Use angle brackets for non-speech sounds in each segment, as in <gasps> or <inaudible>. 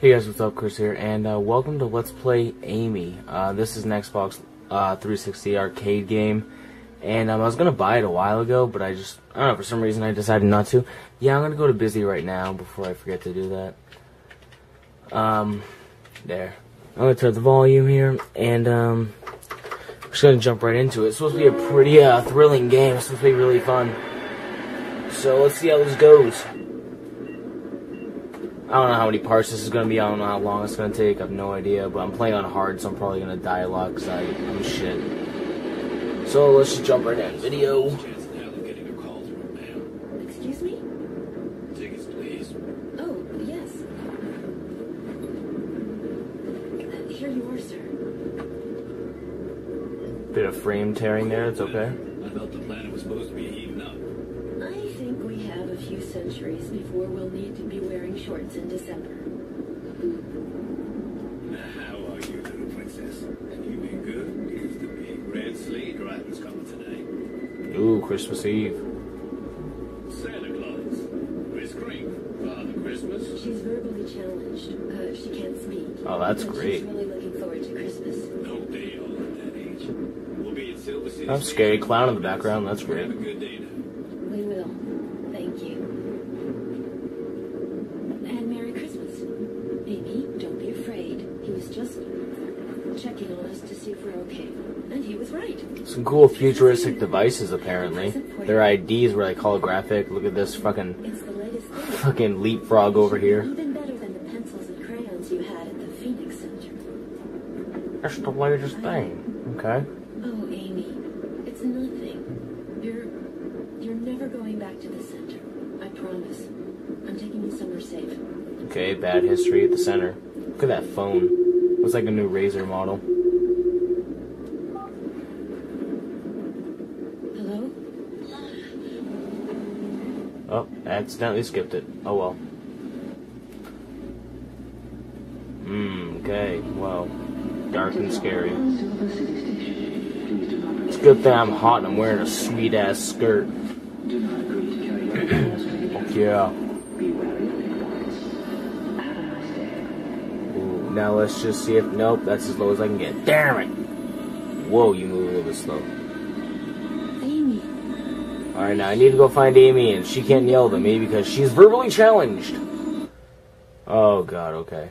Hey guys, what's up? Chris here, and uh, welcome to Let's Play Amy. Uh, this is an Xbox uh, 360 arcade game, and um, I was gonna buy it a while ago, but I just, I don't know, for some reason I decided not to. Yeah, I'm gonna go to busy right now before I forget to do that. Um, there. I'm gonna turn the volume here, and um, I'm just gonna jump right into it. It's supposed to be a pretty uh, thrilling game. It's supposed to be really fun. So let's see how this goes. I don't know how many parts this is going to be. I don't know how long it's going to take. I have no idea. But I'm playing on hard, so I'm probably going to die a lot because I'm shit. So let's just jump right in. Video. Excuse me? Tickets, please. Oh, yes. Here you are, sir. Bit of frame tearing there. It's okay. I thought the planet was supposed to be heating up. I think we have a few centuries before we'll need to be wearing shorts in December. How are you, little princess? Have You been good? Used to be. Red sleigh driving's coming today. Ooh, Christmas Eve. Santa Claus. Miss Creek. Father Christmas. She's verbally challenged. Uh, she can't speak. Oh, that's but great. She's really looking forward to Christmas. No day all at that age. We'll be in Silver City. That's scary clown in the background. That's great. Have a good day now. We will. Thank you. And Merry Christmas. Amy, don't be afraid. He was just checking on us to see if we're okay. And he was right. Some cool futuristic devices, apparently. Their IDs were like holographic. Look at this fucking, It's the latest thing. fucking leapfrog over here. Even better than the pencils and crayons you had at the Phoenix Center. That's the latest thing. Okay. Oh, Amy, it's nothing. You're you're never going back to the center. I promise. I'm taking you somewhere safe. Okay, bad history at the center. Look at that phone. Looks like a new Razor model. Hello? Oh, accidentally skipped it. Oh well. Hmm, okay, well. Dark and scary. It's good thing I'm hot and I'm wearing a sweet ass skirt. <clears throat> yeah. Now let's just see if. Nope, that's as low as I can get. Damn it! Whoa, you move a little bit slow. Alright, now I need to go find Amy, and she can't yell at me because she's verbally challenged. Oh god, okay.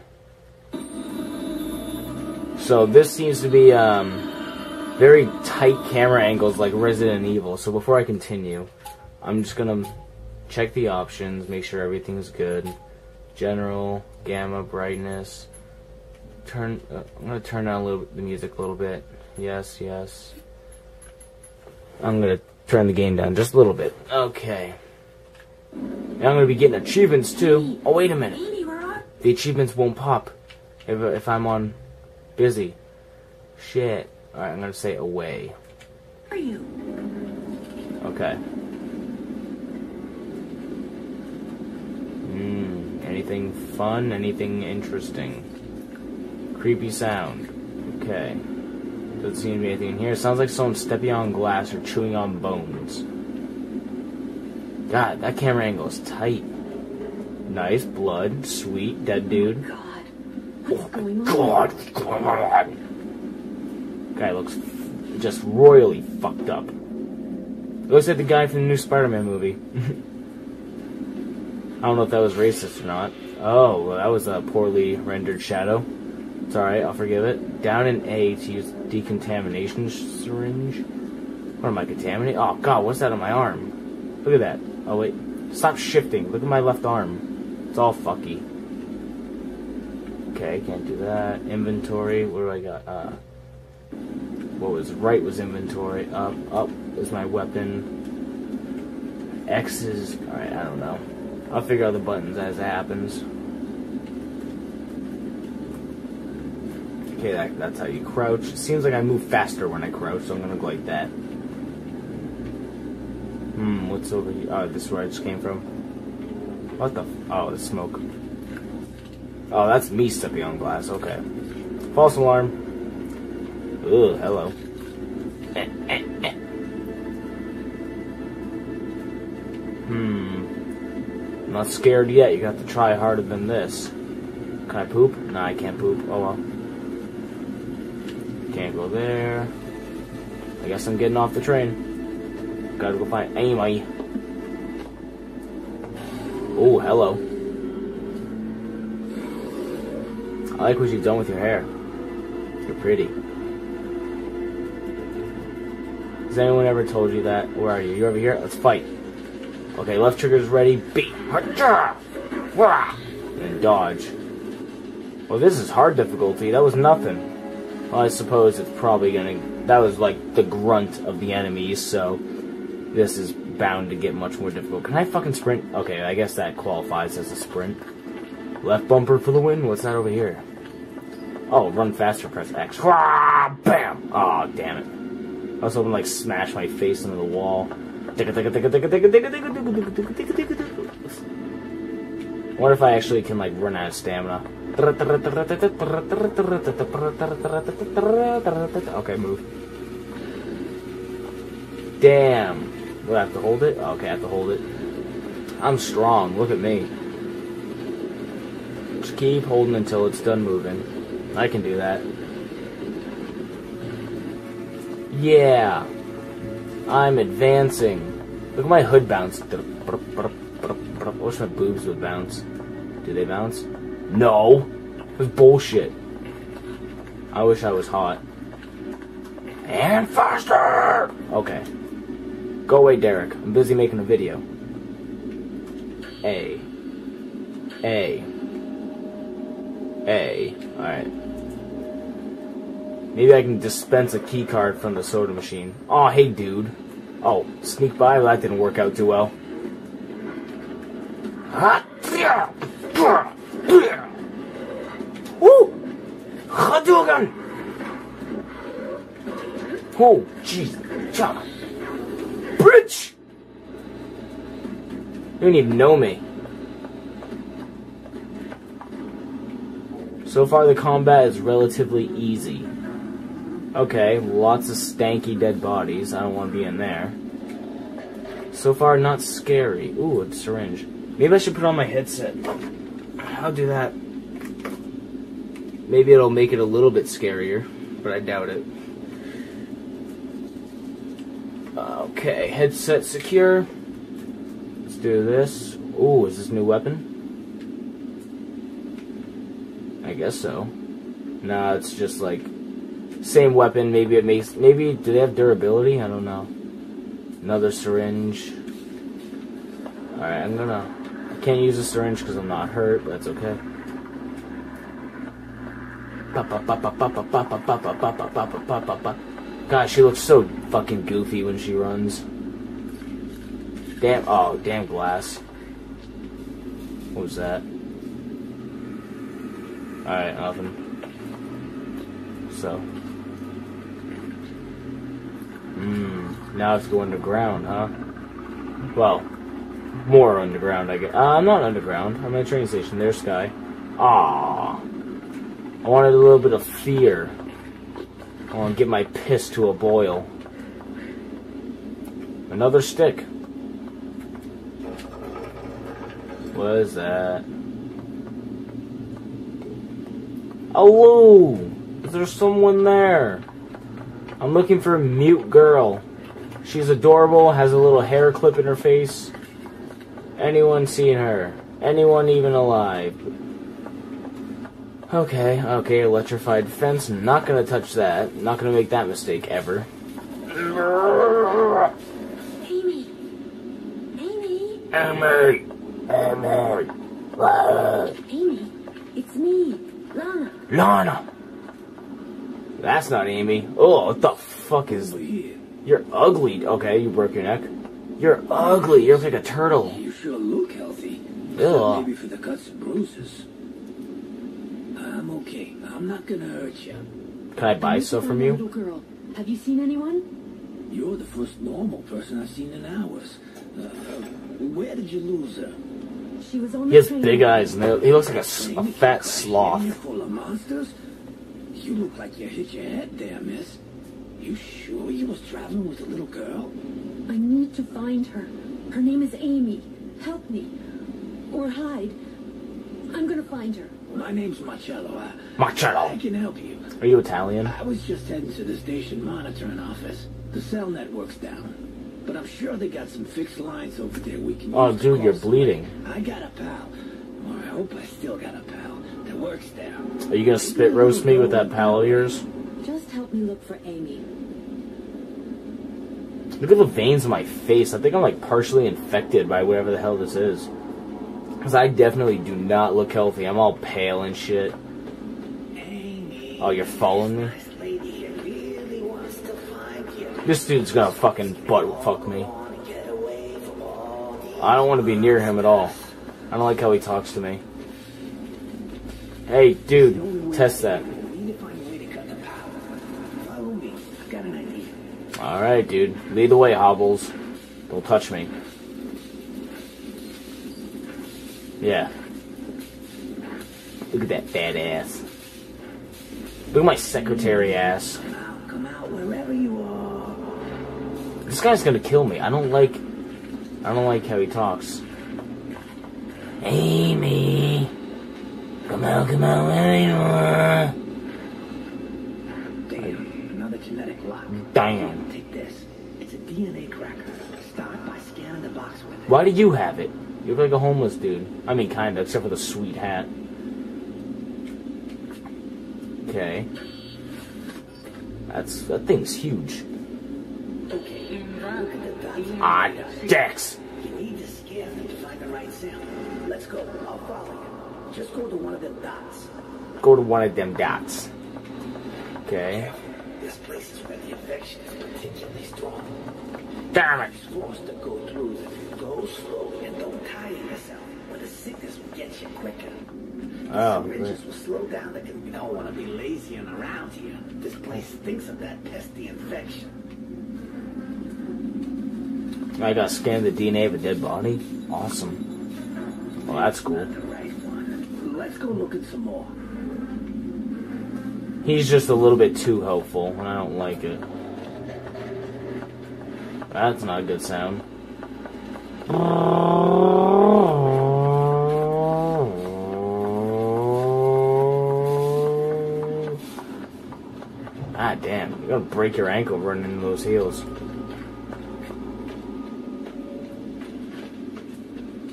So this seems to be um, very tight camera angles like Resident Evil. So before I continue, I'm just gonna check the options, make sure everything's good. General, gamma, brightness. Turn. Uh, I'm gonna turn down a little the music a little bit. Yes, yes. I'm gonna turn the game down just a little bit. Okay. And I'm gonna be getting achievements too. Oh wait a minute. Amy, where are The achievements won't pop if if I'm on busy. Shit. Alright, I'm gonna say away. are you? Okay. Hmm. Anything fun? Anything interesting? Creepy sound. Okay. Doesn't seem to be anything in here. Sounds like someone stepping on glass or chewing on bones. God, that camera angle is tight. Nice blood, sweet, dead dude. Oh, God. What's oh, going on? God, what's going on? Guy looks f- just royally fucked up. Looks like the guy from the new Spider-Man movie. <laughs> I don't know if that was racist or not. Oh, well, that was a poorly rendered shadow. It's alright, I'll forgive it. Down in A to use decontamination syringe. What am I contaminating? Oh god, what's that on my arm? Look at that. Oh wait. Stop shifting. Look at my left arm. It's all fucky. Okay, can't do that. Inventory. What do I got? Uh, what was right was inventory. Up, up is my weapon. X is. Alright, I don't know. I'll figure out the buttons as it happens. Okay, that, that's how you crouch. Seems like I move faster when I crouch, so I'm gonna go like that. Hmm, what's over here? Oh, this is where I just came from. What the? Oh, the smoke. Oh, that's me stepping on glass. Okay. False alarm. Ugh, hello. Hmm. I'm not scared yet. You got to try harder than this. Can I poop? No, I can't poop. Oh well. Can't go there. I guess I'm getting off the train. Gotta go find Amy. Oh, hello. I like what you've done with your hair. You're pretty. Has anyone ever told you that? Where are you? You over here? Let's fight. Okay, left trigger's ready. Beat. And dodge. Well, this is hard difficulty. That was nothing. Well, I suppose it's probably gonna... That was like the grunt of the enemies, so... This is bound to get much more difficult. Can I fucking sprint? Okay, I guess that qualifies as a sprint. Left bumper for the win. What's that over here? Oh, run faster, press X. Wah! Bam! Oh, damn it. I was hoping like smash my face into the wall. What if I actually can like run out of stamina? Okay, move. Damn. Do I have to hold it? Okay, I have to hold it. I'm strong. Look at me. Just keep holding until it's done moving. I can do that. Yeah. I'm advancing. Look at my hood bounce. I wish my boobs would bounce. Do they bounce? No. It was bullshit. I wish I was hot. And faster! Okay. Go away, Derek. I'm busy making a video. A. A. A. Alright. Maybe I can dispense a key card from the soda machine. Oh, hey, dude. Oh, sneak by? Well, that didn't work out too well. Woo! Hadouken! Oh, jeez. Bridge! You don't even know me. So far, the combat is relatively easy. Okay, lots of stanky dead bodies. I don't want to be in there. So far, not scary. Ooh, a syringe. Maybe I should put on my headset. I'll do that. Maybe it'll make it a little bit scarier, but I doubt it. Okay, headset secure. Let's do this. Ooh, is this new weapon? I guess so. Nah, it's just like same weapon. Maybe it makes. Maybe do they have durability? I don't know. Another syringe. All right, I'm gonna. Can't use a syringe because I'm not hurt, but that's okay. God, she looks so fucking goofy when she runs. Damn. Oh, damn glass. What was that? Alright, nothing. So. Mmm. Now it's going to ground, huh? Well, more underground, I guess. Uh, I'm not underground. I'm at a train station. There's Sky. Ah. I wanted a little bit of fear. I want to get my piss to a boil. Another stick. What is that? Hello! Is there someone there? I'm looking for a mute girl. She's adorable, has a little hair clip in her face. Anyone seen her? Anyone even alive? Okay, okay, electrified fence. Not gonna touch that. Not gonna make that mistake ever. Amy! Amy! Amy! Amy! Amy! It's me, Lana. Lana! That's not Amy. Oh, what the fuck is... You're ugly. Okay, you broke your neck. You're ugly. You're like a turtle. You sure look healthy. Ugh. Maybe for the cuts and bruises. I'm okay. I'm not gonna hurt you. Can I buy I'm stuff from you? Little girl. Have you seen anyone? You're the first normal person I've seen in hours. Uh, where did you lose her? She was on He has big eyes, and they- he looks like a, Train? fat Train sloth. full of monsters? You look like you hit your head there, miss. You sure you was traveling with a little girl? I need to find her. Her name is Amy. Help me. Or hide. I'm gonna find her. My name's Marcello. I, I can help you. Are you Italian? I was just heading to the station monitoring office. The cell network's down. But I'm sure they got some fixed lines over there we can Oh, use to dude, you're bleeding. somebody. I got a pal. Or I hope I still got a pal that works there. Are you gonna spit roast me with that pal of yours? Just help me look for Amy. Look at the veins in my face. I think I'm like partially infected by whatever the hell this is. Because I definitely do not look healthy. I'm all pale and shit. Amy. Oh, you're following me? This lady really wants to find you. This dude's gonna fucking butt fuck me. Want to get away from all the I don't want to be near him at all. I don't like how he talks to me. Hey, dude, test that. We need to find a way to cut the power. Follow me. I've got an idea. Alright, dude. Lead the way, Hobbles. Don't touch me. Yeah. Look at that fat ass. Look at my secretary mm. ass. Come out, come out, wherever you are. This guy's gonna kill me. I don't like. I don't like how he talks. Amy, come out, come out, where you are. Damn, another genetic lock. Damn. Take this. It's a DNA cracker. Start by scanning the box with it. Why do you have it? You look like a homeless dude. I mean, kinda, except for the sweet hat. Okay. That's that thing's huge. Okay, look at the dots. Ah, Dex. You need to scan them to find the right sample. Let's go. I'll follow you. Just go to one of the dots. Go to one of them dots. Okay. This place is where the infection is particularly strong. Damn it. You're forced to go through them. Go slowly and don't tire yourself, or the sickness will get you quicker. Oh, Syringes great. will slow down the We don't want to be lazy and around here. This place thinks of that pesky infection. I got scanned the DNA of a dead body. Awesome. Well, that's cool. Not the right one. Let's go look at some more. He's just a little bit too helpful, and I don't like it. That's not a good sound. Ah, damn. You're gonna break your ankle running into those heels.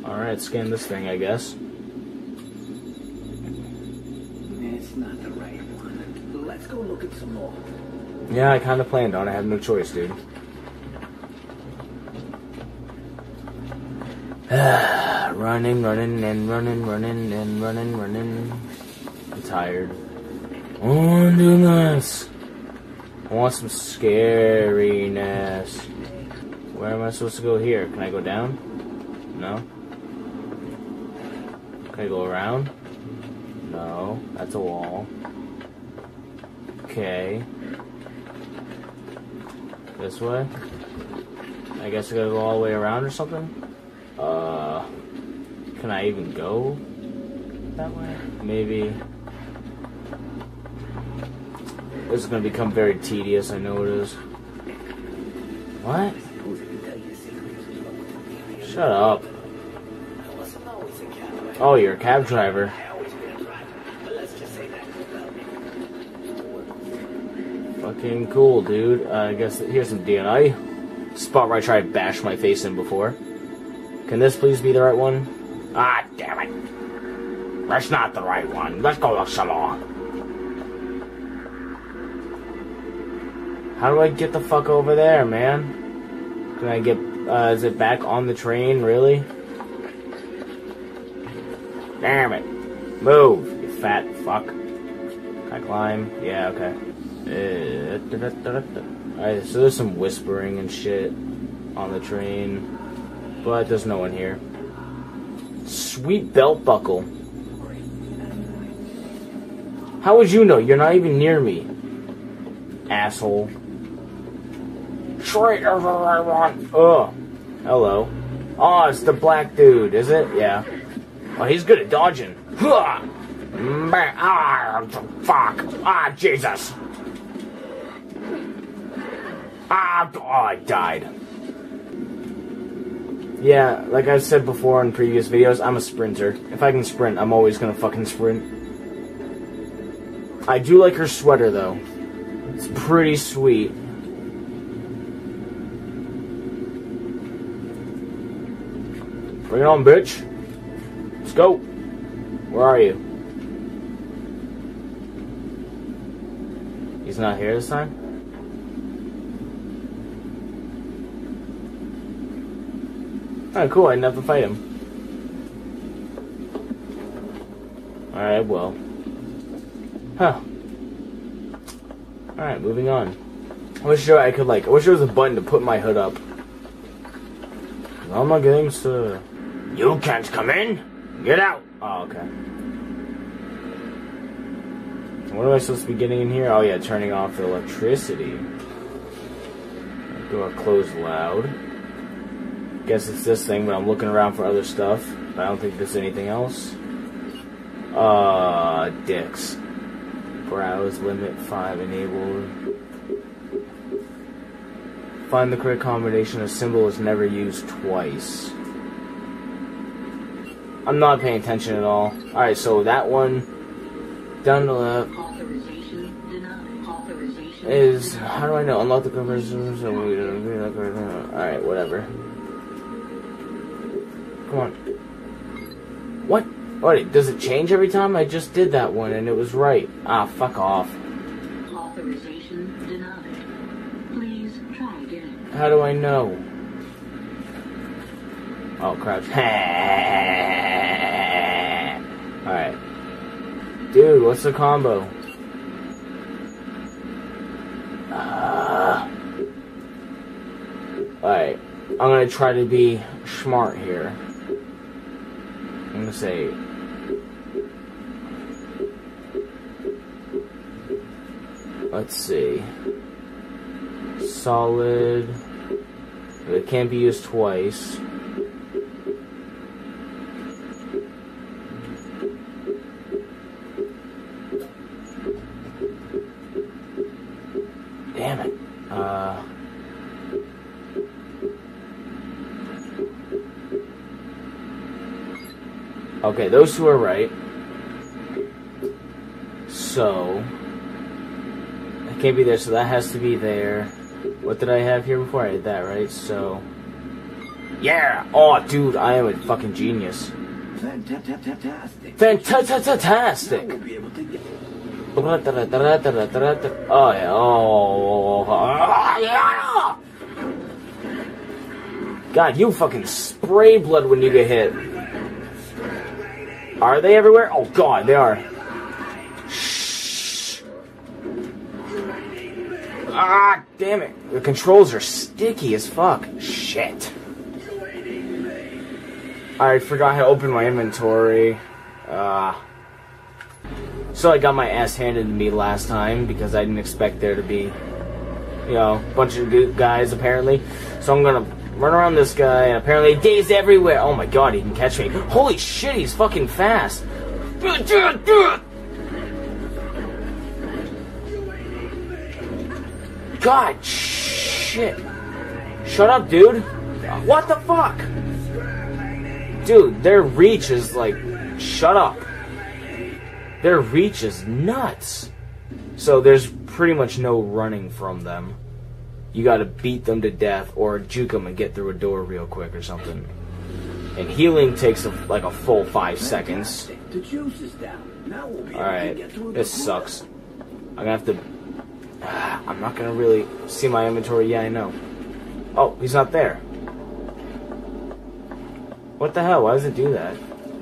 Alright, scan this thing, I guess. It's not the right one. Let's go look at some more. Yeah, I kinda planned on it. I have no choice, dude. Running, running, and running, running, and running, running. I'm tired. I want to this. I want some scariness. Where am I supposed to go here? Can I go down? No. Can I go around? No. That's a wall. Okay. This way? I guess I gotta go all the way around or something? Can I even go that way? Maybe. This is gonna become very tedious, I know it is. What? Shut up. Oh, you're a cab driver. Fucking cool, dude. Uh, I guess here's some DNA. Spot where I tried to bash my face in before. Can this please be the right one? That's not the right one. Let's go to salon. How do I get the fuck over there, man? Can I get, uh, is it back on the train, really? Damn it. Move, you fat fuck. Can I climb? Yeah, okay. Uh, Alright, so there's some whispering and shit on the train, but there's no one here. Sweet belt buckle. How would you know? You're not even near me, asshole. Straight over I want. Oh, hello. Oh, it's the black dude, is it? Yeah. Oh, he's good at dodging. Ah, fuck. Ah, Jesus. Ah, oh, I died. Yeah, like I've said before in previous videos, I'm a sprinter. If I can sprint, I'm always gonna fucking sprint. I do like her sweater though. It's pretty sweet. Bring it on, bitch. Let's go. Where are you? He's not here this time? Oh, cool. I didn't have to fight him. Alright, well. Huh. Alright, moving on. I wish I could, like, I wish there was a button to put my hood up. I'm a gangster. You can't come in. Get out. Oh, okay. What am I supposed to be getting in here? Oh, yeah, turning off the electricity. Door closed loud. Guess it's this thing, but I'm looking around for other stuff. I don't think there's anything else. Uh, dicks. Browse limit 5 enabled. Find the correct combination of symbols never used twice. I'm not paying attention at all. Alright, so that one down the left is how do I know? Unlock the conversion. So we don't agree. like, uh, All right, whatever. Come on. What? What? Does it change every time? I just did that one and it was right. Ah, fuck off. Authorization denied. Please try again. How do I know? Oh, crouch. <laughs> Alright. Dude, what's the combo? Ah. Alright. I'm gonna try to be smart here. I'm gonna say. Let's see. Solid. It can't be used twice. Damn it. Uh. Okay, those two are right. So. It can't be there, so that has to be there. What did I have here before? I had that, right? So. Yeah! Oh, dude, I am a fucking genius. Fantastic. Fantastic! Now we'll be able to get. Oh yeah. Oh, oh, oh, oh yeah. God, you fucking spray blood when you get hit. Are they everywhere? Oh God, they are. Ah, damn it. The controls are sticky as fuck. Shit. I forgot how to open my inventory. Ah. So I got my ass handed to me last time because I didn't expect there to be, you know, a bunch of guys apparently. So I'm gonna run around this guy and apparently days everywhere. Oh my god, he can catch me. Holy shit, he's fucking fast. God, shit. Shut up, dude. What the fuck? Dude, their reach is like, shut up. Their reach is nuts. So there's pretty much no running from them. You gotta beat them to death or juke them and get through a door real quick or something. And healing takes a, like a full five seconds. Fantastic. The juice down. Now we'll be able to Alright, get through this sucks. I'm gonna have to. I'm not gonna really see my inventory. Yeah, I know. Oh, he's not there. What the hell? Why does it do that?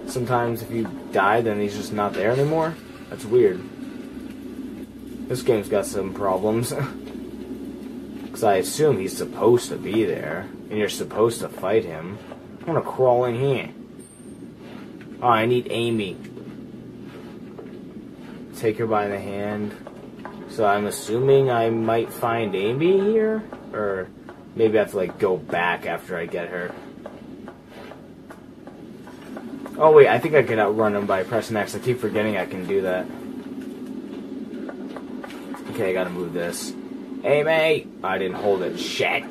Sometimes if you die, then he's just not there anymore? That's weird. This game's got some problems. <laughs> Because I assume he's supposed to be there, and you're supposed to fight him. I'm gonna crawl in here. Oh, I need Amy. Take her by the hand. So I'm assuming I might find Amy here? Or maybe I have to like go back after I get her. Oh wait, I think I can outrun him by pressing X. I keep forgetting I can do that. Okay, I gotta move this. Amy! I didn't hold it. Shit!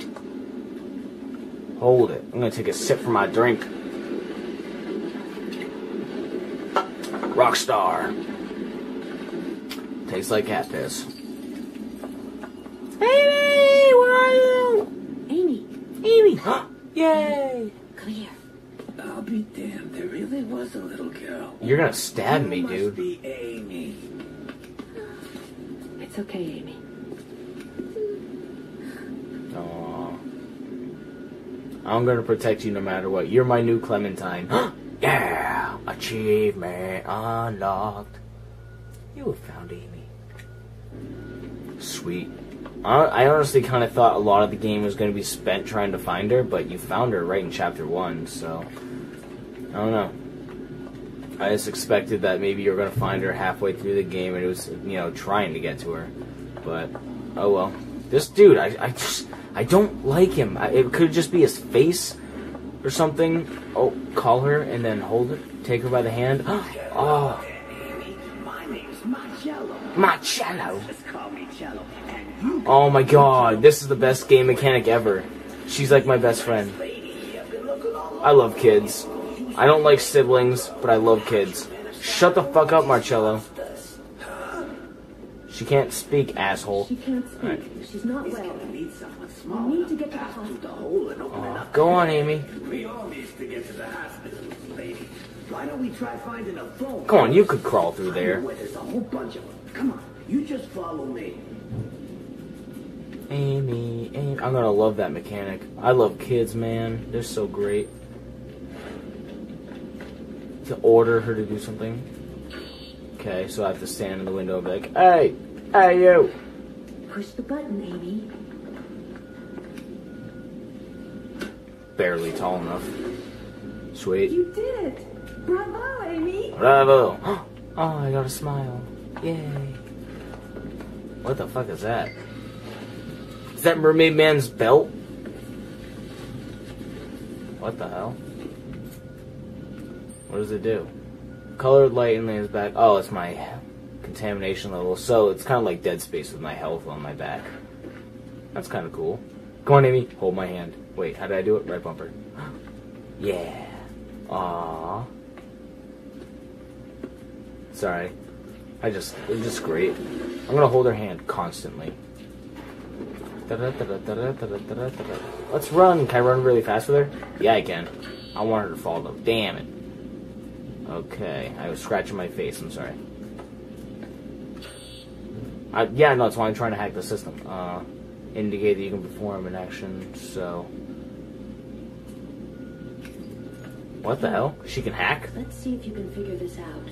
Hold it. I'm gonna take a sip from my drink. Rockstar. Tastes like cat piss. Amy, where are you? Amy, Amy! Huh? <gasps> Yay! come here. I'll be damned. There really was a little girl. You're gonna stab me, You must dude. be Amy. It's okay, Amy. Aw. I'm gonna protect you no matter what. You're my new Clementine. <gasps> yeah! Achievement unlocked. You have found Amy. Sweet. I I honestly kind of thought a lot of the game was going to be spent trying to find her, but you found her right in chapter one, so. I don't know. I just expected that maybe you were going to find her halfway through the game and it was, you know, trying to get to her. But, oh well. This dude, I, I just. I don't like him. I, it could just be his face or something. Oh, call her and then hold her. Take her by the hand. <gasps> Oh, my name's Marcello. Marcello. Oh my god, this is the best game mechanic ever. She's like my best friend. I've been looking all I love kids. I don't like siblings, but I love kids. Shut the fuck up, Marcello. She can't speak, asshole. She can't speak. Alright. She's not well. gonna need someone small. We need to get to the Pass hospital. hole and open it Oh, go on, Amy. We all need to get to the hospital, lady. Why don't we try finding a phone? Come on, you could crawl through there. where There's a whole bunch of them. Come on, you just follow me. Amy, Amy. I'm gonna love that mechanic. I love kids, man. They're so great. To order her to do something. Okay, so I have to stand in the window and be like, hey, hey, you. Push the button, Amy. Barely tall enough. Sweet. You did it! Bravo, Amy! Bravo! <gasps> Oh, I got a smile. Yay. What the fuck is that? Is that Mermaid Man's belt? What the hell? What does it do? Colored light in his back. Oh, it's my contamination level. So it's kind of like Dead Space with my health on my back. That's kind of cool. Come on, Amy. Hold my hand. Wait, how did I do it? Right bumper. <gasps> yeah. Aww. Sorry. I just, it's just great. I'm gonna hold her hand constantly. Let's run. Can I run really fast with her? Yeah, I can. I want her to fall though. Damn it. Okay, I was scratching my face. I'm sorry. I, yeah, no, that's why I'm trying to hack the system. Uh, indicate that you can perform an action, so... What the hell? She can hack? Let's see if you can figure this out.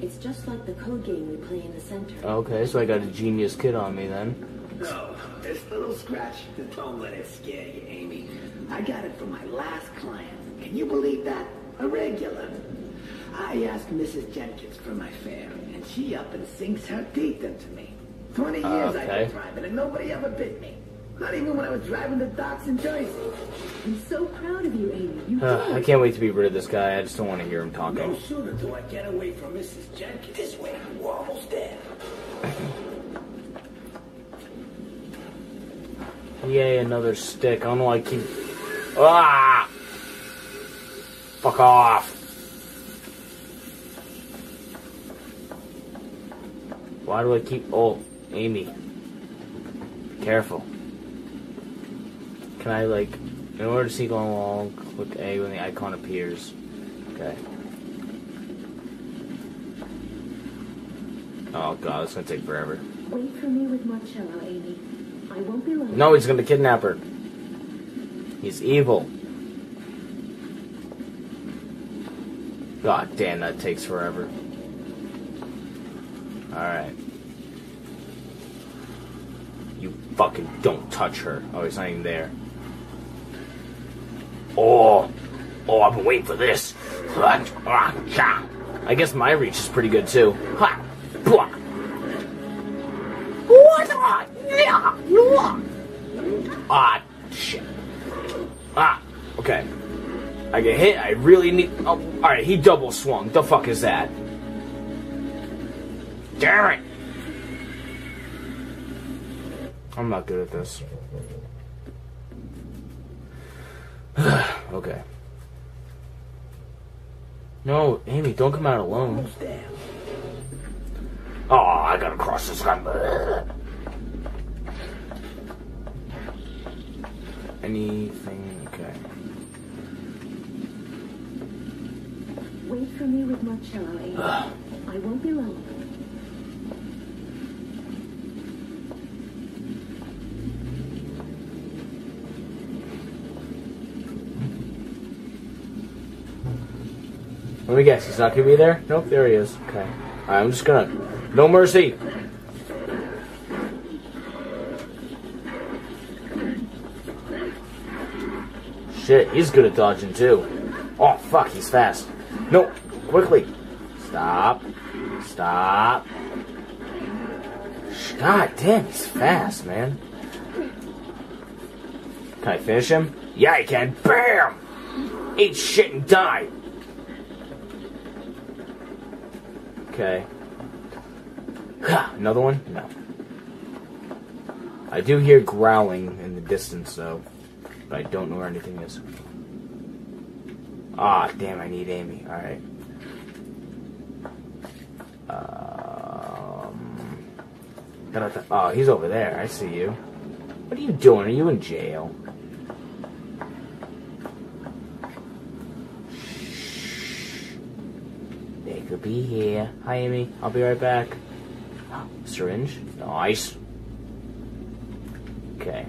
It's just like the code game we play in the center. Okay, so I got a genius kid on me then this little scratch, don't let it scare you, Amy. I got it from my last client. Can you believe that? A regular. I asked Mrs. Jenkins for my fare, and she up and sinks her teeth into me. Twenty years I've been driving, and nobody ever bit me. Not even when I was driving the docks in Jersey. I'm so proud of you, Amy. You Uh, I can't wait to be rid of this guy. I just don't want to hear him No talking. sooner do I get away from Mrs. Jenkins. This way, we're almost there. Yay, another stick. I don't know why I keep. Ah! Fuck off! Why do I keep. Oh, Amy. Careful. Can I, like. In order to see going along, click A when the icon appears. Okay. Oh god, it's gonna take forever. Wait for me with Marcello, Amy. I won't be long. No, he's gonna kidnap her. He's evil. God damn, that takes forever. Alright. You fucking don't touch her. Oh, he's not even there. Oh! Oh, I've been waiting for this. I guess my reach is pretty good too. Ha! Ah, shit. Ah, okay. I get hit. I really need. Oh, all right. He double swung. The fuck is that? Damn it! I'm not good at this. <sighs> okay. No, Amy, don't come out alone. Oh, I gotta cross this guy. Anything? Okay. Wait for me with Marcello, Amy. <sighs> I won't be long. Let me guess, he's not gonna be there? Nope, there he is. Okay. I'm just gonna. No mercy! Shit, he's good at dodging too. Oh, fuck, he's fast. No, quickly. Stop. Stop. God damn, he's fast, man. Can I finish him? Yeah, I can. Bam! Eat shit and die. Okay. <sighs> Another one? No. I do hear growling in the distance, though. But I don't know where anything is. Ah, damn, I need Amy. Alright. Um. Oh, he's over there. I see you. What are you doing? Are you in jail? They could be here. Hi, Amy. I'll be right back. <gasps> Syringe. Nice. Okay.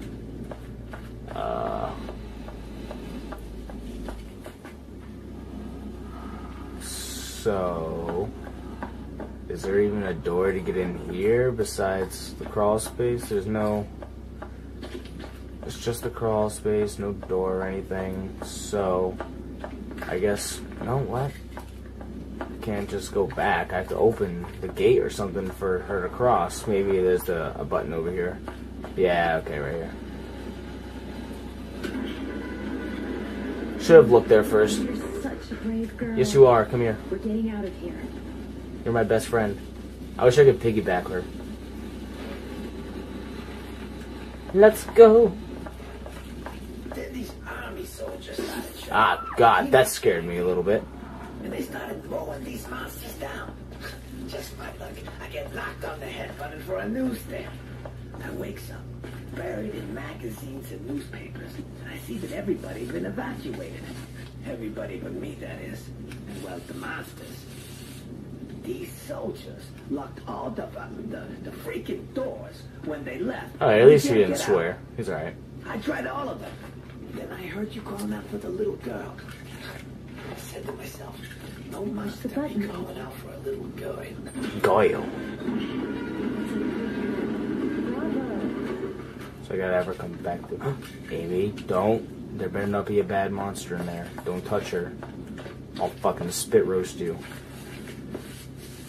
So. Is there even a door to get in here besides the crawl space? There's no. It's just a crawl space, no door or anything. So. I guess. No, what? can't just go back. I have to open the gate or something for her to cross. Maybe there's a, a button over here. Yeah, okay, right here. Should have looked there first. You're such a brave girl. Yes, you are. Come here. We're getting out of here. You're my best friend. I wish I could piggyback her. Let's go. Then these army soldiers started showing Ah, God, that scared me a little bit. and they started mowing these monsters down. Just my luck, I get knocked on the head running for a newsstand. I wakes up, buried in magazines and newspapers, I see that everybody's been evacuated. Everybody but me, that is. And well, the monsters. These soldiers locked all the, um, the, the freaking doors when they left. Alright, at least he didn't get out. swear. He's alright. I tried all of them. Then I heard you calling out for the little girl. I said to myself, no must the be button? calling out for a little girl. Goyle. Bravo. So I gotta have her come back to Amy, don't. There better not be a bad monster in there. Don't touch her. I'll fucking spit roast you. <coughs>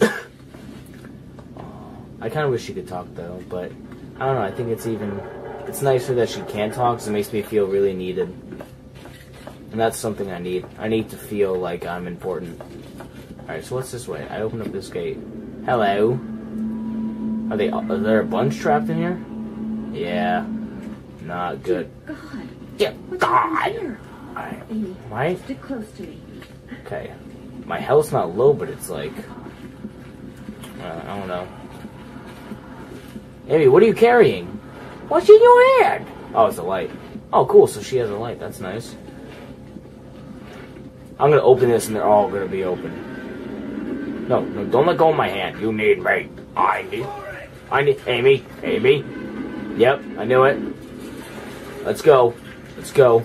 I kind of wish she could talk though, but I don't know. I think it's even it's nicer that she can talk because it makes me feel really needed, and that's something I need. I need to feel like I'm important. All right, so what's this way? I open up this gate. Hello. Are they? Are there a bunch trapped in here? Yeah. Not good. God. Yeah. God. Amy, Right? stick close to me. Okay. My health's not low, but it's like. Uh, I don't know. Amy, what are you carrying? What's in your hand? Oh, it's a light. Oh, cool. So she has a light. That's nice. I'm gonna open this, and they're all gonna be open. No, no, don't let go of my hand. You need me. I need. I need Amy. Amy. Yep, I knew it. Let's go. Let's go.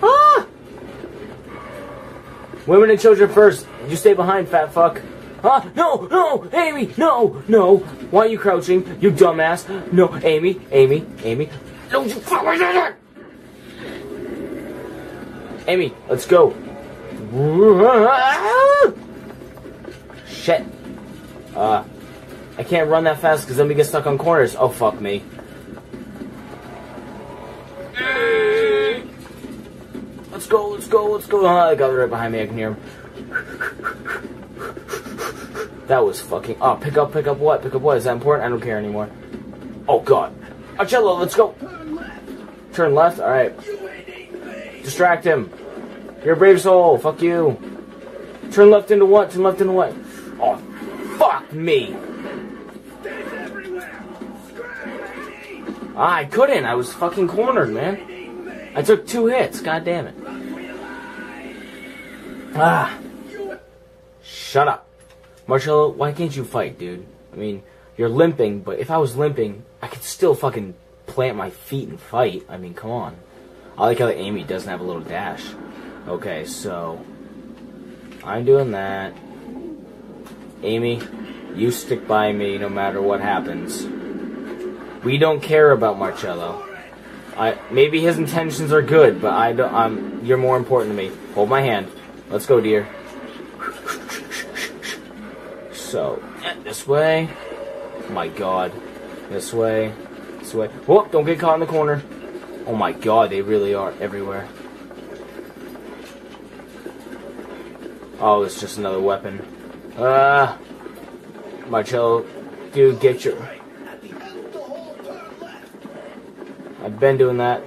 Ah! Women and children first. You stay behind, fat fuck. Huh? No, no, Amy, no, no. Why are you crouching? You dumbass. No, Amy, Amy, Amy. No, you fuck. Amy, let's go. Shit. Uh, I can't run that fast because then we get stuck on corners. Oh, fuck me. Let's go, let's go, let's go. Ah, oh, I got it right behind me. I can hear him. That was fucking. Oh, pick up, pick up what? Pick up what? Is that important? I don't care anymore. Oh, God. Marcello, let's go. Turn left. Turn left? Alright. Distract him. You're a brave soul. Fuck you. Turn left into what? Turn left into what? Oh, fuck me. I couldn't. I was fucking cornered, man. I took two hits. God damn it. Ah. Shut up. Marcello, why can't you fight, dude? I mean, you're limping, but if I was limping, I could still fucking plant my feet and fight. I mean, come on. I like how Amy doesn't have a little dash. Okay, so I'm doing that. Amy, you stick by me no matter what happens. We don't care about Marcello. I maybe his intentions are good, but I don't. I'm. You're more important to me. Hold my hand. Let's go, dear. So this way. My God, this way. This way. Whoop! Don't get caught in the corner. Oh my God, they really are everywhere. Oh, it's just another weapon. Ah, Marcello, dude, get your. I've been doing that.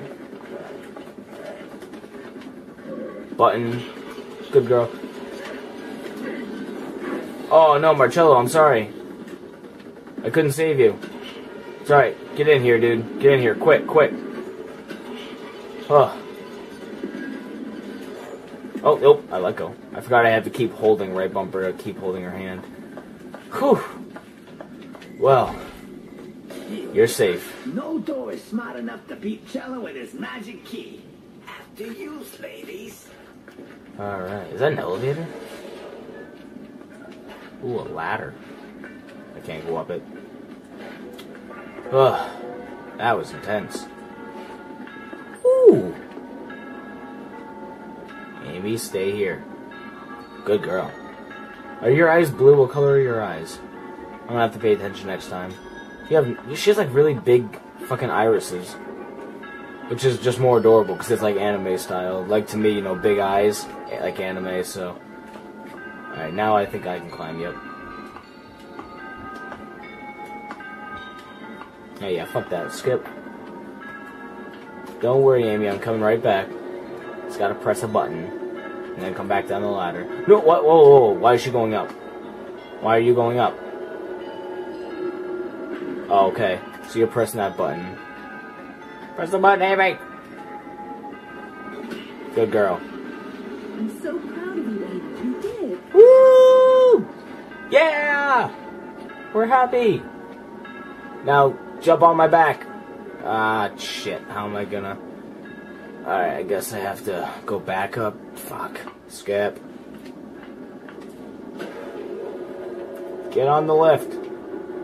Button. Good girl. Oh no, Marcello, I'm sorry. I couldn't save you. It's alright. Get in here, dude. Get in here. Quick, quick. Oh. Oh, nope. I let go. I forgot I had to keep holding right bumper keep holding her hand. Whew. Well, you're safe. No door is smart enough to beat Cello with his magic key. After you, ladies. Alright, is that an elevator? Ooh, a ladder. I can't go up it. Ugh, that was intense. Ooh! Amy, stay here. Good girl. Are your eyes blue? What color are your eyes? I'm gonna have to pay attention next time. Have, she has like really big fucking irises. Which is just more adorable because it's like anime style. Like to me, you know, big eyes, eh, like anime. So, all right, now I think I can climb up. Hey, yeah, fuck that. Skip. Don't worry, Amy. I'm coming right back. Just gotta press a button and then come back down the ladder. No, what? Whoa, whoa, whoa! Why is she going up? Why are you going up? Oh, okay. So you're pressing that button. Press the button, Amy. Good girl. I'm so proud of you, Amy. You did. Woo! Yeah! We're happy. Now jump on my back. Ah, shit. How am I gonna? Alright, I guess I have to go back up. Fuck. Skip. Get on the lift.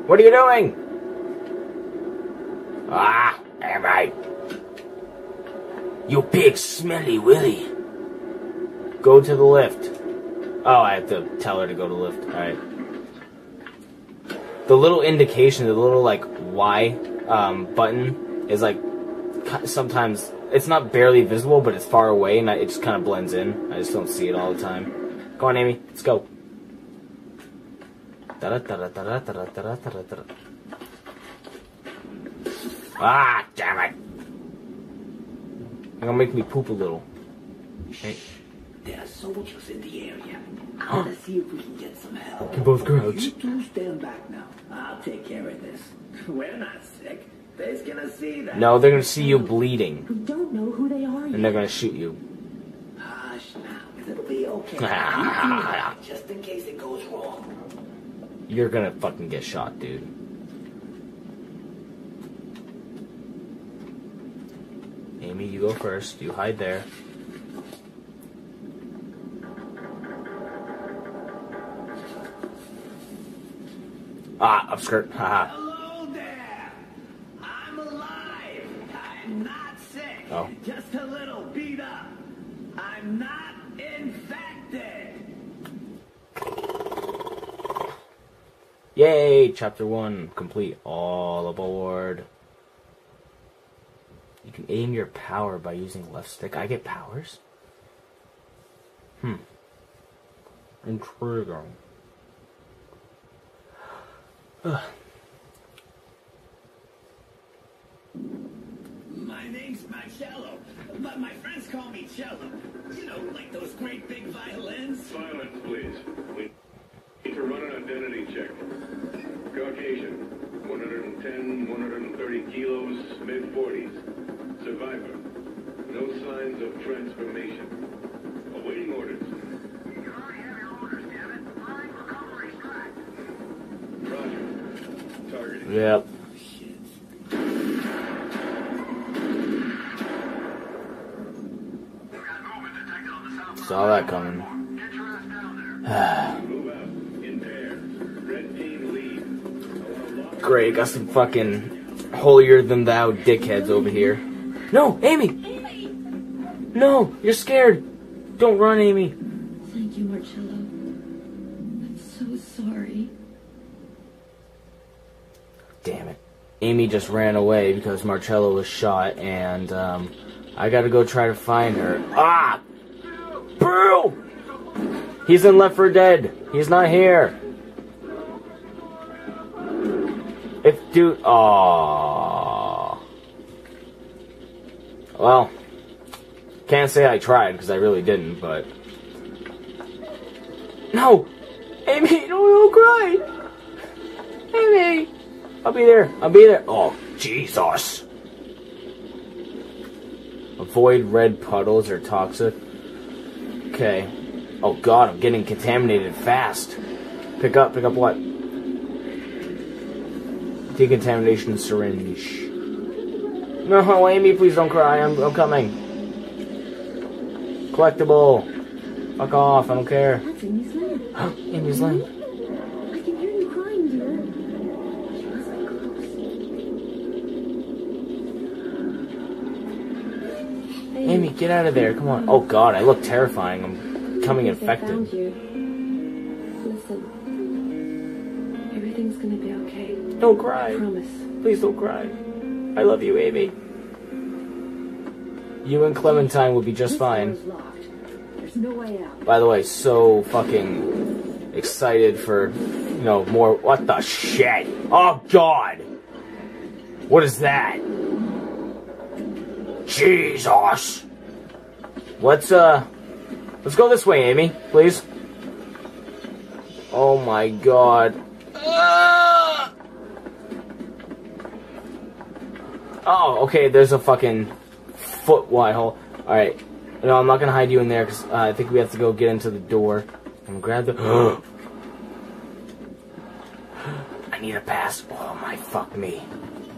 What are you doing? Ah, am I? You big smelly willy. Go to the lift. Oh, I have to tell her to go to lift. Alright. The little indication, the little like Y um, button is like sometimes it's not barely visible, but it's far away, and I, it just kind of blends in. I just don't see it all the time. Go on, Amy. Let's go. Ah, damn it. I'm gonna make me poop a little. Okay. There are soldiers in the area. I wanna see if we can get some help. Can both go out. You two stand back now. I'll take care of this. <laughs> We're not sick. They're gonna see that. No, they're gonna see you bleeding. We don't know who they are. And they're gonna shoot you. Hush now. It'll be okay. <laughs> just in case it goes wrong. You're gonna fucking get shot, dude. Amy, you go first. You hide there. Ah, upskirt. Haha. Hello there. I'm alive. I'm not sick. Oh. Just a little beat up. I'm not infected. Yay! Chapter 1 complete. All aboard. You can aim your power by using left stick. I get powers? Hmm. Intriguing. My name's name's Marcello, but my friends call me Cello. You know, like those great big violins. Silence, please. We need to run an identity check. Caucasian, 110, 130 kilos, mid 40s. Survivor. No signs of transformation. Awaiting orders. Roger. Targeting. Yep. Saw that coming. <sighs> Move out. In pair. Red team lead. I want a lock- Great, got some fucking holier than thou dickheads over here. No, Amy! No, you're scared. Don't run, Amy. Thank you, Marcello. I'm so sorry. Damn it. Amy just ran away because Marcello was shot, and um, I gotta go try to find her. Ah! Boo! He's in Left 4 Dead. He's not here. If dude, oh, well, can't say I tried because I really didn't, but no, Amy, <laughs> don't, don't cry, Amy. I'll be there. I'll be there. Oh, Jesus. Avoid red puddles or toxic. Okay. Oh god, I'm getting contaminated fast. Pick up, pick up what? Decontamination syringe. No, Amy, please don't cry. I'm, I'm coming. Collectible. Fuck off, I don't care. That's Amy's lamp. <gasps> Amy's lamp. I can hear you crying, dear. She close. Hey, Amy, get out of there. Come on. Oh god, I look terrifying. I'm becoming I think I found infected. you. Listen, everything's gonna be okay. Don't cry. I cry. promise. Please don't cry. I love you, Amy. You and Clementine will be just fine. There's no way out. By the way, so fucking excited for, you know, more. What the shit? Oh god! What is that? Jesus! Let's, uh. Let's go this way, Amy, please. Oh my god. Ah! Oh, okay, there's a fucking foot wide hole. Alright. No, I'm not gonna hide you in there because uh, I think we have to go get into the door. and grab the. <gasps> I need a pass. Oh my fuck me.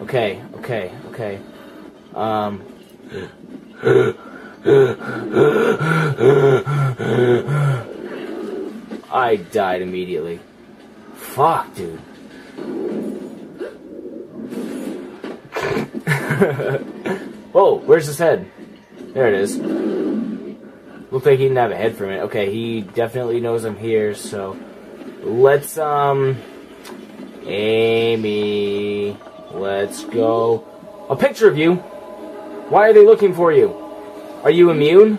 Okay, okay, okay. Um. I died immediately. Fuck, dude. <laughs> Whoa, where's his head? There it is. Looked like he didn't have a head for a minute. Okay, he definitely knows I'm here, so let's um Amy, let's go. A picture of you. Why are they looking for you? Are you immune?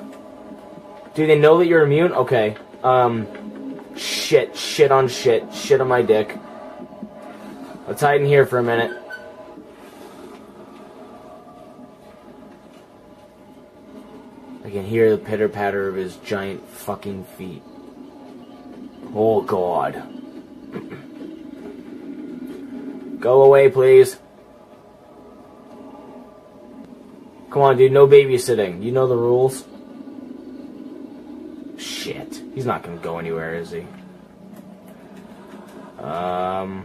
Do they know that you're immune? Okay. Um shit, shit on shit, shit on my dick. Let's hide in here for a minute. I can hear the pitter patter of his giant fucking feet. Oh god. <clears throat> Go away, please. Come on, dude, no babysitting. You know the rules. Shit. He's not gonna go anywhere, is he? Um.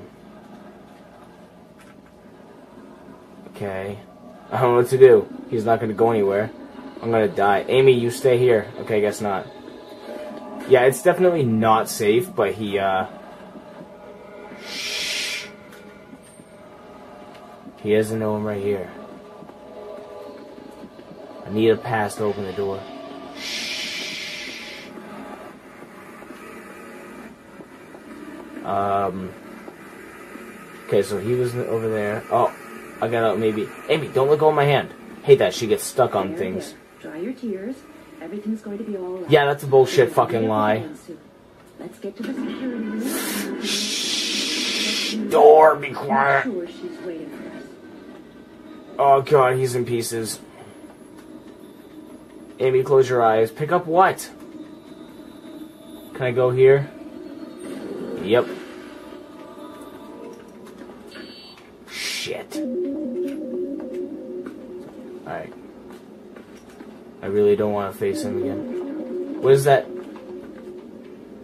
Okay. I don't know what to do. He's not gonna go anywhere. I'm gonna die. Amy, you stay here. Okay, guess not. Yeah, it's definitely not safe, but he, uh. Shh. He doesn't know I'm right here. I need a pass to open the door. Um. Okay, so he was over there. Oh, I gotta maybe. Amy, don't let go of my hand. Hate that she gets stuck on things. Dry your tears. Everything's going to be all right. Yeah, that's a bullshit We're fucking lie. get the soon. Let's get to the security room. Shh. Door, be quiet. Sure she's waiting for us. Oh god, he's in pieces. Amy, close your eyes. Pick up what? Can I go here? Yep. Shit. Alright. I really don't want to face him again. What is that?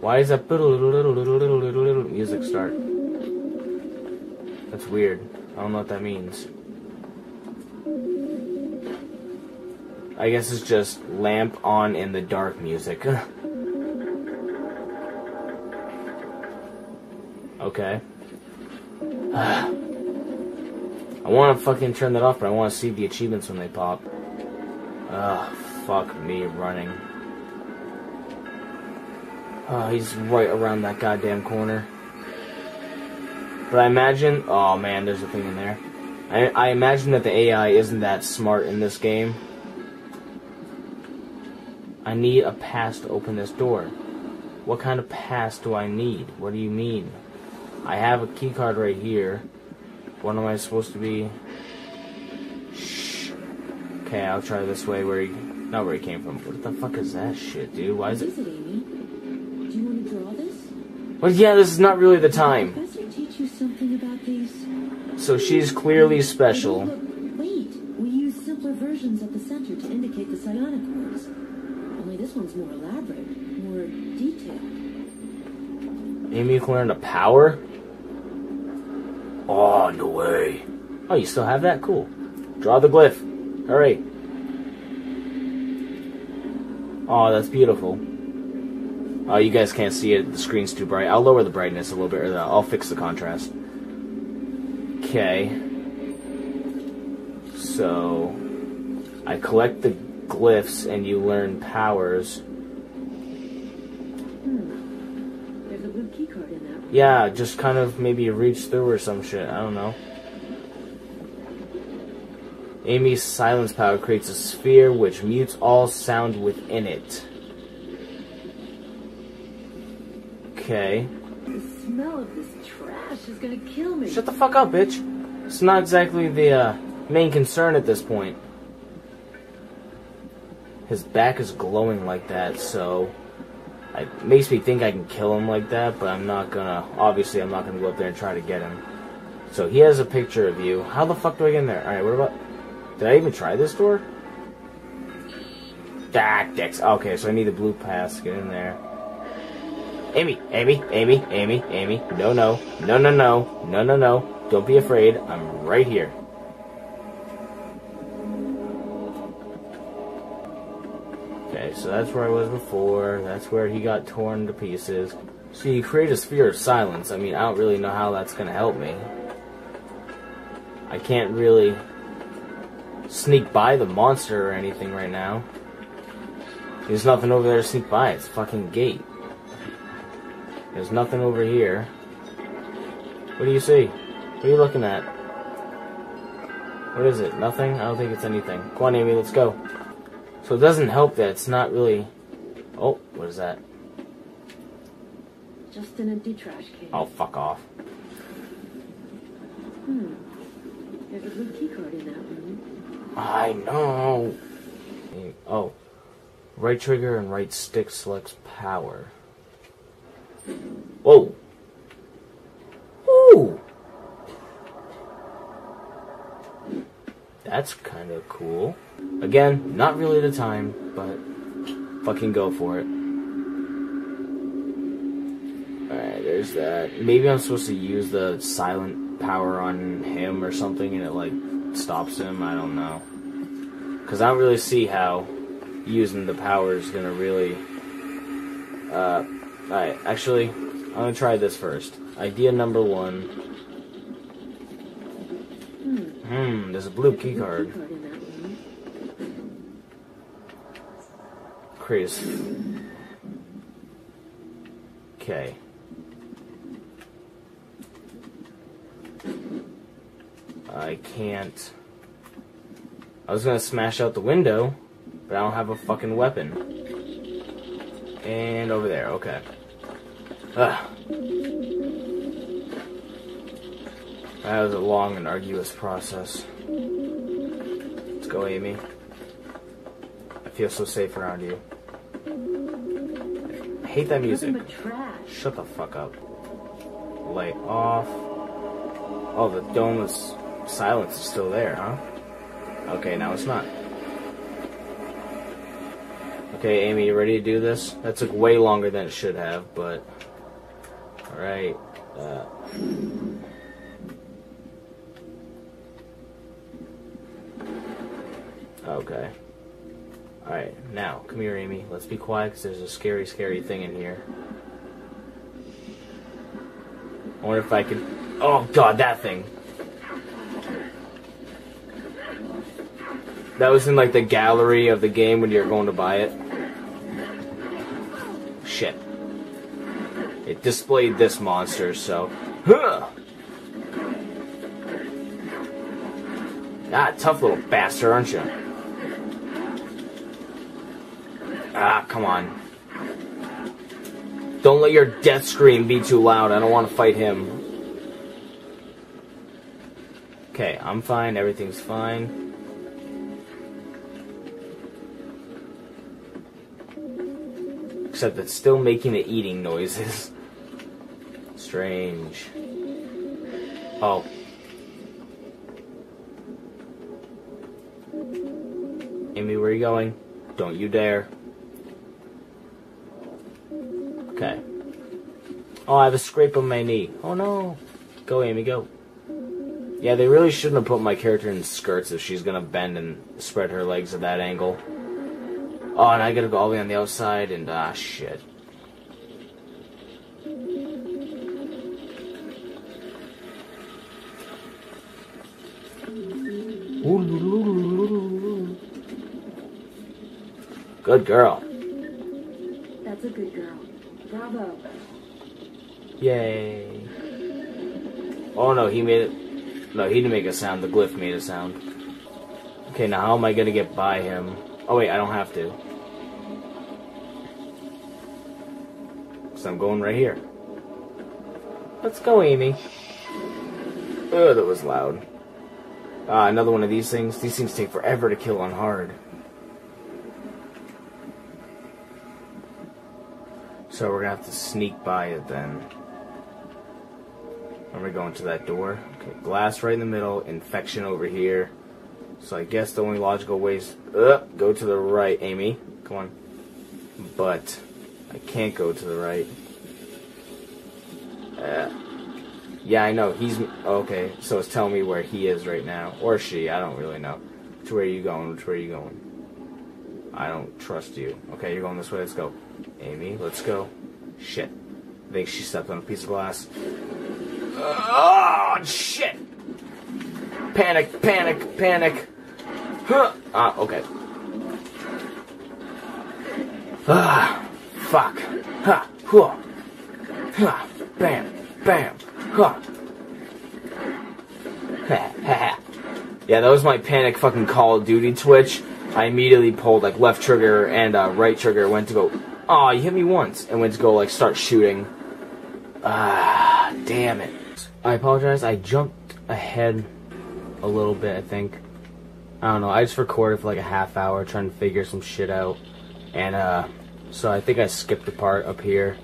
Why is that music start? That's weird. I don't know what that means. I guess it's just lamp on in the dark music. <laughs> okay. <sighs> I want to fucking turn that off, but I want to see the achievements when they pop. Ugh, fuck me running. Oh, he's right around that goddamn corner. But I imagine, oh man, there's a thing in there. I, I imagine that the AI isn't that smart in this game. I need a pass to open this door. What kind of pass do I need? What do you mean? I have a key card right here. What am I supposed to be? Shh. Okay, I'll try this way where he, not where he came from. What the fuck is that shit, dude? Why is What it? is it, Amy? Do you want to draw this? Well, yeah, this is not really the time. Professor teach you something about these? So she's clearly special. Wait, we use simpler versions at the center to indicate the psionic words. Only this one's more elaborate, more detailed. Amy can learn the power? Oh, no way. Oh, you still have that? Cool. Draw the glyph. Hurry. Oh, that's beautiful. Oh, you guys can't see it. The screen's too bright. I'll lower the brightness a little bit, or I'll fix the contrast. Okay. So, I collect the glyphs and you learn powers. Hmm. There's a blue key card in that. Yeah, just kind of maybe reach through or some shit. I don't know. Amy's silence power creates a sphere which mutes all sound within it. Okay. The smell of this trash is gonna kill me. Shut the fuck up, bitch. It's not exactly the uh, main concern at this point. His back is glowing like that, so it makes me think I can kill him like that, but I'm not gonna. Obviously, I'm not gonna go up there and try to get him. So he has a picture of you. How the fuck do I get in there? All right, what about? Did I even try this door? Dicks. Okay, so I need the blue pass to get in there. Amy, Amy, Amy, Amy, Amy. No, no, no, no, no, no, no, no. Don't be afraid. I'm right here. Okay, so that's where I was before. That's where he got torn to pieces. So you create a sphere of silence. I mean, I don't really know how that's gonna help me. I can't really sneak by the monster or anything right now. There's nothing over there to sneak by. It's a fucking gate. There's nothing over here. What do you see? What are you looking at? What is it? Nothing? I don't think it's anything. Come on, Amy, let's go. So it doesn't help that it's not really. Oh, what is that? Just an empty trash can. Oh, fuck off. Hmm. There's a blue key card in that one. I know. Oh. Right trigger and right stick selects power. Whoa. Ooh. That's kind of cool. Again, not really the time, but fucking go for it. Alright, there's that. Maybe I'm supposed to use the silent power on him or something and it like stops him. I don't know. Because I don't really see how using the power is going to really. Uh, Alright, actually, I'm going to try this first. Idea number one. Hmm, there's a blue key card. Chris. Okay. I can't. I was gonna smash out the window, but I don't have a fucking weapon. And over there, okay. Ugh. That was a long and arduous process. Let's go, Amy. I feel so safe around you. I hate that music. Nothing but trash. Shut the fuck up. Light off. Oh, the dome is silence is still there, huh? Okay, now it's not. Okay, Amy, you ready to do this? That took way longer than it should have, but. Alright. Uh, okay. Alright, now, come here, Amy. Let's be quiet because there's a scary, scary thing in here. I wonder if I can. Oh god, that thing. That was in like the gallery of the game when you're going to buy it. Shit. It displayed this monster, so. Huh! Ah, tough little bastard, aren't you? Ah, come on. Don't let your death scream be too loud. I don't want to fight him. Okay, I'm fine. Everything's fine. Except it's still making the eating noises. <laughs> Strange. Oh. Amy, where are you going? Don't you dare. Okay. Oh, I have a scrape on my knee. Oh no. Go, Amy, go. Yeah, they really shouldn't have put my character in skirts if she's gonna bend and spread her legs at that angle. Oh, and I gotta go all the way on the outside, and ah, shit. Good girl. That's a good girl. Bravo. Yay. Oh no, he made it. No, he didn't make a sound. The glyph made a sound. Okay, now how am I gonna get by him? Oh wait, I don't have to. So I'm going right here. Let's go, Amy. Oh, that was loud. Ah, another one of these things. These things take forever to kill on hard. So we're gonna have to sneak by it then. Are we going to that door? Okay, glass right in the middle, infection over here. So I guess the only logical way is uh, go to the right, Amy. Come on. But I can't go to the right. Uh, yeah, I know. He's okay. So it's telling me where he is right now, or she. I don't really know. Which way are you going? Which way are you going? I don't trust you. Okay, you're going this way. Let's go, Amy. Let's go. Shit. I think she stepped on a piece of glass. Oh shit! Panic! Panic! Panic! Huh. Ah, okay. Ah, fuck. Ha, huh. Ha, bam, bam, ha. Ha, ha, ha. Yeah, that was my panic fucking Call of Duty twitch. I immediately pulled like left trigger and uh, right trigger, went to go, oh, you hit me once, and went to go like start shooting. Ah, damn it. I apologize, I jumped ahead a little bit, I think. I don't know, I just recorded for like a half hour trying to figure some shit out. And, uh, so I think I skipped the part up here.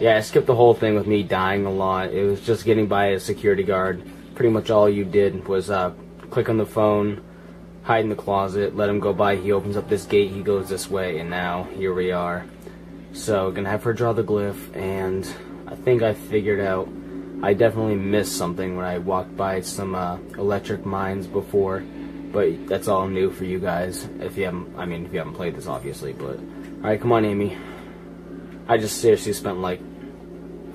Yeah, I skipped the whole thing with me dying a lot. It was just getting by a security guard. Pretty much all you did was, uh, click on the phone, hide in the closet, let him go by. He opens up this gate, he goes this way, and now here we are. So, gonna have her draw the glyph, and I think I figured out. I definitely missed something when I walked by some uh, electric mines before, but that's all new for you guys. If you haven't, I mean, if you haven't played this, obviously. But all right, come on, Amy. I just seriously spent like,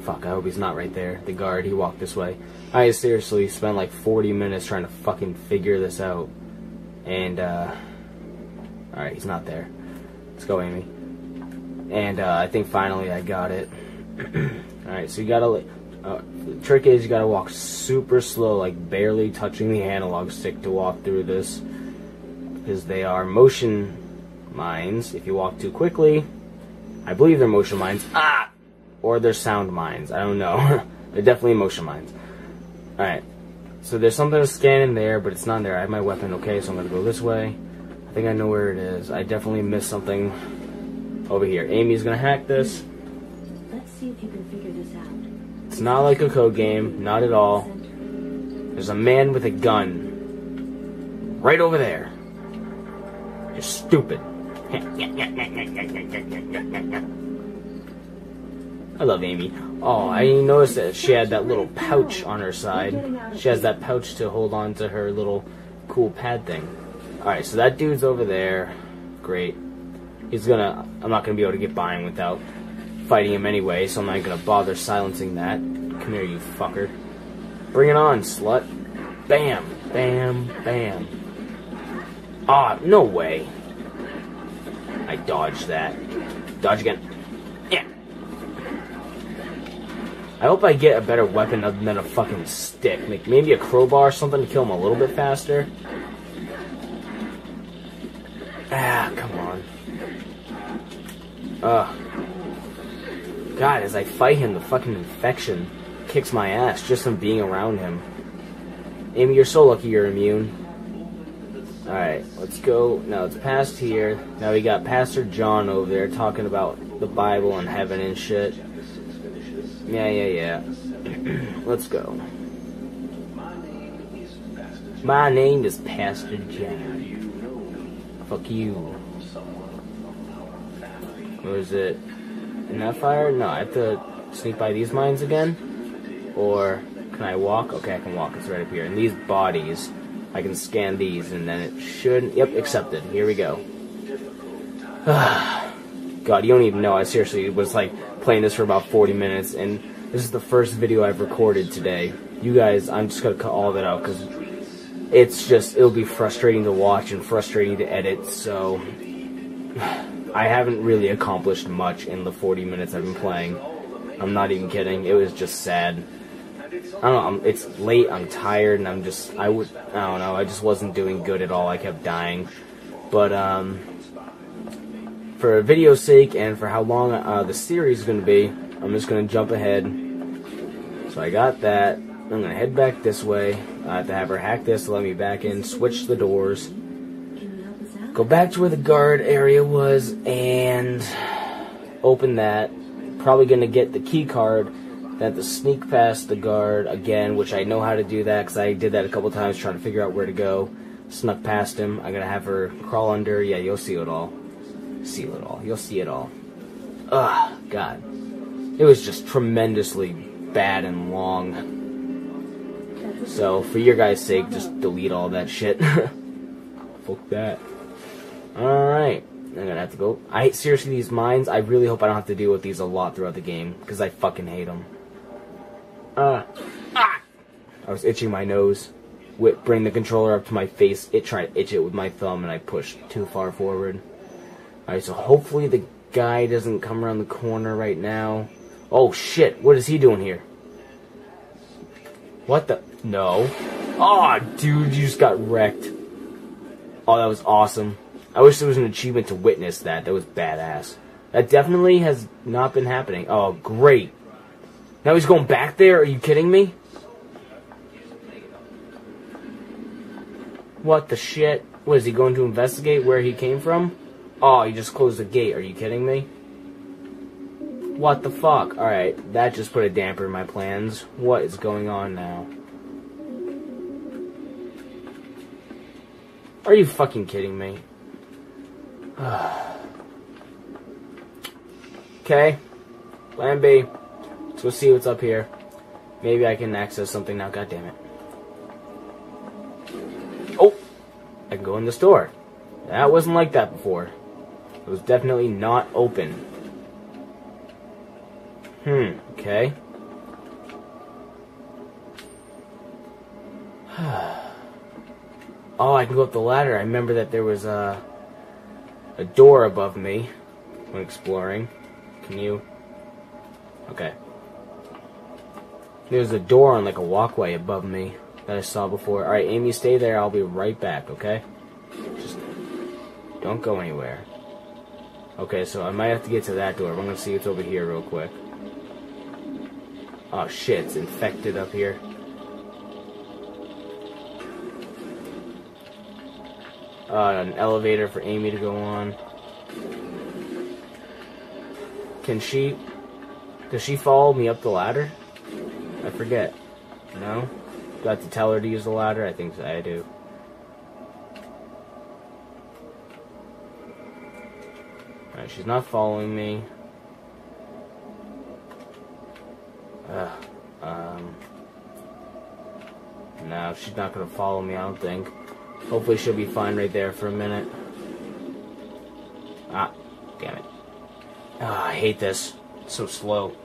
fuck. I hope he's not right there. The guard, he walked this way. I seriously spent like 40 minutes trying to fucking figure this out, and uh, all right, he's not there. Let's go, Amy. And uh, I think finally I got it. <clears throat> all right, so you gotta. Uh, the trick is you gotta walk super slow, like barely touching the analog stick to walk through this, because they are motion mines. If you walk too quickly, I believe they're motion mines. Ah, or they're sound mines. I don't know. <laughs> they're definitely motion mines. All right. So there's something to scan in there, but it's not there. I have my weapon. Okay, so I'm gonna go this way. I think I know where it is. I definitely missed something over here. Amy's gonna hack this. Let's see if you can figure this out. It's not like a code game, not at all. There's a man with a gun. Right over there. You're stupid. I love Amy. Oh, I noticed that she had that little pouch on her side. She has that pouch to hold on to her little cool pad thing. Alright, so that dude's over there. Great. He's gonna. I'm not gonna be able to get by him without fighting him anyway, so I'm not gonna bother silencing that. Come here, you fucker. Bring it on, slut. Bam, bam, bam. Ah, no way. I dodged that. Dodge again. Yeah. I hope I get a better weapon other than a fucking stick. Like maybe a crowbar or something to kill him a little bit faster. Ah, come on. Ugh. God, as I fight him, the fucking infection kicks my ass just from being around him. Amy, you're so lucky you're immune. Alright, let's go. Now it's past here. Now we got Pastor John over there talking about the Bible and heaven and shit. Yeah, yeah, yeah. <clears throat> let's go. My name is Pastor John. Fuck you. Was it in that fire? No, I have to sneak by these mines again? Or can I walk? Okay, I can walk. It's right up here. And these bodies, I can scan these and then it should. Yep, accepted. Here we go. <sighs> God, you don't even know. I seriously was like playing this for about 40 minutes and this is the first video I've recorded today. You guys, I'm just gonna cut all that out because it's just, it'll be frustrating to watch and frustrating to edit, so. <sighs> I haven't really accomplished much in the 40 minutes I've been playing. I'm not even kidding. It was just sad. I don't know. It's late. I'm tired, and I'm just. I would. I don't know. I just wasn't doing good at all. I kept dying. But um, for video's sake and for how long uh, the series is going to be, I'm just going to jump ahead. So I got that. I'm going to head back this way. I have to have her hack this to let me back in. Switch the doors go back to where the guard area was and open that. Probably gonna get the key card. Have to sneak past the guard again, which I know how to do that because I did that a couple times trying to figure out where to go. Snuck past him. I'm gonna have her crawl under. Yeah, you'll see it all. See it all. You'll see it all. Ugh, God. It was just tremendously bad and long. So, for your guys' sake, just delete all that shit. <laughs> Fuck that. Alright. I'm gonna have to go. I seriously, these mines, I really hope I don't have to deal with these a lot throughout the game, because I fucking hate them. Uh, ah! I was itching my nose. Bring the controller up to my face, it tried to itch it with my thumb, and I pushed too far forward. Alright, so hopefully the guy doesn't come around the corner right now. Oh shit, what is he doing here? What the? No. Aw, dude, you just got wrecked. Oh, that was awesome. I wish there was an achievement to witness that. That was badass. That definitely has not been happening. Oh, great. Now he's going back there? Are you kidding me? What the shit? What, is he going to investigate where he came from? Oh, he just closed the gate. Are you kidding me? What the fuck? Alright, that just put a damper in my plans. What is going on now? Are you fucking kidding me? <sighs> okay. Plan B. Let's go see what's up here. Maybe I can access something now. God damn it. Oh! I can go in the store. That wasn't like that before. It was definitely not open. Hmm, okay. <sighs> oh, I can go up the ladder. I remember that there was a, a door above me when exploring. Can you? Okay. There's a door on like a walkway above me that I saw before. Alright, Amy, stay there. I'll be right back, okay? Just don't go anywhere. Okay, so I might have to get to that door. I'm gonna see what's over here real quick. Oh shit, it's infected up here. Uh, an elevator for Amy to go on. Can she? Does she follow me up the ladder? I forget. No. Have to tell her to use the ladder? I think I do. Alright, she's not following me. Ugh. Um. No, she's not gonna follow me, I don't think. Hopefully she'll be fine right there for a minute. Ah, damn it. Ah, I hate this. It's so slow.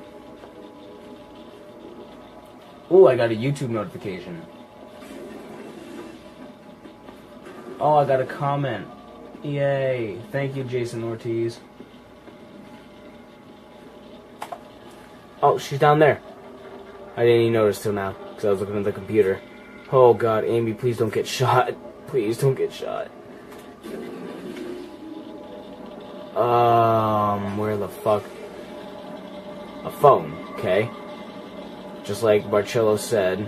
Ooh, I got a YouTube notification. Oh, I got a comment. Yay. Thank you, Jason Ortiz. Oh, she's down there. I didn't even notice till now, because I was looking at the computer. Oh god, Amy, please don't get <laughs> shot. Please don't get shot. Um, where the fuck? A phone, okay. Just like Marcello said.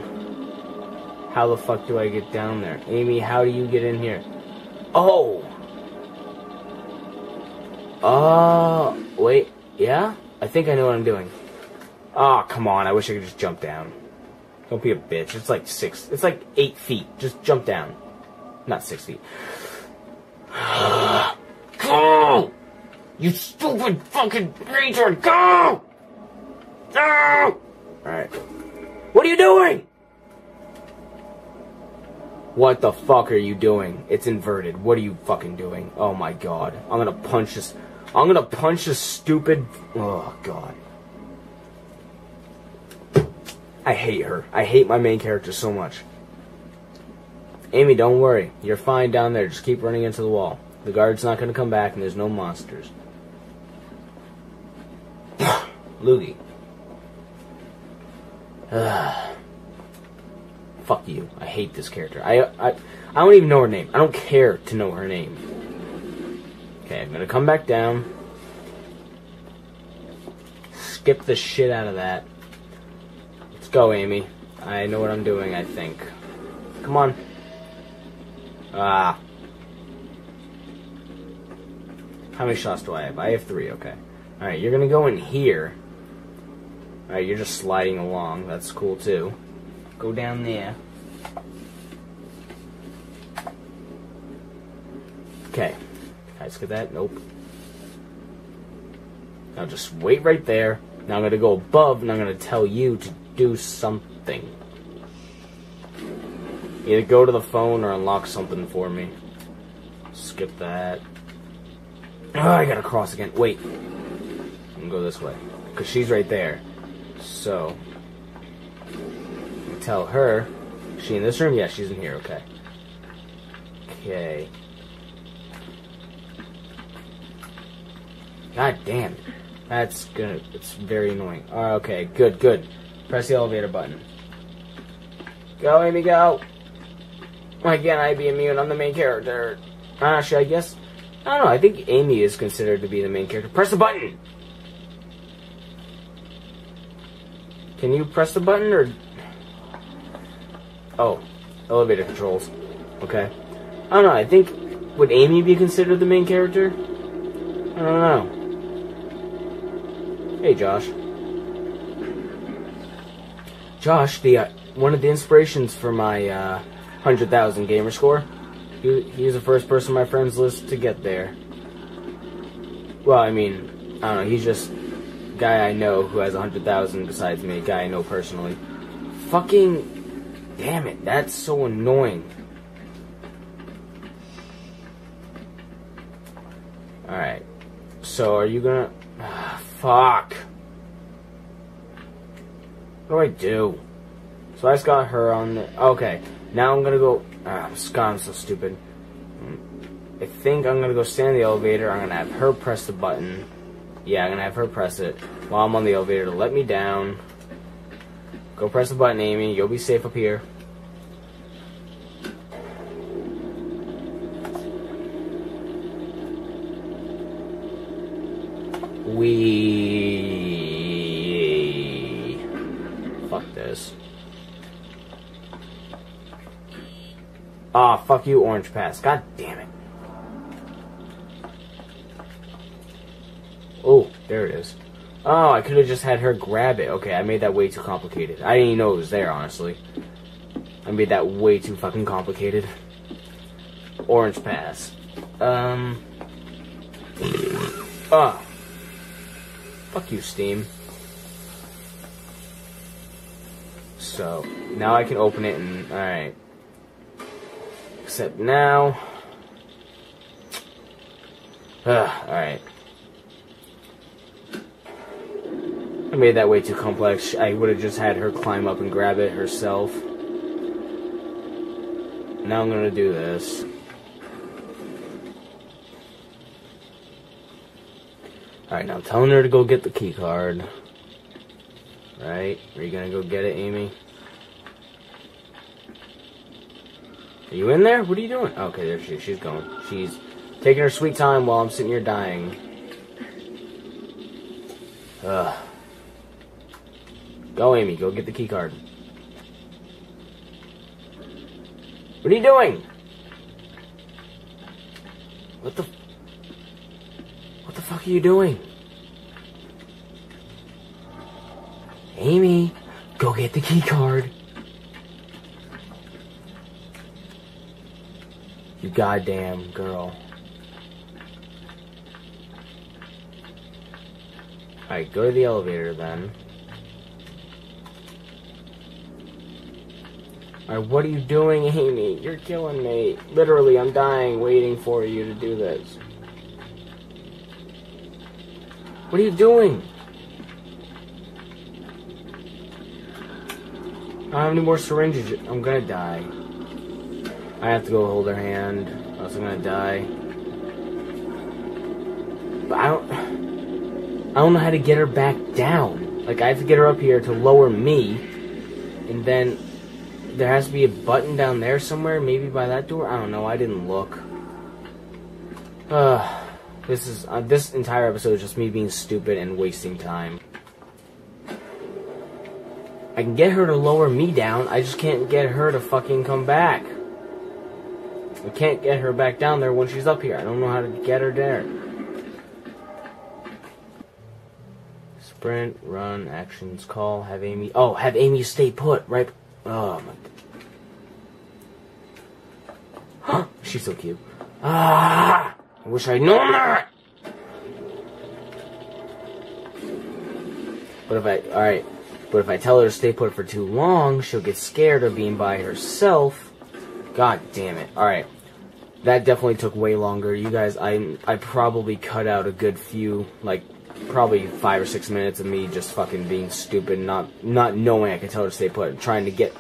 How the fuck do I get down there? Amy, how do you get in here? Oh! Uh, wait, yeah? I think I know what I'm doing. Ah, oh, come on, I wish I could just jump down. Don't be a bitch. It's like six, it's like eight feet. Just jump down. Not six feet. <sighs> Go! You stupid fucking retard! Go! Go! Alright. What are you doing? What the fuck are you doing? It's inverted. What are you fucking doing? Oh my god. I'm gonna punch this. I'm gonna punch this stupid. Oh god. I hate her. I hate my main character so much. Amy, don't worry. You're fine down there. Just keep running into the wall. The guard's not gonna come back and there's no monsters. <sighs> Loogie. <sighs> Fuck you. I hate this character. I, I I don't even know her name. I don't care to know her name. Okay, I'm gonna come back down. Skip the shit out of that. Let's go, Amy. I know what I'm doing, I think. Come on. Ah. How many shots do I have? I have three, okay. Alright, you're gonna go in here. Alright, you're just sliding along. That's cool, too. Go down there. Okay. I skip that? Nope. Now just wait right there. Now I'm gonna go above and I'm gonna tell you to do something. Either go to the phone or unlock something for me. Skip that. Oh, I gotta cross again. Wait. I'm gonna go this way. Because she's right there. So. Tell her. Is she in this room? Yeah, she's in here. Okay. Okay. God damn. That's gonna. It's very annoying. Uh, okay, good, good. Press the elevator button. Go, Amy, go! Why can't I be immune? I'm the main character. Actually, I guess. I don't know. I think Amy is considered to be the main character. Press the button! Can you press the button or. Oh, elevator controls. Okay. I don't know. I think. Would Amy be considered the main character? I don't know. Hey, Josh. Josh, the uh, one of the inspirations for my uh, 100,000 gamer score. He, he's the first person on my friends list to get there. Well, I mean, I don't know. He's just guy I know who has 100,000 besides me, guy I know personally. Fucking damn it, that's so annoying. Alright. So, are you gonna. Ah, fuck. What do I do? So I just got her on the. Okay. Now I'm gonna go. Ah, I'm so stupid. I think I'm gonna go stand in the elevator. I'm gonna have her press the button. Yeah, I'm gonna have her press it while I'm on the elevator to let me down. Go press the button, Amy. You'll be safe up here. We. Fuck this. Ah, oh, fuck you, Orange Pass. God damn it. Oh, there it is. Oh, I could have just had her grab it. Okay, I made that way too complicated. I didn't even know it was there, honestly. I made that way too fucking complicated. Orange Pass. Um. Ah. Oh. Fuck you, Steam. So, now I can open it and. Alright. Except now. Ugh, alright. I made that way too complex. I would have just had her climb up and grab it herself. Now I'm gonna do this. Alright, now I'm telling her to go get the key card. Right? Are you gonna go get it, Amy? Are you in there? What are you doing? Okay, there she is. She's going. She's taking her sweet time while I'm sitting here dying. Ugh. Go, Amy. Go get the key card. What are you doing? What the... What the fuck are you doing? Amy, go get the key card. You goddamn girl. Alright, go to the elevator then. Alright, what are you doing, Amy? You're killing me. Literally, I'm dying waiting for you to do this. What are you doing? I don't have any more syringes. I'm gonna die. I have to go hold her hand, or else I'm gonna die. But I don't. I don't know how to get her back down. Like I have to get her up here to lower me, and then there has to be a button down there somewhere. Maybe by that door. I don't know. I didn't look. Uh, this is uh, this entire episode is just me being stupid and wasting time. I can get her to lower me down. I just can't get her to fucking come back. I can't get her back down there when she's up here. I don't know how to get her there. Sprint, run, actions, call, have Amy. Oh, have Amy stay put, right? Oh my. She's so cute. Ah! I wish I'd known that! But if I. Alright. But if I tell her to stay put for too long, she'll get scared of being by herself. God damn it. Alright. That definitely took way longer. You guys, I I probably cut out a good few, like, probably five or six minutes of me just fucking being stupid, not not knowing I could tell her to stay put, trying to get.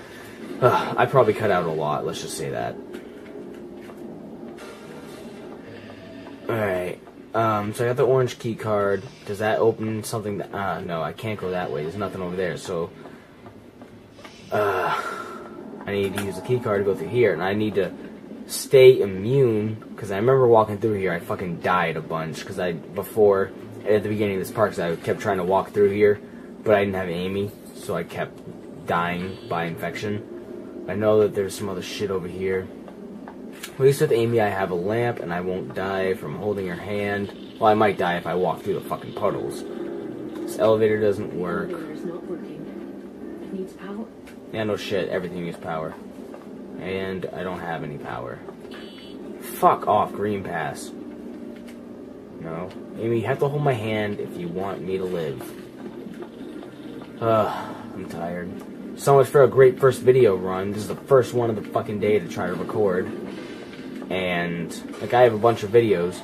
Uh, I probably cut out a lot. Let's just say that. All right. Um, so I got the orange key card. Does that open something? That, uh, no, I can't go that way. There's nothing over there. So, uh, I need to use the key card to go through here, and I need to stay immune because I remember walking through here. I fucking died a bunch because I before at the beginning of this park, I kept trying to walk through here, but I didn't have Amy, so I kept dying by infection. I know that there's some other shit over here. At least with Amy, I have a lamp, and I won't die from holding her hand. Well, I might die if I walk through the fucking puddles. This elevator doesn't work. It needs power. Yeah, no shit. Everything needs power. And I don't have any power. Fuck off, Green Pass. No. Amy, you have to hold my hand if you want me to live. Ugh, I'm tired. So much for a great first video run. This is the first one of the fucking day to try to record. And, like, I have a bunch of videos.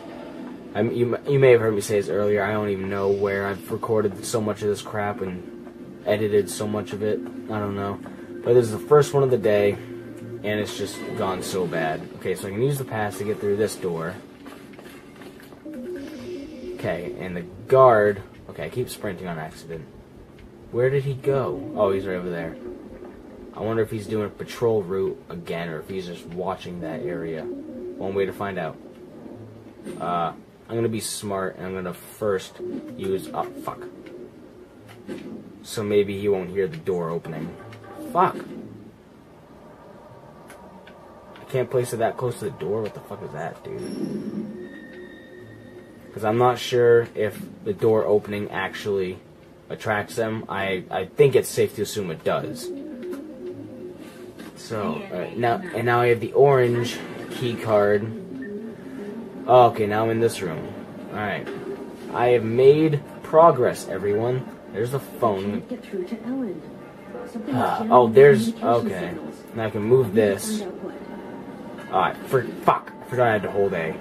I, you, you may have heard me say this earlier. I don't even know where I've recorded so much of this crap and edited so much of it. I don't know. But this is the first one of the day, and it's just gone so bad. Okay, so I can use the pass to get through this door. Okay, and the guard. Okay, I keep sprinting on accident. Where did he go? Oh, he's right over there. I wonder if he's doing a patrol route again, or if he's just watching that area. One way to find out. Uh, I'm gonna be smart, and I'm gonna first use. Oh, fuck. So maybe he won't hear the door opening. Fuck. I can't place it that close to the door. What the fuck is that, dude? because I'm not sure if the door opening actually attracts them. I I think it's safe to assume it does. So alright, now and now I have the orange key card. Oh, okay, now I'm in this room. All right, I have made progress, everyone. There's the phone. Get through to Ellen. Ah, oh, there's okay. Now I can move this. Find out what. Alright, for fuck. I forgot I had to hold A.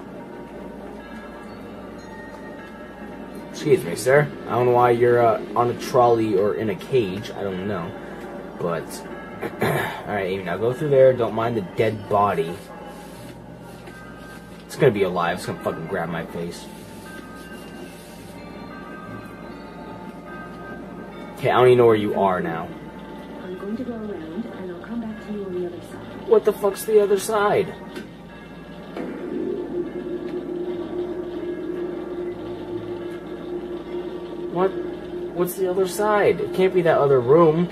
Excuse me, sir. I don't know why you're uh, on a trolley or in a cage. I don't know. But <clears throat> alright, Amy, now go through there. Don't mind the dead body. It's gonna be alive. It's gonna fucking grab my face. Okay, I don't even know where you are now. Going to go around and I'll come back to you on the other side. What the fuck's the other side? What? What's the other side? It can't be that other room.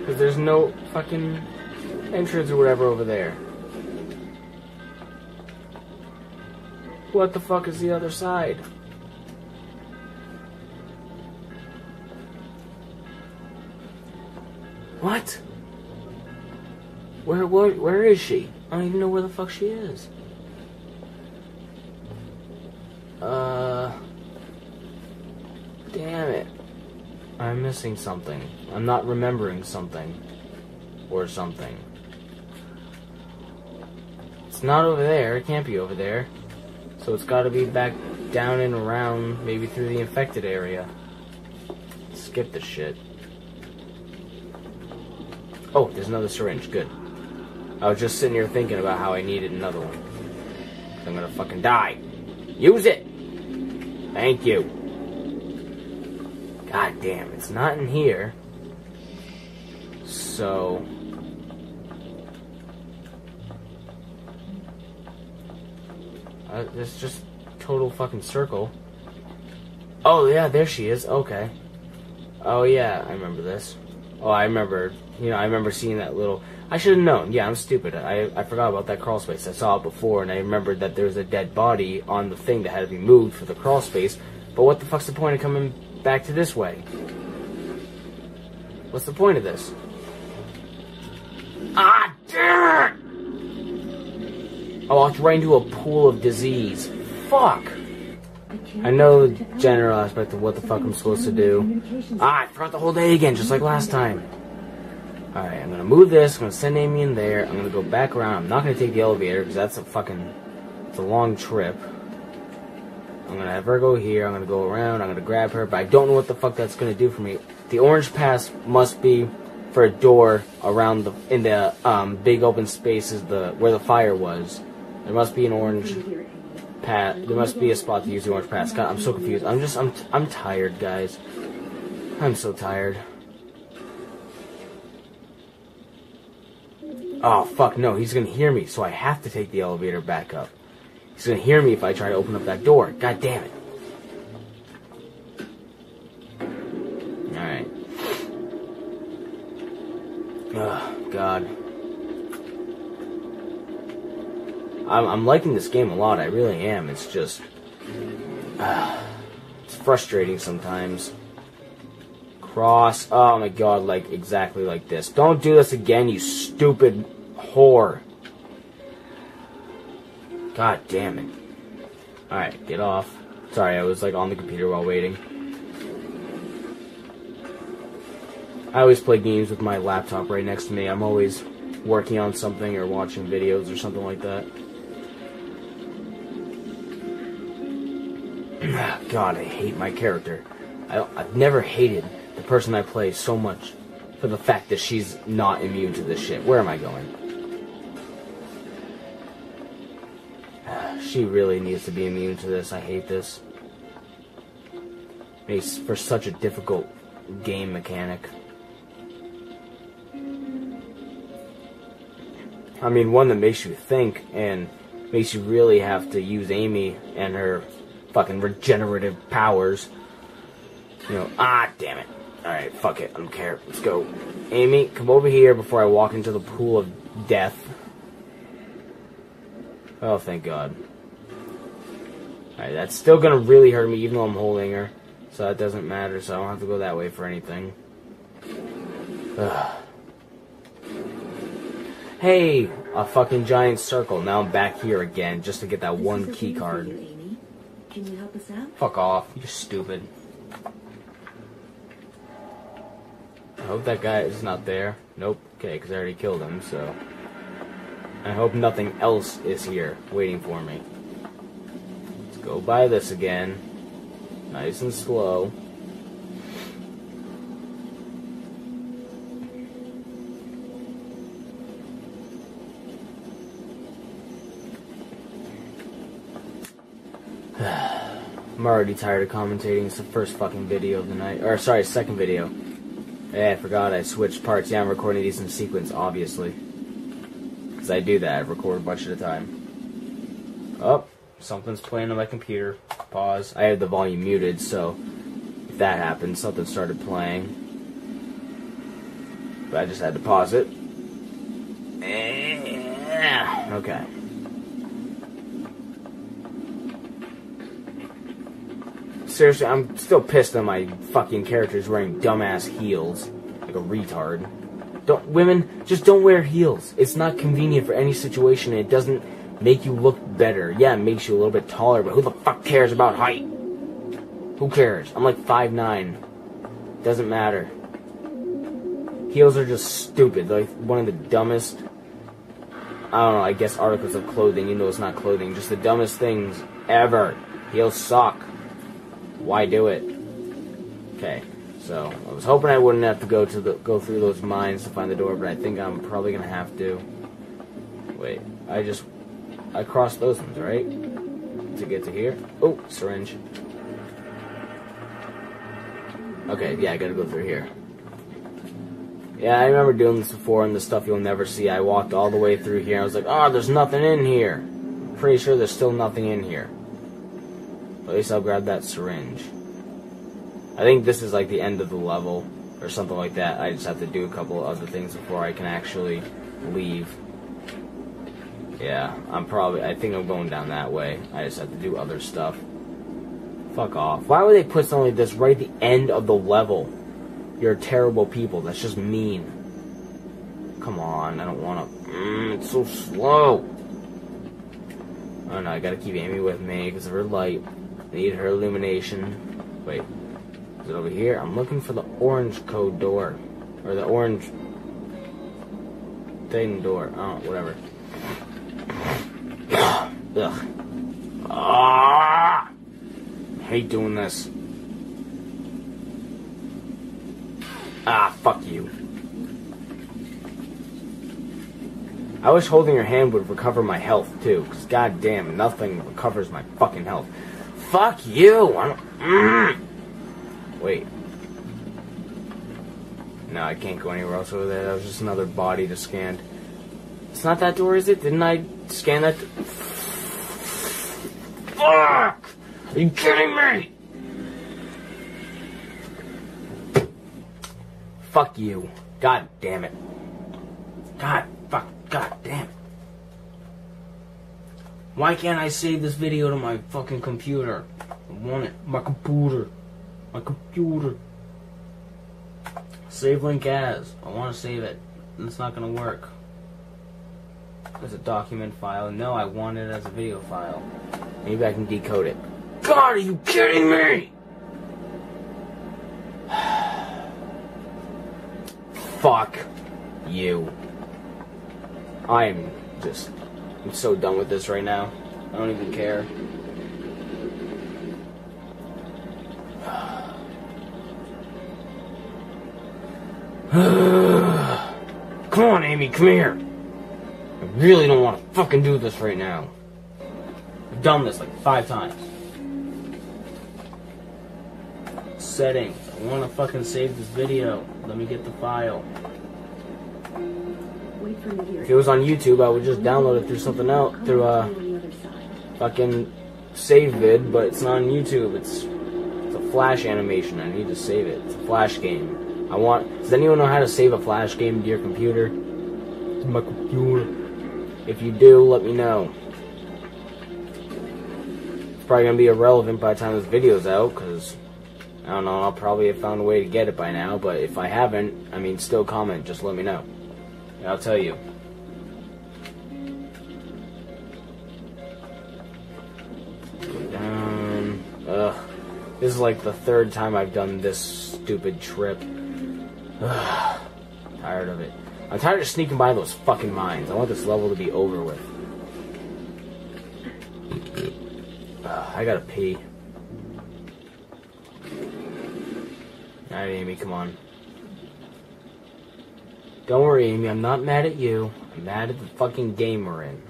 Because there's no fucking entrance or whatever over there. What the fuck is the other side? What? Where, where, where is she? I don't even know where the fuck she is. Uh. Damn it. I'm missing something. I'm not remembering something. Or something. It's not over there. It can't be over there. So it's gotta be back down and around, maybe through the infected area. Skip the shit. Oh, there's another syringe. Good. I was just sitting here thinking about how I needed another one. I'm gonna fucking die. Use it! Thank you. God damn, it's not in here. So. Uh, it's just total fucking circle. Oh, yeah, there she is. Okay. Oh, yeah, I remember this. Oh, I remember, you know, I remember seeing that little. I should have known. Yeah, I'm stupid. I, I forgot about that crawl space. I saw it before, and I remembered that there was a dead body on the thing that had to be moved for the crawl space. But what the fuck's the point of coming back to this way? What's the point of this? Ah, damn! I walked right into a pool of disease. Fuck! I know the general aspect of what the fuck I'm supposed to do. Ah, I forgot the whole day again, just like last time. Alright, I'm gonna move this, I'm gonna send Amy in there, I'm gonna go back around. I'm not gonna take the elevator, because that's a fucking. It's a long trip. I'm gonna have her go here, I'm gonna go around, I'm gonna grab her, but I don't know what the fuck that's gonna do for me. The orange pass must be for a door around the. in the um, big open spaces the where the fire was. There must be an orange pass. There must be a spot to use the orange pass. God, I'm so confused. I'm just, I'm, I'm tired, guys. I'm so tired. Oh fuck no, he's gonna hear me, so I have to take the elevator back up. He's gonna hear me if I try to open up that door. God damn it. Alright. Oh, God. I'm, I'm liking this game a lot, I really am. It's just. ah, it's frustrating sometimes. Cross. Oh my god, like exactly like this. Don't do this again, you stupid whore. God damn it. Alright, get off. Sorry, I was like on the computer while waiting. I always play games with my laptop right next to me. I'm always working on something or watching videos or something like that. <clears throat> God, I hate my character. I, I've never hated the person I play so much for the fact that she's not immune to this shit. Where am I going? <sighs> She really needs to be immune to this. I hate this. Makes for such a difficult game mechanic. I mean, one that makes you think and makes you really have to use Amy and her fucking regenerative powers. You know, ah, damn it. Alright, fuck it. I don't care. Let's go. Amy, come over here before I walk into the pool of death. Oh, thank God. Alright, that's still gonna really hurt me even though I'm holding her. So that doesn't matter, so I don't have to go that way for anything. Ugh. Hey, a fucking giant circle. Now I'm back here again just to get that one key card. you, Can you help us out? Fuck off. You're stupid. I hope that guy is not there. Nope. Okay, because I already killed him, so. I hope nothing else is here waiting for me. Let's go by this again. Nice and slow. <sighs> I'm already tired of commentating. It's the first fucking video of the night. Or, sorry, second video. Yeah, I forgot I switched parts. Yeah, I'm recording these in sequence, obviously. Because I do that. I record a bunch at a time. Oh, something's playing on my computer. Pause. I have the volume muted, so if that happened, something started playing. But I just had to pause it. Eh, Okay. Seriously, I'm still pissed that my fucking character's wearing dumbass heels. Like a retard. Don't women just don't wear heels. It's not convenient for any situation and it doesn't make you look better. Yeah, it makes you a little bit taller, but who the fuck cares about height? Who cares? I'm like five nine. Doesn't matter. Heels are just stupid. Like one of the dumbest I don't know, I guess articles of clothing, you know it's not clothing, just the dumbest things ever. Heels suck. Why do it? Okay, so I was hoping I wouldn't have to go to the go through those mines to find the door, but I think I'm probably gonna have to. Wait, I just I crossed those ones, right? To get to here. Oh, syringe. Okay, yeah, I gotta go through here. Yeah, I remember doing this before and the stuff you'll never see. I walked all the way through here. I was like, oh, there's nothing in here. Pretty sure there's still nothing in here. At least I'll grab that syringe. I think this is like the end of the level or something like that. I just have to do a couple other things before I can actually leave. Yeah, I'm probably, I think I'm going down that way. I just have to do other stuff. Fuck off. Why would they put something like this right at the end of the level? You're terrible people. That's just mean. Come on, I don't want to. Mm, it's so slow. Oh no, I gotta keep Amy with me because of her light. I need her illumination. Wait, is it over here? I'm looking for the orange code door. Or the orange thing door. Oh, whatever. <coughs> Ugh. Ah! hate doing this. Ah, fuck you. I wish holding your hand would recover my health too, because goddamn, nothing recovers my fucking health. Fuck you! I don't, mm. Wait. No, I can't go anywhere else over there. That was just another body to scan. It's not that door, is it? Didn't I scan that? Fuck! Are you kidding me? Fuck you. God damn it. God, fuck, god damn it. Why can't I save this video to my fucking computer? I want it. My computer. My computer. Save link as. I want to save it. It's not going to work. As a document file. No, I want it as a video file. Maybe I can decode it. God, are you kidding me? <sighs> Fuck you. I'm just. I'm so done with this right now. I don't even care. <sighs> come on, Amy, come here. I really don't want to fucking do this right now. I've done this like five times. Settings. I want to fucking save this video. Let me get the file. If it was on YouTube, I would just download it through something else, through uh, other side. fucking save vid, but it's not on YouTube. It's it's a flash animation. I need to save it. It's a flash game. I want. Does anyone know how to save a flash game to your computer? To my computer. If you do, let me know. It's probably gonna be irrelevant by the time this video's out, because I don't know. I'll probably have found a way to get it by now. But if I haven't, I mean, still comment. Just let me know. And I'll tell you. Down. Ugh. This is like the third time I've done this stupid trip. Ugh. Tired of it. I'm tired of sneaking by those fucking mines. I want this level to be over with. Ugh, I gotta pee. Alright, Amy, come on. Don't worry, Amy, I'm not mad at you. I'm mad at the fucking game we're in.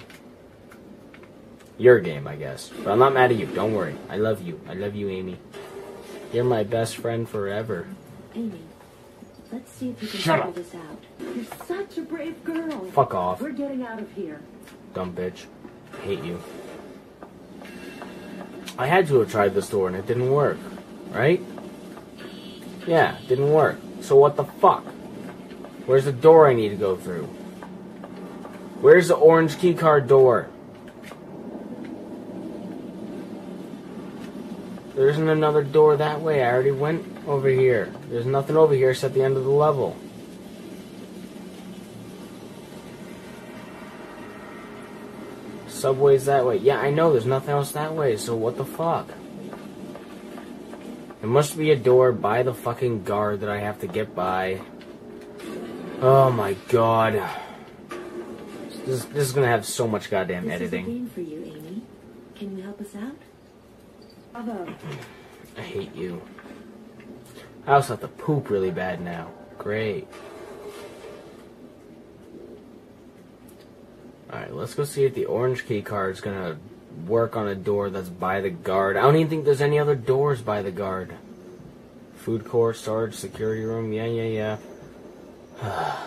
Your game, I guess. But I'm not mad at you. Don't worry. I love you. I love you, Amy. You're my best friend forever. Amy, let's see if you can Shut figure up. this out. You're such a brave girl. Fuck off, We're getting out of here. dumb bitch. I hate you. I had to have tried this door and it didn't work. Right? Yeah, didn't work. So what the fuck? Where's the door I need to go through? Where's the orange keycard door? There isn't another door that way. I already went over here. There's nothing over here except the end of the level. Subway's that way. Yeah, I know there's nothing else that way, so what the fuck? There must be a door by the fucking guard that I have to get by. Oh my god. This, this is gonna have so much goddamn This editing. is a game for you, Amy. Can you help us out? Bravo. I hate you. I also have to poop really bad now. Great. Alright, let's go see if the orange key card is gonna work on a door that's by the guard. I don't even think there's any other doors by the guard. Food court, storage, security room, yeah, yeah, yeah. But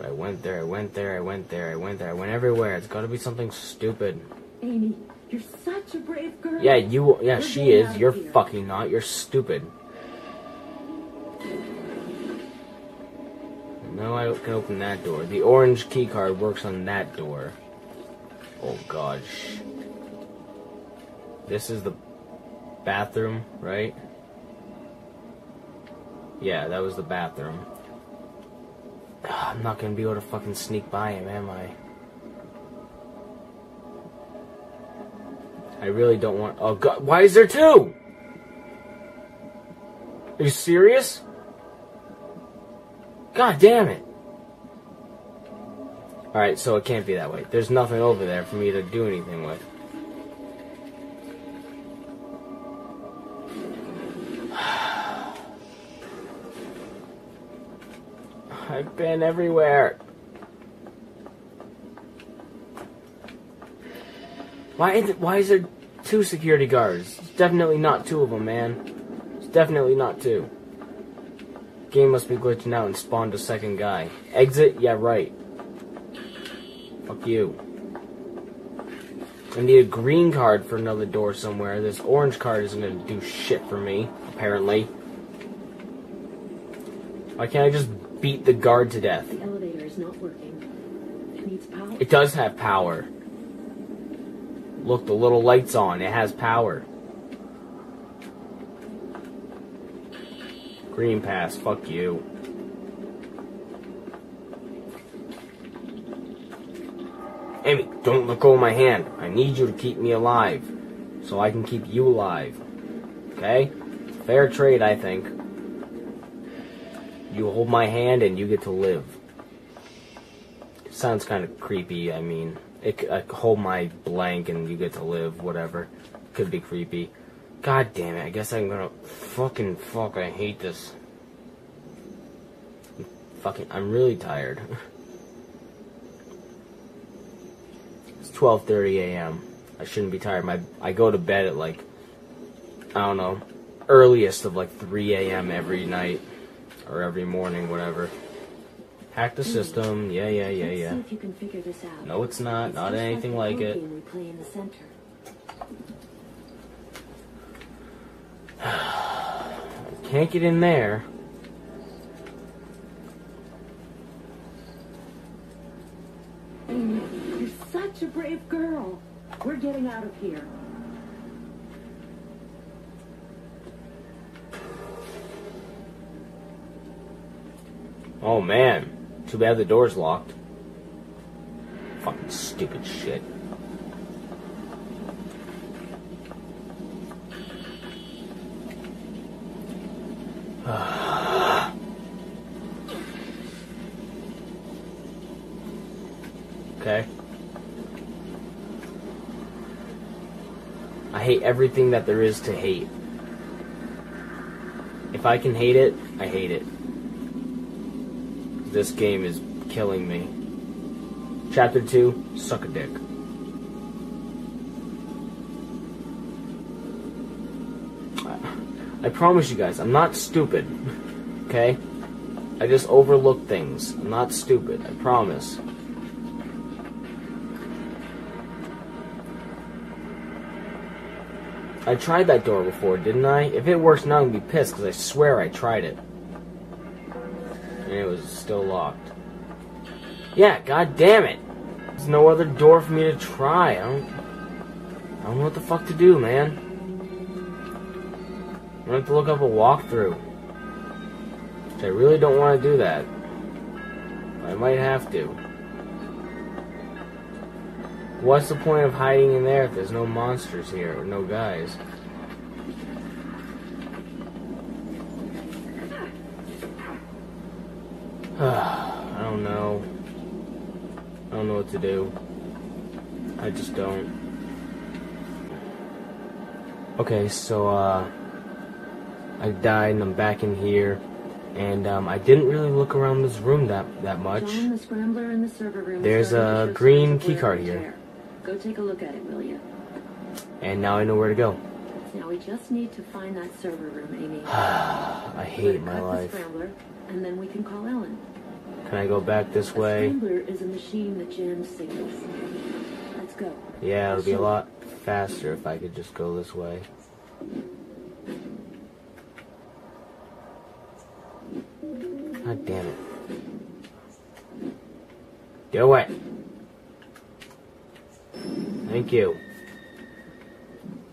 <sighs> I went there, I went there, I went there, I went there, I went everywhere. It's gotta be something stupid. Amy, you're such a brave girl. Yeah, you. Yeah, We're she is. You're here. fucking not. You're stupid. No, I can open that door. The orange key card works on that door. Oh gosh. This is the bathroom, right? Yeah, that was the bathroom. I'm not gonna be able to fucking sneak by him, am I? I really don't want. Oh god, why is there two? Are you serious? God damn it. Alright, so it can't be that way. There's nothing over there for me to do anything with. <sighs> I've been everywhere. Why is it, why is there two security guards? It's definitely not two of them, man. It's definitely not two. Game must be glitching out and spawned a second guy. Exit? Yeah, right. Fuck you. I need a green card for another door somewhere. This orange card isn't gonna do shit for me, apparently. Why can't I just beat the guard to death? The elevator is not working. It needs power. It does have power. Look, the little light's on. It has power. Green pass. Fuck you. Amy, don't let go of my hand. I need you to keep me alive. So I can keep you alive. Okay? Fair trade, I think. You hold my hand and you get to live. Sounds kind of creepy. I mean, it, I hold my blank and you get to live. Whatever. Could be creepy. God damn it! I guess I'm gonna fucking fuck. I hate this. Fucking, I'm really tired. <laughs> it's 12:30 a.m. I shouldn't be tired. My I go to bed at like I don't know, earliest of like 3 a.m. every night or every morning, whatever. Hack the system. Yeah, yeah, yeah, yeah. see if you can figure this out. No, it's not. It's Not anything the like it. we play in the center. <sighs> Can't get in there. Mm, you're such a brave girl. We're getting out of here. Oh man. Too bad the door's locked. Fucking stupid shit. <sighs> okay. I hate everything that there is to hate. If I can hate it, I hate it. This game is killing me. Chapter 2 Suck a Dick. I, promise you guys, I'm not stupid. <laughs> Okay? I just overlook things. I'm not stupid. I promise. I tried that door before, didn't I? If it works now, I'm gonna be pissed because I swear I tried it. It was still locked. Yeah, god damn it. There's no other door for me to try. I don't I don't know what the fuck to do, man. I'm gonna have to look up a walkthrough. Which I really don't want to do that. I might have to. What's the point of hiding in there if there's no monsters here or no guys? I don't know. I don't know what to do. I just don't. Okay, so uh I died and I'm back in here and um, I didn't really look around this room that that much. John, the scrambler in the server room. There's a green signs of wear keycard here. Go take a look at it, will you? And now I know where to go. Now we just need to find that server room, Amy. <sighs> I hate my life. The scrambler, and then we can call Ellen. Can I go back this A way? scrambler is a machine that jams signals. Let's go. Yeah, it'll be a lot faster if I could just go this way. God damn it. Do it. Thank you.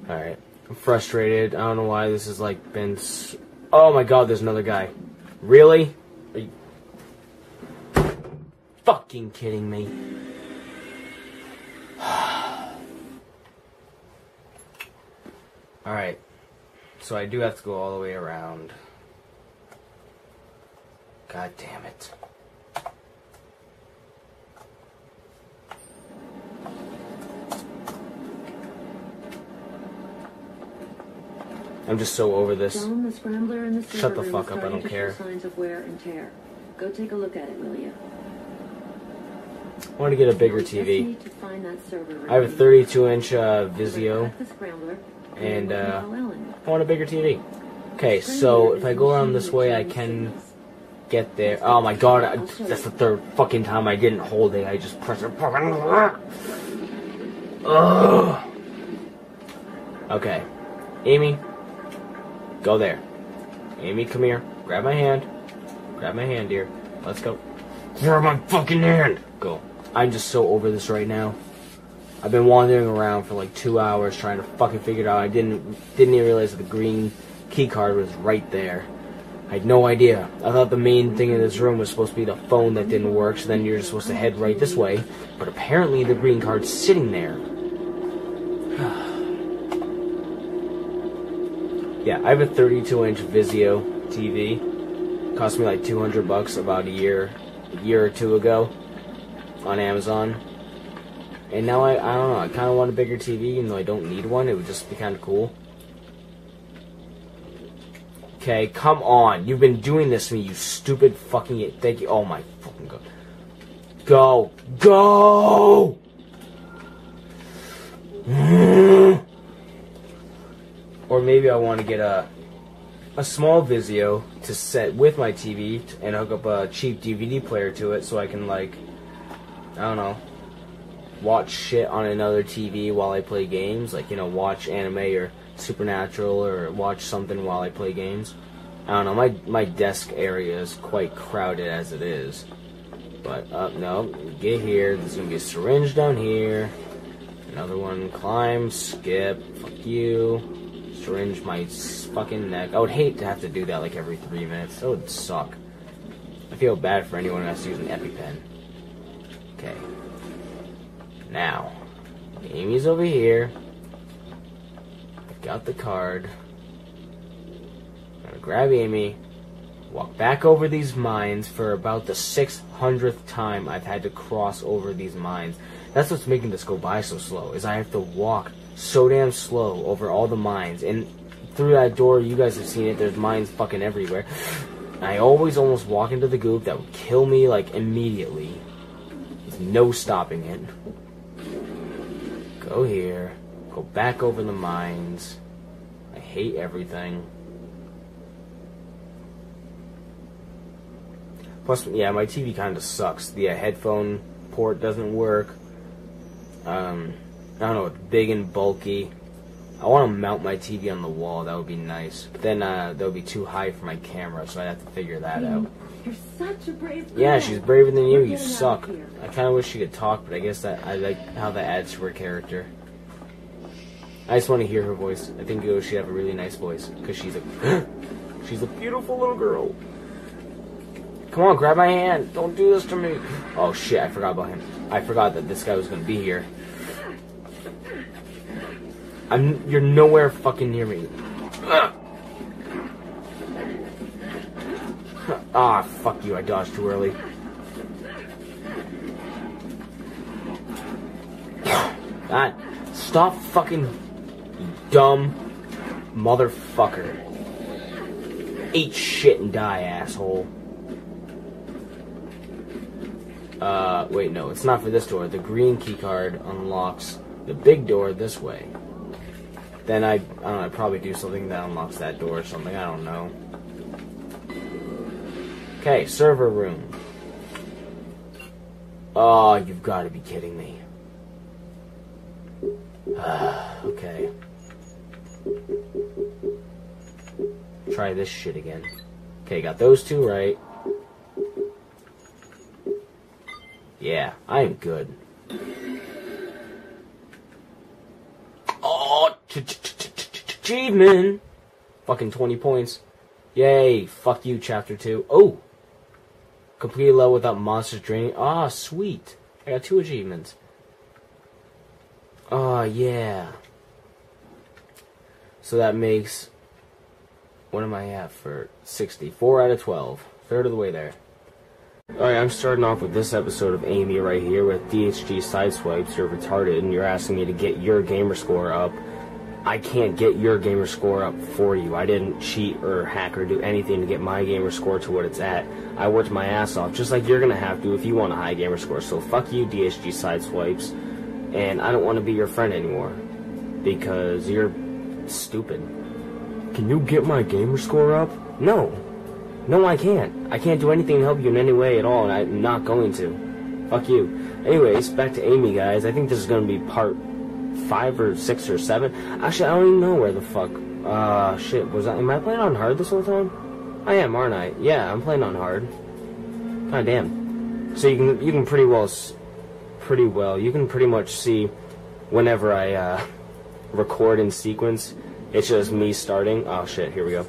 Alright. I'm frustrated. I don't know why this has like been. S- oh my god, there's another guy. Really? Fucking kidding me? <sighs> Alright. So I do have to go all the way around. God damn it. I'm just so over this. John, the scrambler in the Shut the fuck up, I don't care. Signs of wear and tear. Go take a look at it, will you? I want to get a bigger TV. need to find that server room. I have a 32 inch uh, Vizio. Cut the scrambler, and, then we can uh. I want a bigger TV. Okay, so if I go around this way, I can get there. Oh my god, I, that's the third fucking time I didn't hold it. I just pressed it. Ugh. Okay, Amy, go there. Amy, come here. Grab my hand. Grab my hand, dear. Let's go. Grab my fucking hand. Go. I'm just so over this right now. I've been wandering around for like two hours trying to fucking figure it out. I didn't didn't even realize that the green key card was right there. I had no idea. I thought the main thing in this room was supposed to be the phone that didn't work, so then you're just supposed to head right this way. But apparently the green card's sitting there. <sighs> yeah, I have a 32 inch Vizio TV. Cost me like 200 bucks about a year, year or two ago on Amazon. And now I, I don't know, I kind of want a bigger TV, even though I don't need one. It would just be kind of cool. Okay, come on. You've been doing this to me, you stupid fucking. Thank you. Oh my fucking god. Go. Go! or maybe I want to get a a small Vizio to set with my TV and hook up a cheap DVD player to it so I can like I don't know watch shit on another TV while I play games, like you know, watch anime or Supernatural or watch something while I play games. I don't know. My my desk area is quite crowded as it is. But uh, no, get here. There's gonna be a syringe down here. Another one. Climb, skip. Fuck you. Syringe my fucking neck. I would hate to have to do that like every three minutes. That would suck. I feel bad for anyone who has to use an EpiPen. Okay. Now, Amy's over here. I've got the card. I'm gonna grab Amy, walk back over these mines for about the 600th time I've had to cross over these mines. That's what's making this go by so slow, is I have to walk so damn slow over all the mines. And through that door, you guys have seen it, there's mines fucking everywhere. I always almost walk into the goop that would kill me, like, immediately. With no stopping it. Go here. Go back over the mines. I hate everything. Plus, yeah, my TV kind of sucks. The uh, headphone port doesn't work. Um, I don't know, big and bulky. I want to mount my TV on the wall. That would be nice. But then uh, that would be too high for my camera, so I'd have to figure that out. You're such a brave girl. Yeah, she's braver than you. You getting out of suck. I kind of wish she could talk, but I guess that I like how that adds to her character. I just want to hear her voice. I think she'd have a really nice voice because she's a <gasps> she's a beautiful little girl. Come on, grab my hand. Don't do this to me. Oh shit, I forgot about him. I forgot that this guy was gonna be here. I'm. You're nowhere fucking near me. Ah, fuck you. I dodged too early. God, stop fucking dumb motherfucker. Eat shit and die, asshole. Uh, wait, no, it's not for this door. The green key card unlocks the big door this way. Then I, I don't know, I'd probably do something that unlocks that door or something. I don't know. Okay, server room. Oh, you've got to be kidding me. <sighs> okay. Try this shit again. Okay, got those two right. Yeah, I am good. Oh, ch- ch- ch- ch- ch- achievement! Fucking 20 points. Yay, fuck you, chapter 2. Oh! Complete level without monsters draining. Ah, sweet. I got two achievements. Ah, yeah. So that makes. What am I at for 60? 4 out of 12. Third of the way there. Alright, I'm starting off with this episode of Amy right here with DHG Sideswipes. You're retarded and you're asking me to get your gamer score up. I can't get your gamer score up for you. I didn't cheat or hack or do anything to get my gamer score to what it's at. I worked my ass off, just like you're gonna have to if you want a high gamer score. So fuck you, DHG Sideswipes. And I don't want to be your friend anymore. Because you're stupid. Can you get my gamer score up? No. No, I can't. I can't do anything to help you in any way at all, and I'm not going to. Fuck you. Anyways, back to Amy, guys. I think this is gonna be part five or six or seven. Actually, I don't even know where the fuck. Uh, shit. Was I? Am I playing on hard this whole time? I am, aren't I? Yeah, I'm playing on hard. God damn. So you can you can pretty well pretty well you can pretty much see whenever I uh, <laughs> record in sequence. It's just me starting. Oh shit! Here we go.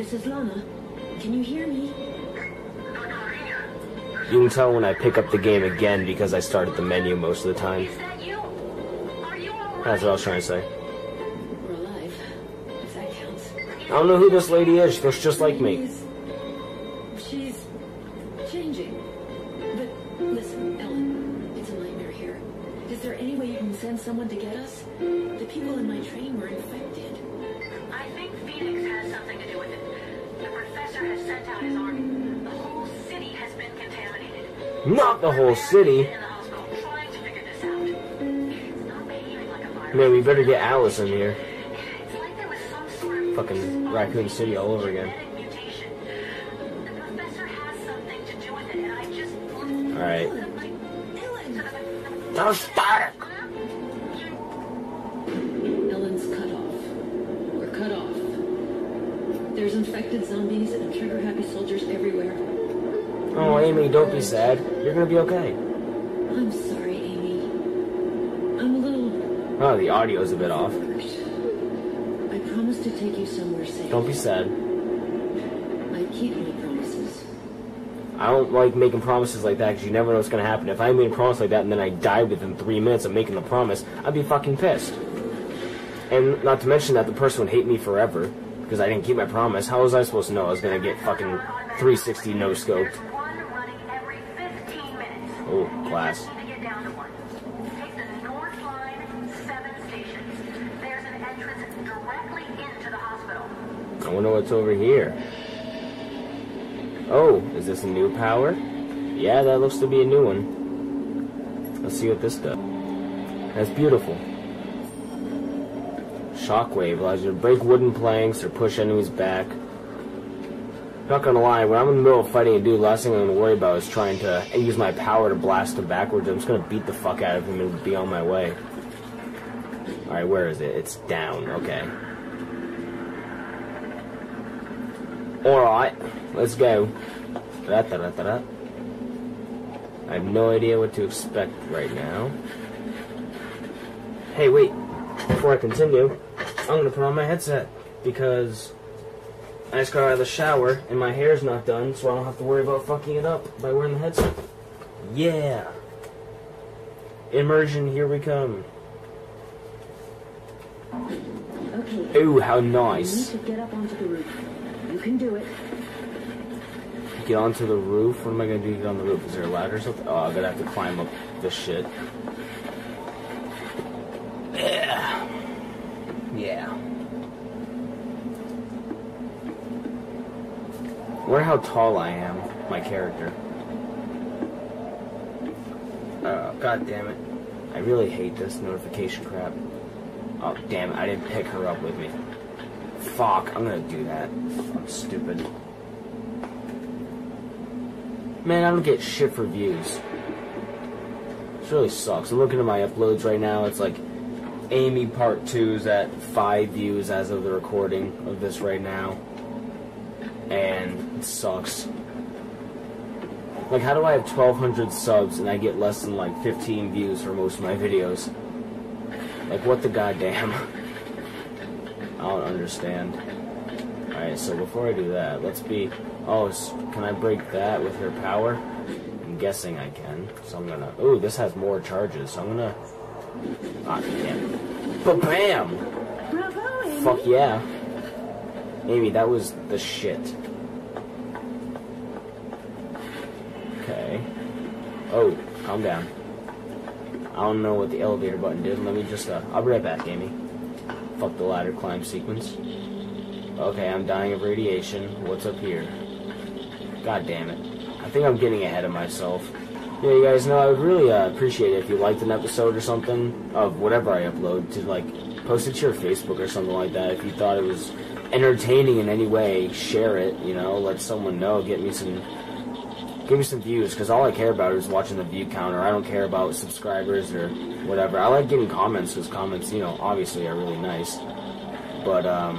This is Lana. Can you hear me? You can tell when I pick up the game again because I start at the menu most of the time. Is that you? Are you alright? That's what I was trying to say. We're alive. If that counts. I don't know who this lady is. She looks just like me. She's, she's changing. But listen, Ellen, it's a nightmare here. Is there any way you can send someone to get us? The people in my train were infected. Not the whole city. In the hospital trying to figure this not behaving like a. Man, we better get Alice in here. It's like there was some Fucking Raccoon City all over again. mutation. The professor has something to do with it, and I just Alright. Ellen! Don't start! Ellen's cut off. We're cut off. There's infected zombies and trigger happy soldiers everywhere. Oh, Amy, don't be sad. You're gonna be okay. I'm sorry, Amy. I'm a little Oh, the audio's a bit off. I promised to take you somewhere safe. Don't be sad. I keep my promises. I don't like making promises like that because you never know what's gonna happen. If I made a promise like that and then I died within three minutes of making the promise, I'd be fucking pissed. And not to mention that the person would hate me forever because I didn't keep my promise. How was I supposed to know I was gonna get fucking 360 no scoped? There's one running every 15 minutes. Oh, class. To to. I wonder what's over here. Oh, is this a new power? Yeah, that looks to be a new one. Let's see what this does. That's beautiful. Shockwave allows you to break wooden planks or push enemies back. Not gonna lie, when I'm in the middle of fighting a dude, last thing I'm gonna worry about is trying to use my power to blast him backwards. I'm just gonna beat the fuck out of him and be on my way. Alright, where is it? It's down, okay. Alright, let's go. Da-da-da-da-da. I have no idea what to expect right now. Hey, wait. Before I continue, I'm gonna put on my headset because I just got out of the shower and my hair's not done, so I don't have to worry about fucking it up by wearing the headset. Yeah. Immersion, here we come. Okay. Ooh, how nice. You need to get up onto the roof. You can do it. Get onto the roof? What am I gonna do to get on the roof? Is there a ladder or something? Oh, I'm gonna have to climb up this shit. Yeah. Yeah. Wonder how tall I am, my character. Oh, god damn it. I really hate this notification crap. Oh, damn it, I didn't pick her up with me. Fuck, I'm gonna do that. I'm stupid. Man, I don't get shit for views. This really sucks. I'm looking at my uploads right now. It's like Amy Part 2 is at 5 views as of the recording of this right now. And it sucks. Like, how do I have 1,200 subs and I get less than like 15 views for most of my videos? Like, what the goddamn? I don't understand. Alright, so before I do that, let's be... Oh, can I break that with her power? I'm guessing I can. So I'm gonna... Ooh, this has more charges, so I'm gonna... Ah, damn. But bam! Bravo, Amy. Fuck yeah. Amy, that was the shit. Okay. Oh, calm down. I don't know what the elevator button did. Let me just, uh, I'll be right back, Amy. Fuck the ladder climb sequence. Okay, I'm dying of radiation. What's up here? God damn it. I think I'm getting ahead of myself. Yeah, you guys know, I would really uh, appreciate it if you liked an episode or something of whatever I upload to, like, post it to your Facebook or something like that. If you thought it was entertaining in any way, share it, you know, let someone know, get me some give me some views because all I care about is watching the view counter. I don't care about subscribers or whatever. I like getting comments because comments, you know, obviously are really nice. But um,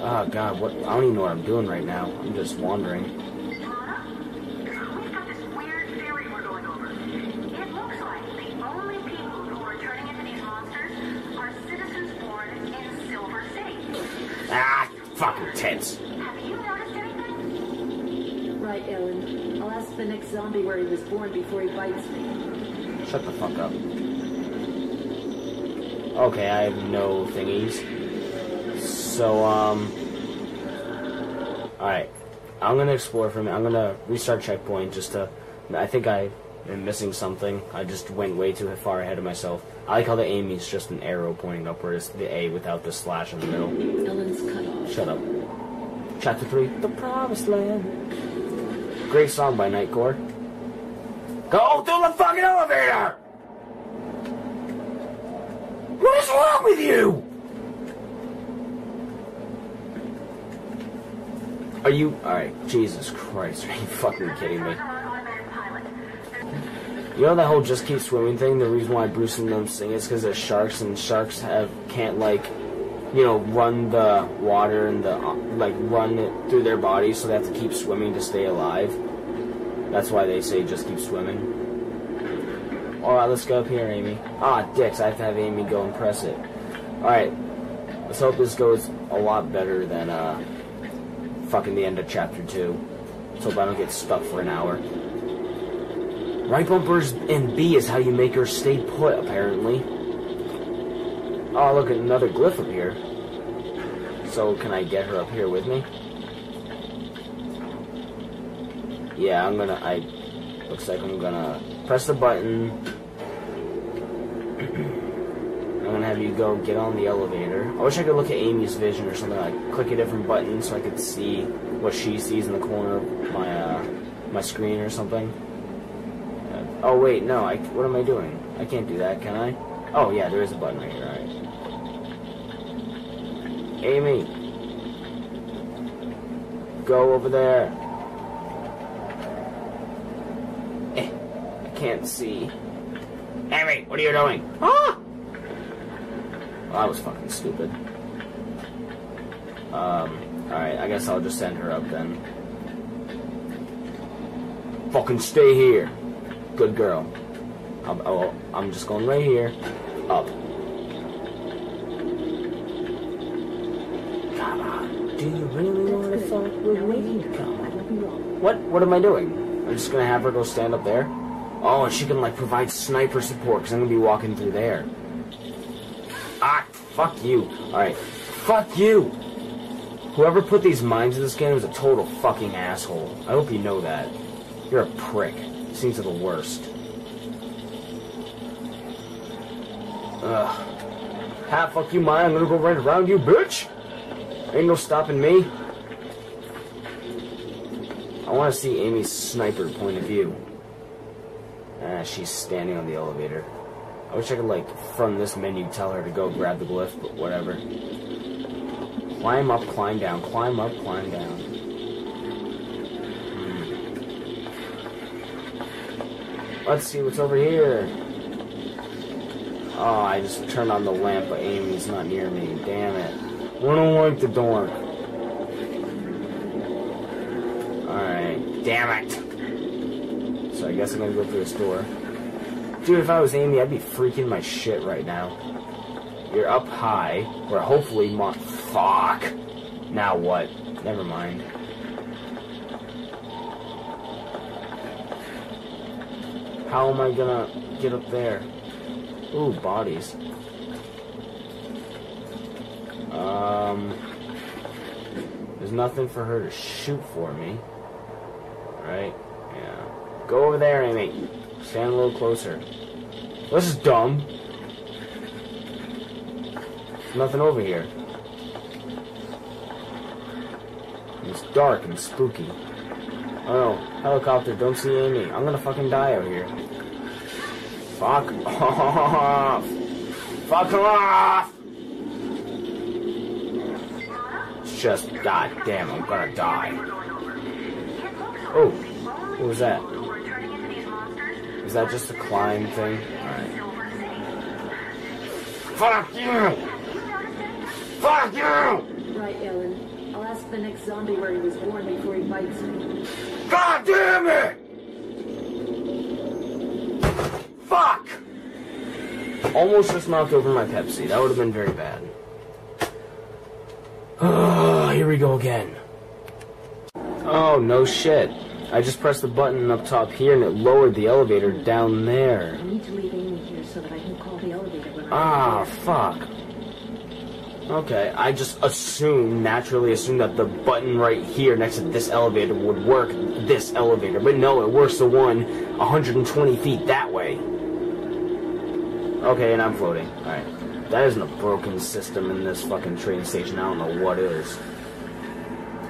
oh god, what? I don't even know what I'm doing right now. I'm just wandering. Lana, we've got this weird theory we're going over. It looks like the only people who are turning into these monsters are citizens born in Silver City. Ah, fucking tits. Have you noticed anything? Right, Ellen. I'll ask the next zombie where he was born before he bites me. Shut the fuck up. Okay, I have no thingies. So um, all right. I'm gonna explore for a minute. I'm gonna restart checkpoint just to. I think I am missing something. I just went way too far ahead of myself. I like how the aim is just an arrow pointing upward. It's the A without the slash in the middle. Ellen's cut off. Shut up. Chapter 3 The Promised Land. Great song by Nightcore. Go through the fucking elevator! What is wrong with you? Are you. Alright, Jesus Christ, <laughs> are you fucking kidding me? You know that whole just keep swimming thing? The reason why Bruce and them sing is because they're sharks, and sharks have can't like, you know, run the water and the like run it through their bodies, so they have to keep swimming to stay alive. That's why they say just keep swimming. Alright, let's go up here, Amy. Ah, dicks, I have to have Amy go and press it. Alright, let's hope this goes a lot better than, uh, fucking the end of chapter 2. Let's hope I don't get stuck for an hour. Right bumpers and B is how you make her stay put, apparently. Oh, look, at another glyph up here. So, can I get her up here with me? Yeah, I'm gonna, I, looks like I'm gonna press the button. I'm gonna have you go get on the elevator. I wish I could look at Amy's vision or something, like click a different button so I could see what she sees in the corner of my, uh, my screen or something. Uh, oh wait, no, I, what am I doing? I can't do that, can I? Oh yeah, there is a button right here, alright. Amy. Go over there. Eh, I can't see. Amy, what are you doing? Ah! Well, that was fucking stupid. Um, alright, I guess I'll just send her up then. Fucking stay here. Good girl. I'm, oh, I'm just going right here. Up. Come on. Do you really want to fuck with me? What? What am I doing? I'm just gonna have her go stand up there? Oh, she can like provide sniper support because I'm gonna be walking through there. Ah, fuck you. Alright. Fuck you! Whoever put these mines in this game is a total fucking asshole. I hope you know that. You're a prick. Seems are the worst. Ugh. Ha, fuck you, Maya. I'm gonna go right around you, bitch! Ain't no stopping me. I want to see Amy's sniper point of view. Ah, she's standing on the elevator. I wish I could, like, from this menu tell her to go grab the glyph, but whatever. Climb up, climb down, climb up, climb down. Hmm. Let's see what's over here. Oh, I just turned on the lamp, but Amy's not near me. Damn it. I don't like the dark. Alright. Damn it. So I guess I'm gonna go through this door. Dude, if I was Amy, I'd be freaking my shit right now. You're up high, where hopefully mon- Fuck! Now what? Never mind. How am I gonna get up there? Ooh, bodies. Um, there's nothing for her to shoot for me. Right? Go over there, Amy. Stand a little closer. This is dumb. There's nothing over here. It's dark and spooky. Oh no, helicopter, don't see Amy. I'm gonna fucking die out here. Fuck <laughs> off! Fuck off! It's just, god damn, I'm gonna die. Oh, what was that? Is that just a climb thing? Alright. Fuck you! Fuck you! Right, Ellen. I'll ask the next zombie where he was born before he bites me. God damn it! Fuck! Almost just knocked over my Pepsi. That would have been very bad. Oh, <sighs> here we go again. Oh, no shit. I just pressed the button up top here and it lowered the elevator down there. I need to leave Amy here so that I can call the elevator when I Ah, fuck. Okay, I just assumed, naturally assumed that the button right here next to this elevator would work this elevator. But no, it works the one 120 feet that way. Okay, and I'm floating. Alright. That isn't a broken system in this fucking train station. I don't know what is.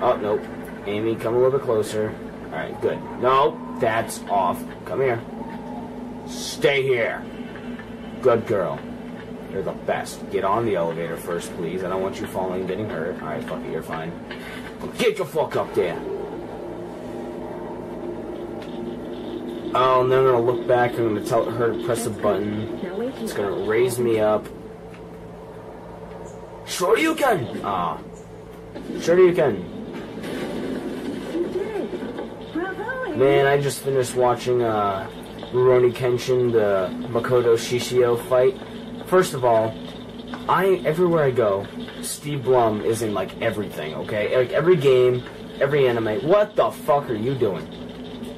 Oh, nope. Amy, come a little bit closer. Alright, good. No, that's off. Come here. Stay here. Good girl. You're the best. Get on the elevator first, please. I don't want you falling and getting hurt. Alright, fuck it, you're fine. Get your fuck up there. Oh, and then I'm gonna look back and I'm gonna tell her to press a button. It's gonna raise me up. Sure you can! Ah. Sure you can. You did it! Bravo, Amy! Man, I just finished watching uh Rurouni Kenshin, the Makoto Shishio fight. First of all, I everywhere I go, Steve Blum is in like everything. Okay, like every game, every anime. What the fuck are you doing?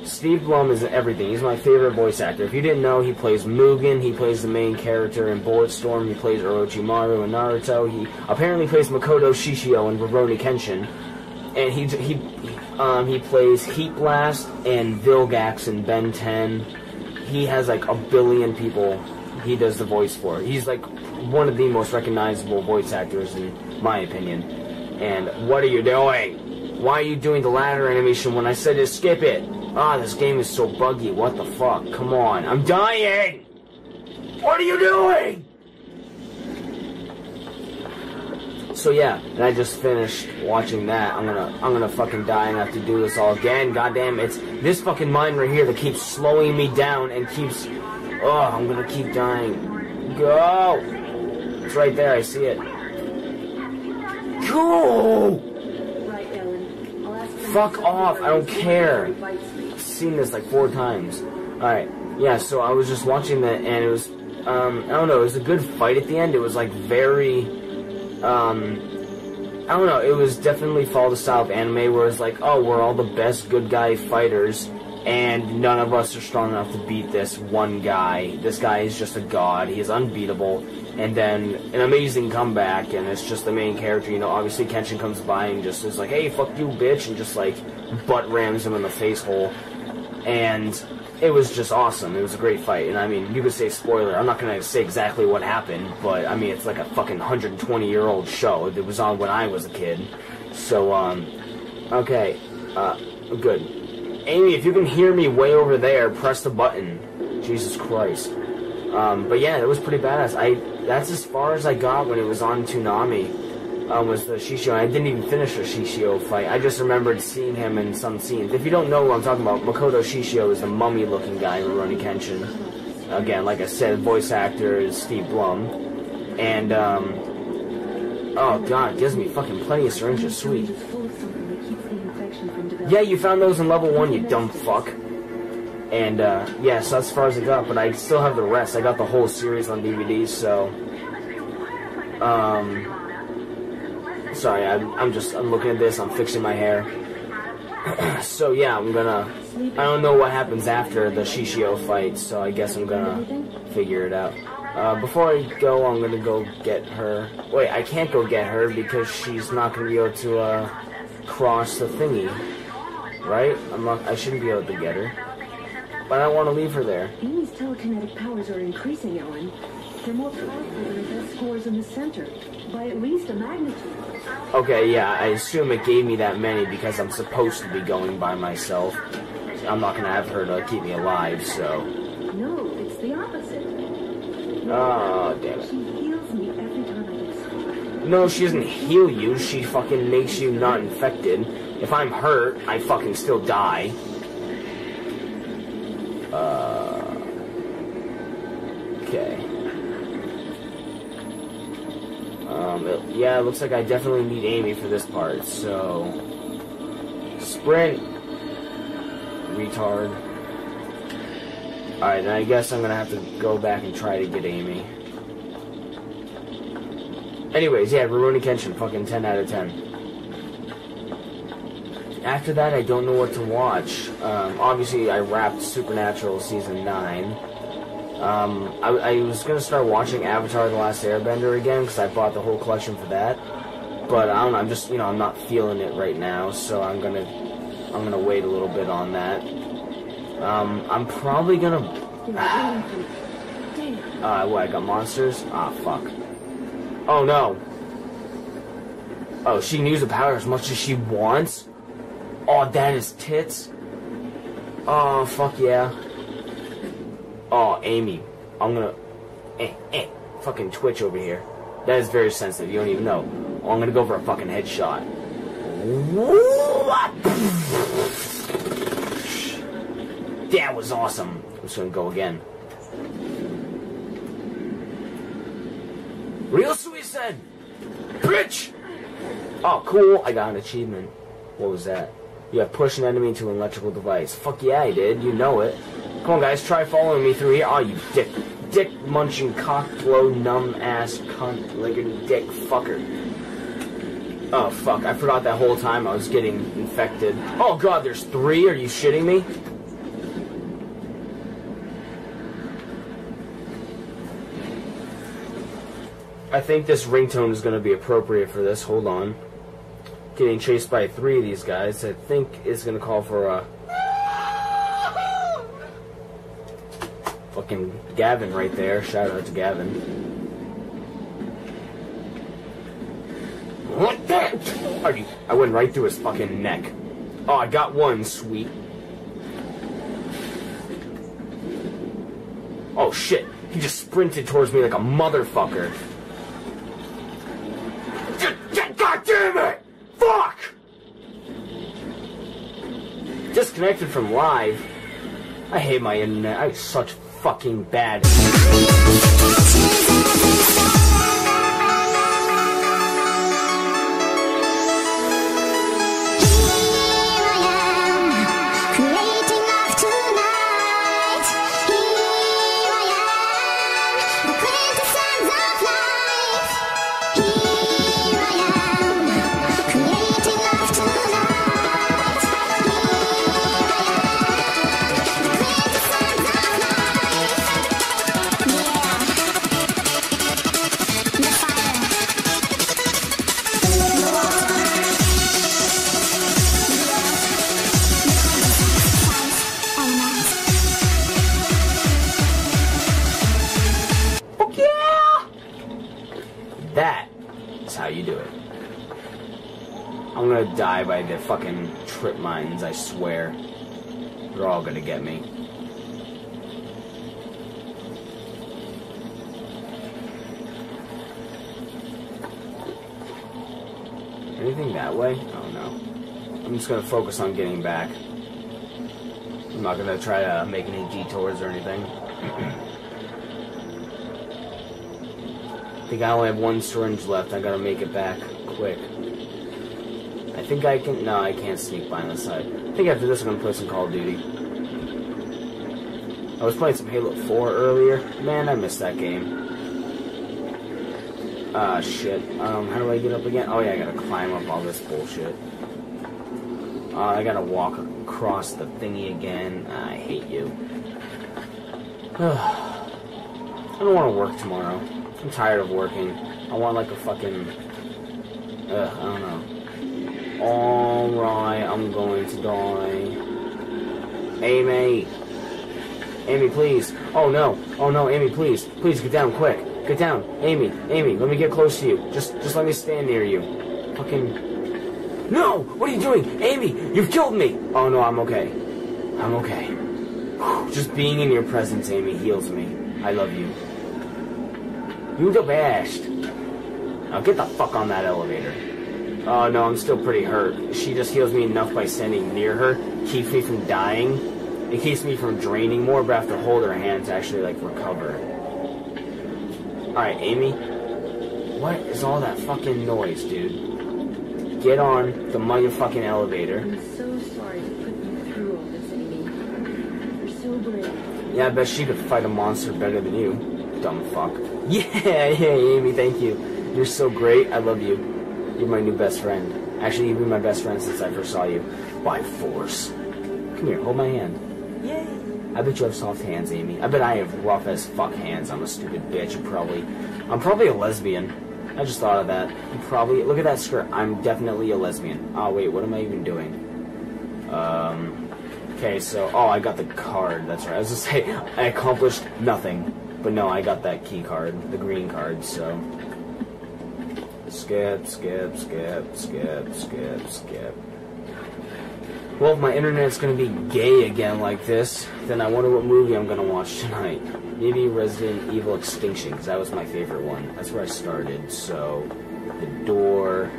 Steve Blum is in everything. He's my favorite voice actor. If you didn't know, he plays Mugen. He plays the main character in Bulletstorm. He plays Orochimaru in Naruto. He apparently plays Makoto Shishio in Rurouni Kenshin. And he he um, he plays Heat Blast and Vilgax in Ben 10. He has like a billion people he does the voice for. He's like one of the most recognizable voice actors in my opinion. And what are you doing? Why are you doing the ladder animation when I said to skip it? Ah, this game is so buggy. What the fuck? Come on. I'm dying! What are you doing? So yeah, and I just finished watching that. I'm gonna I'm gonna fucking die and have to do this all again. Goddamn, it's this fucking mind right here that keeps slowing me down and keeps Oh, I'm gonna keep dying. Go! It's right there, I see it. Go! Right, Fuck off, I don't care. Me. seen this like four times. Alright, yeah, so I was just watching that and it was, um, I don't know, it was a good fight at the end. It was like very, um, I don't know, it was definitely fall the style of anime where it's like, oh, we're all the best good guy fighters and none of us are strong enough to beat this one guy. This guy is just a god, he is unbeatable. And then an amazing comeback, and it's just the main character. You know, obviously Kenshin comes by and just is like, "Hey, fuck you, bitch," and just like butt rams him in the face hole and it was just awesome. It was a great fight, and I mean, you could say spoiler. I'm not gonna say exactly what happened, but I mean, it's like a fucking 120 year old show. It was on when I was a kid, so um, okay, uh, good. Amy, if you can hear me way over there, press the button. Jesus Christ. Um, but yeah, it was pretty badass. I that's as far as I got when it was on Toonami. Um, was the Shishio. I didn't even finish the Shishio fight. I just remembered seeing him in some scenes. If you don't know what I'm talking about, Makoto Shishio is the mummy-looking guy in Rurouni Kenshin. Again, like I said, voice actor is Steve Blum, and um, oh god, gives me fucking plenty of syringes. Sweet. Yeah, you found those in level one, you dumb fuck. And uh, yeah, so that's as far as I got, but I still have the rest. I got the whole series on DVD, so um, sorry, I'm, I'm just I'm looking at this. I'm fixing my hair. <clears throat> so yeah, I'm gonna. I don't know what happens after the Shishio fight, so I guess I'm gonna figure it out. Uh, before I go, I'm gonna go get her. Wait, I can't go get her because she's not gonna be able to uh, cross the thingy, right? I'm not. I shouldn't be able to get her, but I don't want to leave her there. Amy's telekinetic powers are increasing, Ellen. They're more powerful than the best scores in the center, by at least a magnitude. Okay, yeah, I assume it gave me that many because I'm supposed to be going by myself. I'm not gonna have her to keep me alive, so. No, it's the opposite. Oh, damn it. She heals me every time I get sick. No, she doesn't heal you, she fucking makes you not infected. If I'm hurt, I fucking still die. Uh. Okay. Um, it- yeah, it looks like I definitely need Amy for this part, so. Sprint! Retard. Alright, I guess I'm gonna have to go back and try to get Amy. Anyways, yeah, Rurouni Kenshin, fucking 10 out of 10. After that, I don't know what to watch. Um, obviously, I wrapped Supernatural season 9. Um, I, I was gonna start watching Avatar: The Last Airbender again because I bought the whole collection for that. But I. I'm just you know I'm not feeling it right now, so I'm gonna I'm gonna wait a little bit on that. Um, I'm probably gonna <sighs> uh, what, I got monsters? Ah, fuck. Oh, no. Oh, she can use the power as much as she wants? Oh, that is tits? Oh, fuck yeah. Oh, Amy. I'm gonna... Eh, eh. Fucking Twitch over here. That is very sensitive. You don't even know. Oh, I'm gonna go for a fucking headshot. That was awesome. I'm just gonna go again. Real suicide! Bitch! Oh, cool. I got an achievement. What was that? You have pushed an enemy into an electrical device. Fuck yeah, I did. You know it. Come on, guys, try following me through here. Oh, you dick, dick munching, cock blow, numb ass cunt, ligging dick fucker. Oh fuck! I forgot that whole time I was getting infected. Oh god, there's three. Are you shitting me? I think this ringtone is going to be appropriate for this. Hold on. Getting chased by three of these guys. I think is going to call for a fucking Gavin right there. Shout out to Gavin. What the? I went right through his fucking neck. Oh, I got one. Sweet. Oh shit! He just sprinted towards me like a motherfucker. God damn it! Fuck! Disconnected from live. I hate my internet. I'm such fucking bad. Fucking trip mines, I swear. They're all gonna get me. Anything that way? Oh no. I'm just gonna focus on getting back. I'm not gonna try to make any detours or anything. <clears throat> I think I only have one syringe left. I gotta make it back quick. I think I can. No, I can't sneak by on the side. I think after this, I'm gonna play some Call of Duty. I was playing some Halo 4 earlier. Man, I missed that game. Ah, shit. Um, how do I get up again? Oh, yeah, I gotta climb up all this bullshit. Uh, I gotta walk across the thingy again. I hate you. <sighs> I don't want to work tomorrow. I'm tired of working. I want like a fucking. Ugh, I don't know. Alright, I'm going to die. Amy! Amy, please. Oh no. Oh no, Amy, please. Please get down quick. Get down. Amy, Amy, let me get close to you. Just just let me stand near you. Fucking. No! What are you doing? Amy, you've killed me! Oh no, I'm okay. I'm okay. Just being in your presence, Amy, heals me. I love you. You the best. Now get the fuck on that elevator. Oh no, I'm still pretty hurt. She just heals me enough by standing near her, keeps me from dying. It keeps me from draining more, but I have to hold her hand to actually like recover. Alright, Amy. What is all that fucking noise, dude? Get on the motherfucking elevator. I'm so sorry to put you through all this, Amy. You're so brave. Yeah, I bet she could fight a monster better than you. Dumb fuck. <laughs> Yeah, yeah, Amy, thank you. You're so great. I love you. You're my new best friend. Actually, you've been my best friend since I first saw you. By force. Come here, hold my hand. Yay. I bet you have soft hands, Amy. I bet I have rough as fuck hands. I'm a stupid bitch. I'm probably, I'm probably a lesbian. I just thought of that. I'm probably, look at that skirt. I'm definitely a lesbian. Oh wait, what am I even doing? Um, okay, so, oh, I got the card. That's right. I was just <laughs> say I accomplished nothing, but no, I got that key card, the green card. So, skip, skip, skip, skip, skip, skip. Well, if my internet's gonna be gay again like this, then I wonder what movie I'm gonna watch tonight. Maybe Resident Evil Extinction, because that was my favorite one. That's where I started. So, the door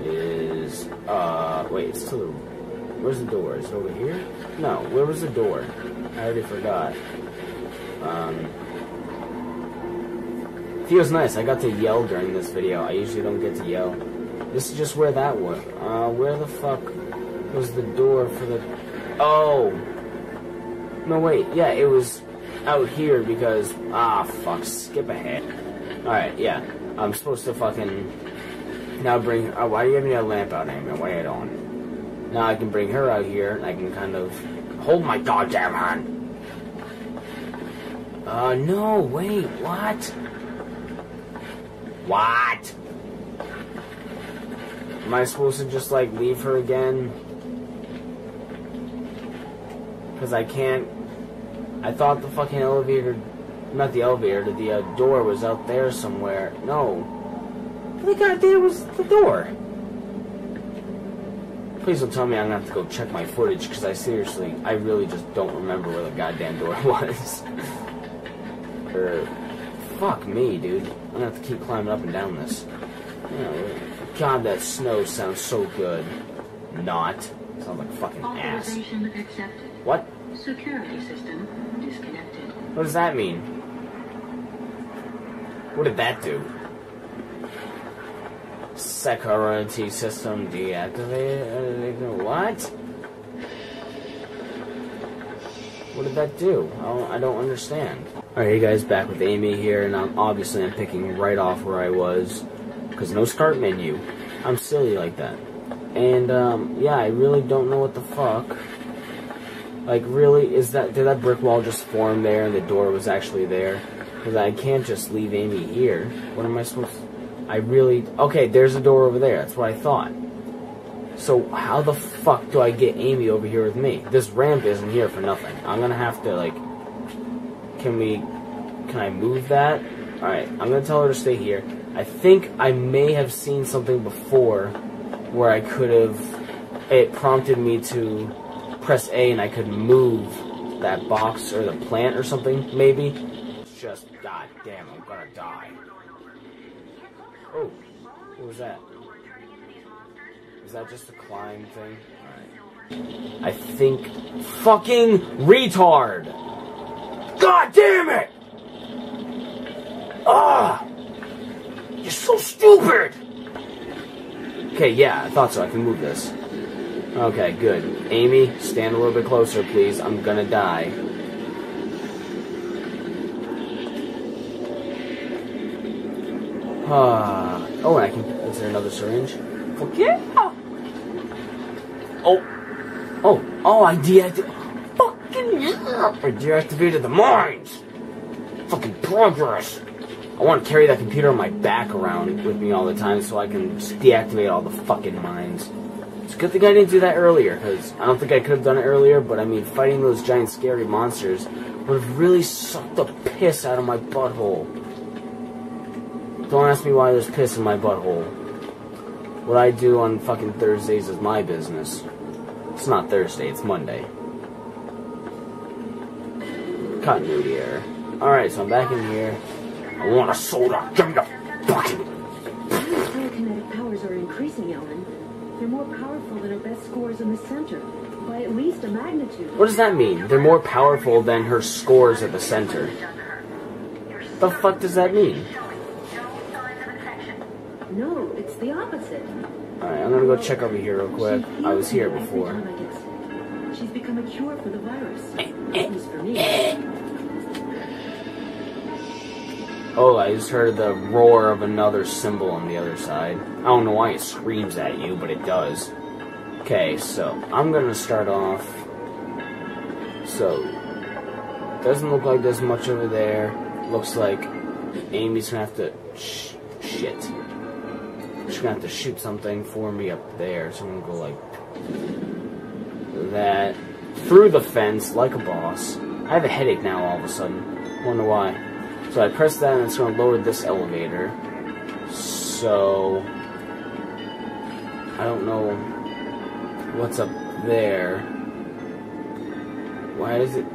is. Uh, wait, it's the. Where's the door? Is it over here? No, where was the door? I already forgot. Um. Feels nice. I got to yell during this video. I usually don't get to yell. This is just where that was. Uh, where the fuck was the door for the... Oh! No, wait. Yeah, it was out here because... Ah, fuck. Skip ahead. Alright, yeah. I'm supposed to fucking... Now bring... Oh, why are you having a lamp out, Amy? Why you on? Now I can bring her out here, and I can kind of... Hold my goddamn hand! Uh, no, wait, what? What? Am I supposed to just, like, leave her again? Because I can't... I thought the fucking elevator... Not the elevator, the uh, door was out there somewhere. No. The goddamn was the door. Please don't tell me I'm gonna have to go check my footage, because I seriously, I really just don't remember where the goddamn door <laughs> was. or... Fuck me, dude. I'm gonna have to keep climbing up and down this. You God, that snow sounds so good. Not. Sounds like fucking ass. Accepted. What? Security system disconnected. What does that mean? What did that do? Security system deactivated. Uh, What? What did that do? I don't, I don't understand. Alright, you guys, back with Amy here, and I'm obviously I'm picking right off where I was, because no start menu. I'm silly like that. And, um, yeah, I really don't know what the fuck. Like, really, is that, did that brick wall just form there and the door was actually there? Because I can't just leave Amy here. What am I supposed to, I really, okay, there's a door over there, that's what I thought. So, how the fuck do I get Amy over here with me? This ramp isn't here for nothing. I'm gonna have to, like, can we, can I move that? Alright, I'm gonna tell her to stay here. I think I may have seen something before where I could have, it prompted me to press A and I could move that box or the plant or something, maybe. Just, god damn, I'm gonna die. Oh, what was that? That just a climb thing? I think, fucking retard! God damn it! Ah! You're so stupid! Okay, yeah, I thought so. I can move this. Okay, good. Amy, stand a little bit closer, please. I'm gonna die. Ah. oh, and I can. Is there another syringe? Fuck yeah! Oh. Oh. Oh, I deactivated. Fucking yeah! I deactivated the mines! Fucking progress! I want to carry that computer on my back around with me all the time so I can deactivate all the fucking mines. It's a good thing I didn't do that earlier, because I don't think I could have done it earlier, but I mean, fighting those giant scary monsters would have really sucked the piss out of my butthole. Don't ask me why there's piss in my butthole. What I do on fucking Thursdays is my business. It's not Thursday, it's Monday. Continuity error. Alright, so I'm back in here. I want a soda. Give me the fucking. Telekinetic powers are increasing, Ellen. They're more powerful than her best scores in the center, by at least a magnitude. What does that mean? They're more powerful than her scores at the center. The fuck does that mean? No, it's the opposite. Alright, I'm gonna go check over here real quick. I was here before. time I get sick. She's become a cure for the virus. Eh, eh. For me. Oh, I just heard the roar of another symbol on the other side. I don't know why it screams at you, but it does. Okay, so I'm gonna start off. So, doesn't look like there's much over there. Looks like Amy's gonna have to. Sh- shit. She's gonna have to shoot something for me up there. So I'm gonna go like that through the fence like a boss. I have a headache now all of a sudden. Wonder why. So I press that and it's to lower this elevator. So I don't know what's up there. Why is it?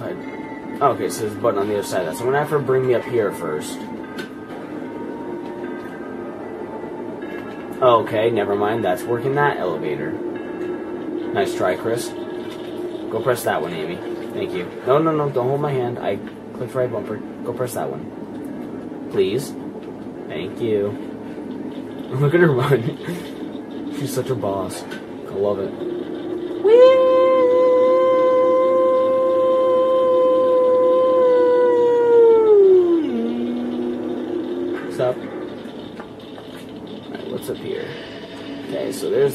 I, okay, so there's a button on the other side of that. So I'm gonna have her bring me up here first. Okay, never mind. That's working that elevator. Nice try, Chris. Go press that one, Amy. Thank you. No, no, no, don't hold my hand. I clicked right bumper. Go press that one. Please. Thank you. <laughs> Look at her run. <laughs> She's such a boss. I love it. Whee!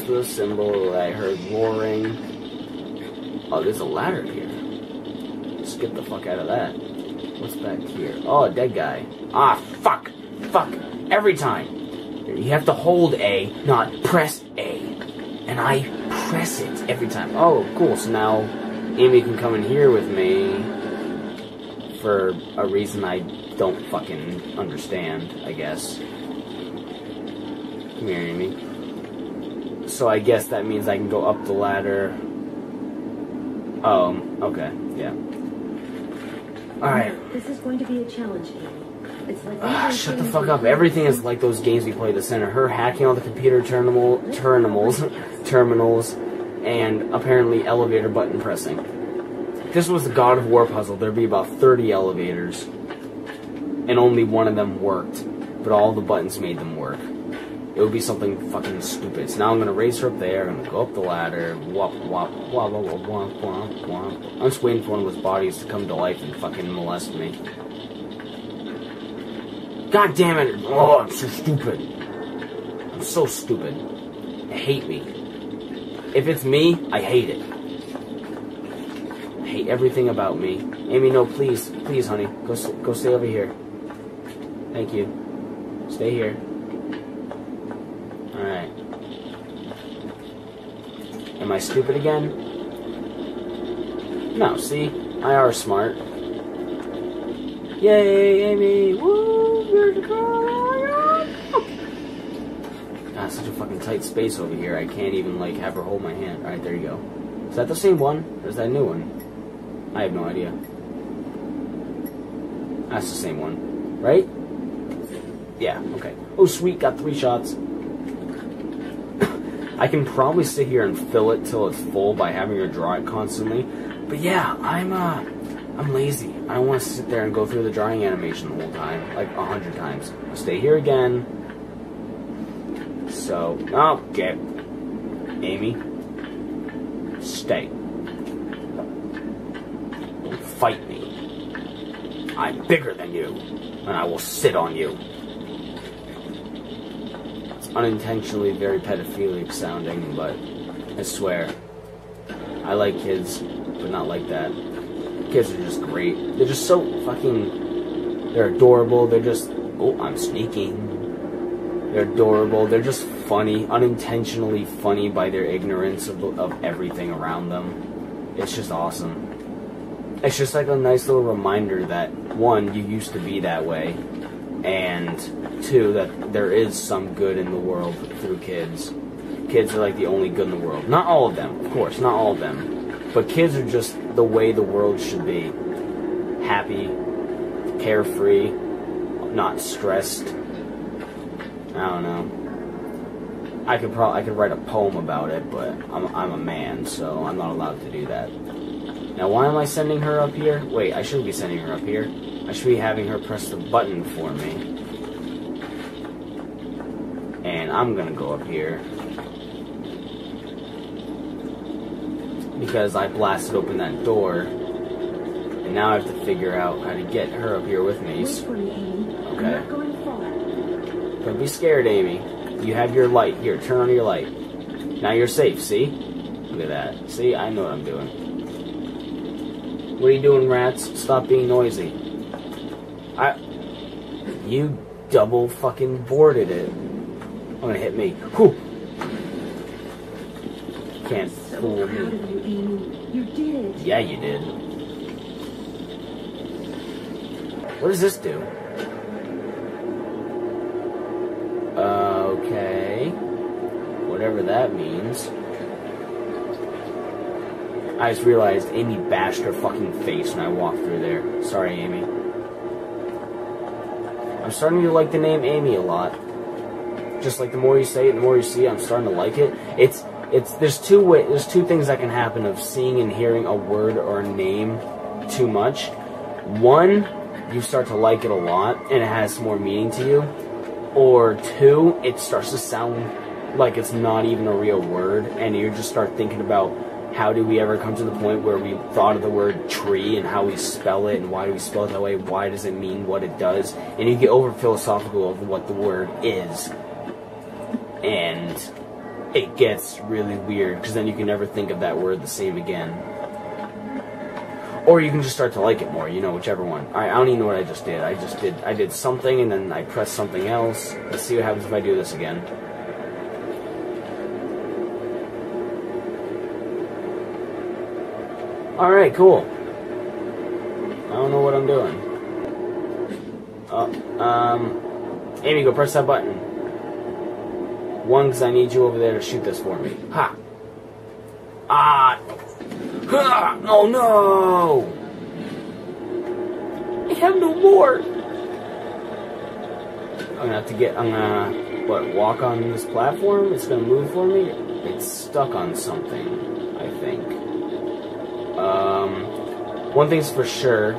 The symbol I heard roaring. Oh, there's a ladder here. Let's get the fuck out of that. What's back here? Oh, a dead guy. Ah, fuck! Fuck! Every time! You have to hold A, not press A. And I press it every time. Oh, cool. So now Amy can come in here with me for a reason I don't fucking understand, I guess. Come here, Amy. So I guess that means I can go up the ladder. Oh, okay, yeah. Alright. This is going to be a challenge, Amy. It's like Ah, shut the fuck up. Everything is like those games we play at the center. Her hacking all the computer terminal, terminals, <laughs> terminals, and apparently elevator button pressing. If this was the God of War puzzle, there'd be about 30 elevators. And only one of them worked. But all the buttons made them work. It would be something fucking stupid. So now I'm gonna race her up there, I'm gonna go up the ladder, wop wop wop wop wop wop wop wop. I'm just waiting for one of those bodies to come to life and fucking molest me. God damn it! Oh, I'm so stupid. I'm so stupid. I hate me. If it's me, I hate it. I hate everything about me. Amy, no, please, please, honey, go, go stay over here. Thank you. Stay here. All right. Am I stupid again? No. See, I are smart. Yay, Amy! Woo! God, ah, such a fucking tight space over here. I can't even like have her hold my hand. All right, there you go. Is that the same one, or is that a new one? I have no idea. That's the same one, right? Yeah. Okay. Oh, sweet, got three shots. I can probably sit here and fill it till it's full by having her draw it constantly. But yeah, I'm uh, I'm lazy. I don't want to sit there and go through the drawing animation the whole time, like a hundred times. I'll stay here again. So, okay, Amy, stay. Don't fight me. I'm bigger than you, and I will sit on you. Unintentionally very pedophilic sounding, but I swear, I like kids, but not like that. Kids are just great. They're just so fucking. They're adorable. They're just. Oh, I'm sneaking. They're adorable. They're just funny, unintentionally funny by their ignorance of, of everything around them. It's just awesome. It's just like a nice little reminder that one, you used to be that way, and two, that there is some good in the world through kids. Kids are like the only good in the world. Not all of them, of course, not all of them. But kids are just the way the world should be. Happy, carefree, not stressed. I don't know. I could probably I could write a poem about it, but I'm I'm a man, so I'm not allowed to do that. Now, why am I sending her up here? Wait, I shouldn't be sending her up here. I should be having her press the button for me. And I'm gonna go up here. Because I blasted open that door. And now I have to figure out how to get her up here with me. Wait for me, Amy. Okay. I'm not going far. Don't be scared, Amy. You have your light. Here, turn on your light. Now you're safe, see? Look at that. See, I know what I'm doing. What are you doing, rats? Stop being noisy. I. You double fucking boarded it. I'm gonna hit me. Whew. Can't So fool me. you, did it. Yeah, you did. What does this do? Okay. Whatever that means. I just realized Amy bashed her fucking face when I walked through there. Sorry, Amy. I'm starting to like the name Amy a lot. Just like the more you say it, the more you see it, I'm starting to like it. It's it's there's two way there's two things that can happen of seeing and hearing a word or a name too much. One, you start to like it a lot and it has more meaning to you. Or two, it starts to sound like it's not even a real word and you just start thinking about how do we ever come to the point where we thought of the word tree and how we spell it and why do we spell it that way? Why does it mean what it does? And you get over philosophical of what the word is. And it gets really weird because then you can never think of that word the same again. Or you can just start to like it more, you know, whichever one. I, I don't even know what I just did. I just did I did something and then I pressed something else. Let's see what happens if I do this again. Alright, cool. I don't know what I'm doing. Oh, um, Amy, go press that button. One, because I need you over there to shoot this for me. Ha! Ah! Ah! Oh no! I have no more! I'm gonna have to get, I'm gonna, what, walk on this platform? It's gonna move for me? It's stuck on something, I think. Um, one thing's for sure,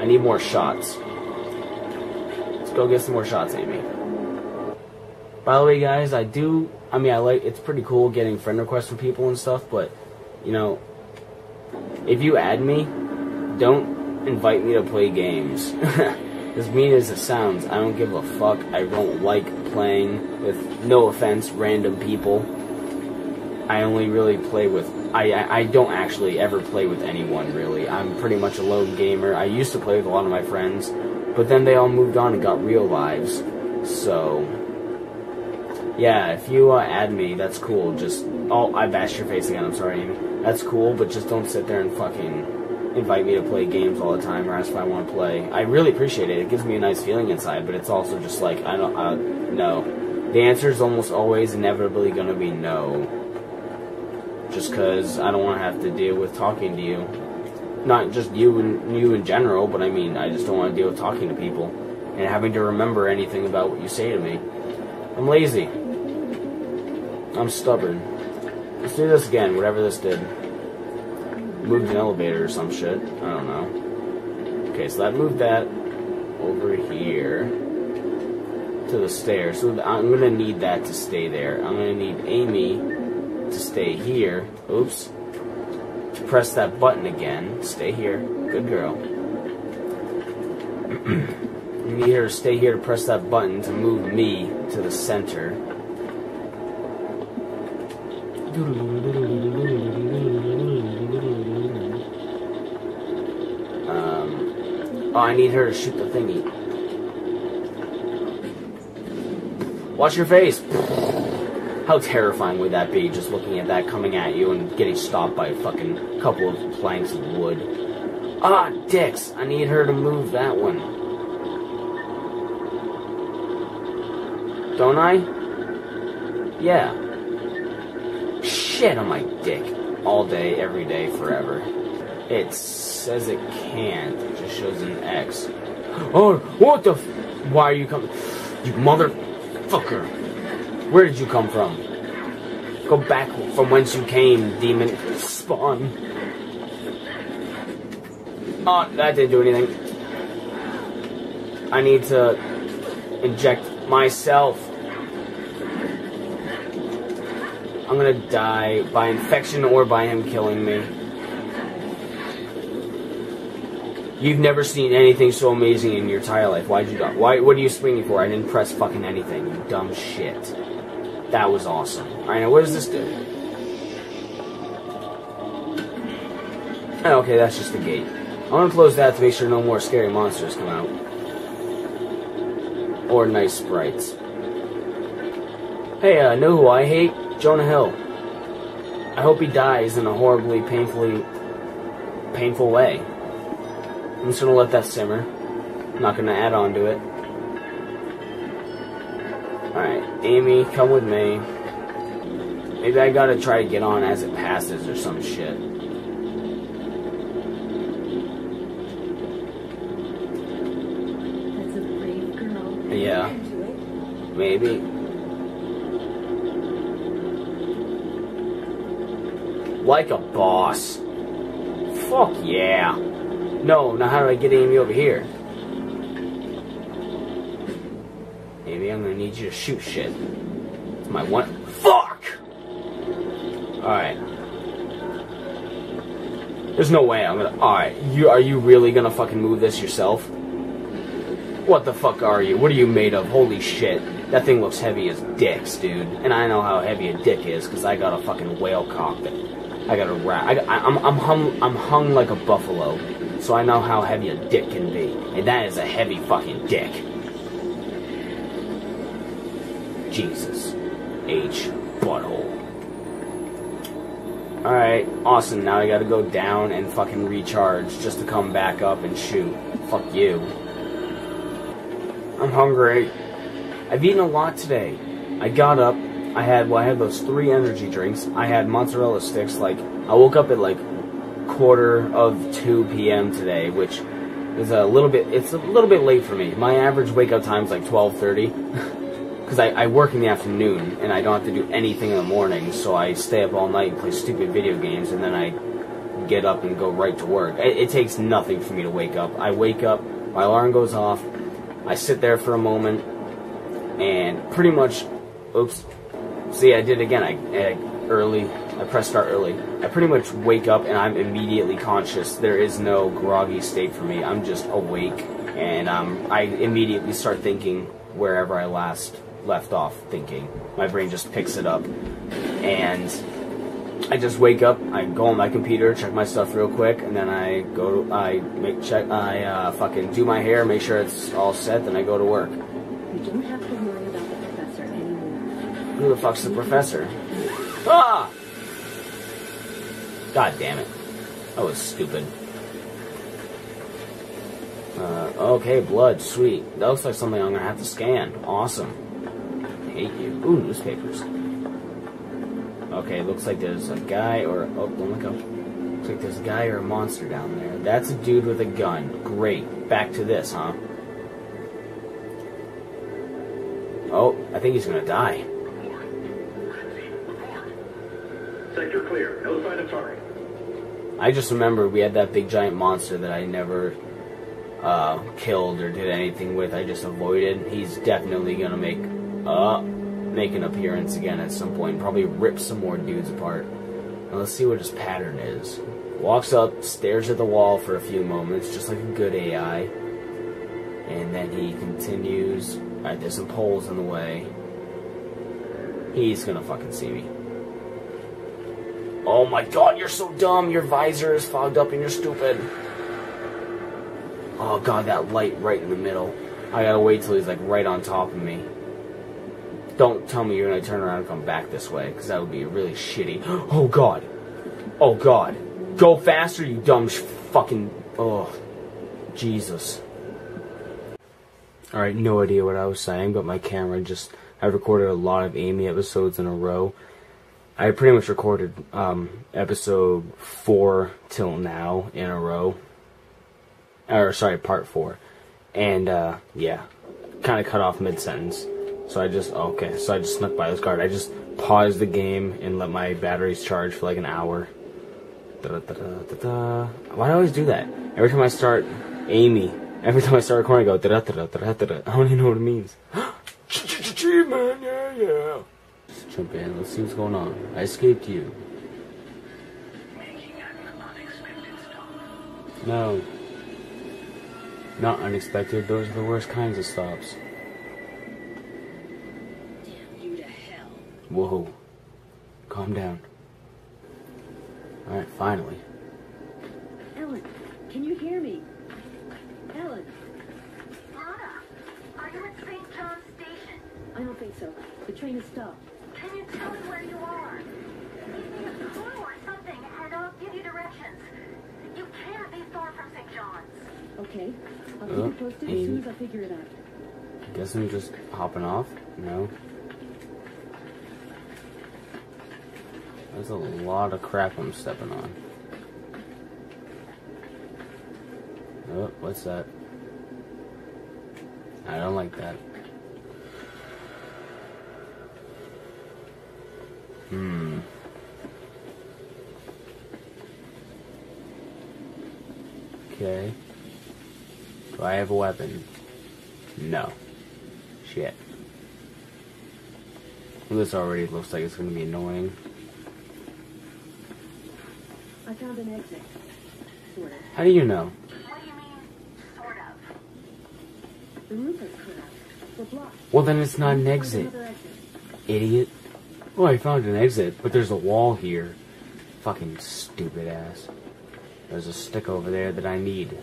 I need more shots. Let's go get some more shots, Amy. By the way, guys, I do. I mean, I like. It's pretty cool getting friend requests from people and stuff, but you know, if you add me, don't invite me to play games. <laughs> as mean as it sounds, I don't give a fuck. I don't like playing with, no offense, random people. I only really play with. I, I don't actually ever play with anyone really. I'm pretty much a lone gamer. I used to play with a lot of my friends, but then they all moved on and got real lives. So yeah, if you uh, add me, that's cool. Just oh, I bashed your face again. I'm sorry, Amy. That's cool, but just don't sit there and fucking invite me to play games all the time or ask if I want to play. I really appreciate it. It gives me a nice feeling inside, but it's also just like I don't. Uh, no, the answer is almost always inevitably going to be no. Just because I don't want to have to deal with talking to you. Not just you and you in general, but I mean, I just don't want to deal with talking to people and having to remember anything about what you say to me. I'm lazy. I'm stubborn. Let's do this again, whatever this did. Moved an elevator or some shit. I don't know. Okay, so that moved that over here to the stairs. So I'm gonna need that to stay there. I'm gonna need Amy to stay here. Oops. Press that button again. Stay here. Good girl. <clears throat> You need her to stay here to press that button to move me to the center. Um, oh, I need her to shoot the thingy. Watch your face. How terrifying would that be, just looking at that coming at you and getting stopped by a fucking couple of planks of wood? Ah, dicks! I need her to move that one. Don't I? Yeah. Shit on my dick. All day, every day, forever. It says it can't. It just shows an X. Oh, what the Why are you coming? You motherfucker. Where did you come from? Go back from whence you came, demon spawn. Oh, that didn't do anything. I need to inject myself. I'm gonna die by infection or by him killing me. You've never seen anything so amazing in your entire life. Why'd you die? Why? What are you swinging for? I didn't press fucking anything. You dumb shit. That was awesome. Alright, now what does this do? Oh, okay, that's just the gate. I'm gonna close that to make sure no more scary monsters come out. Or nice sprites. Hey, uh, know who I hate? Jonah Hill. I hope he dies in a horribly, painfully, painful way. I'm just gonna let that simmer. I'm not gonna add on to it. Alright, Amy, come with me. Maybe I gotta try to get on as it passes or some shit. That's a brave girl. Yeah. You can do it. Maybe. Like a boss. Fuck yeah. No, now how do I get Amy over here? Maybe I'm gonna need you to shoot shit. It's my one. Fuck! Alright. There's no way I'm gonna. Alright, you are you really gonna fucking move this yourself? What the fuck are you? What are you made of? Holy shit. That thing looks heavy as dicks, dude. And I know how heavy a dick is because I got a fucking whale cock that I got a rat. I, I, I'm I'm hung I'm hung like a buffalo, so I know how heavy a dick can be, and that is a heavy fucking dick. Jesus, H butthole. Alright, awesome. Now I gotta go down and fucking recharge just to come back up and shoot. Fuck you. I'm hungry. I've eaten a lot today. I got up. I had well, I had those three energy drinks. I had mozzarella sticks. Like I woke up at like quarter of two p.m. today, which is a little bit. It's a little bit late for me. My average wake up time is like twelve thirty. <laughs> Because I, I work in the afternoon and I don't have to do anything in the morning, so I stay up all night and play stupid video games, and then I get up and go right to work. It, it takes nothing for me to wake up. I wake up, my alarm goes off, I sit there for a moment, and pretty much, oops, see, I did it again. I, I early, I press start early. I pretty much wake up and I'm immediately conscious. There is no groggy state for me. I'm just awake, and um, I immediately start thinking wherever I last left off thinking. My brain just picks it up, and I just wake up, I go on my computer, check my stuff real quick, and then I go to, I make check, I uh, fucking do my hair, make sure it's all set, then I go to work. You don't have to worry Who the fuck's the professor? Ah! God damn it. That was stupid. Uh, okay, blood, sweet. That looks like something I'm gonna have to scan. Awesome. Hate you. Ooh, newspapers. Okay, looks like there's a guy or oh, don't look up. Looks like there's a guy or a monster down there. That's a dude with a gun. Great. Back to this, huh? Oh, I think he's gonna die. Sector clear. Notify the target. I just remember we had that big giant monster that I never uh, killed or did anything with. I just avoided. He's definitely gonna make uh make an appearance again at some point. Probably rip some more dudes apart. Now let's see what his pattern is. Walks up, stares at the wall for a few moments, just like a good AI, and then he continues. Alright, there's some poles in the way. He's gonna fucking see me. Oh my god, you're so dumb. Your visor is fogged up and you're stupid. Oh god, that light right in the middle. I gotta wait till he's like right on top of me. Don't tell me you're gonna turn around and come back this way, because that would be really shitty. <gasps> Oh god. Oh god. Go faster, you dumb fucking. Oh. Jesus. Alright, no idea what I was saying, but my camera just. I recorded a lot of Amy episodes in a row. I pretty much recorded um, episode four till now in a row. Or sorry, part four, and uh, yeah, kind of cut off mid sentence. So I just okay, so I just snuck by this guard. I just paused the game and let my batteries charge for like an hour. Da-da-da-da-da-da. Why do I always do that? Every time I start Amy, every time I start recording, I go da-da-da-da-da-da. I don't even know what it means. Achievement, yeah, yeah. Let's jump in. Let's see what's going on. I escaped you. Making an unexpected stop. No. Not unexpected. Those are the worst kinds of stops. Damn you to hell. Whoa. Calm down. Alright, finally. Ellen, can you hear me? Ellen, Lana, are you at St. John's Station? I don't think so. The train is stopped. Can you tell me where you are? Give me a clue or something, and I'll give you directions. You can't be far from St. John's. Okay. I'll keep you posted as soon as I figure it out. Guess I'm just hopping off? No. There's a lot of crap I'm stepping on. Oh, what's that? I don't like that. Hmm. Okay. Do I have a weapon? No. Shit. This already looks like it's gonna be annoying. I found an exit. Sort of. How do you know? What do you mean, sort of? The roof is cut out. We're. Well, then it's not an exit. Another exit. Idiot. Oh, I found an exit, but there's a wall here. Fucking stupid ass. There's a stick over there that I need.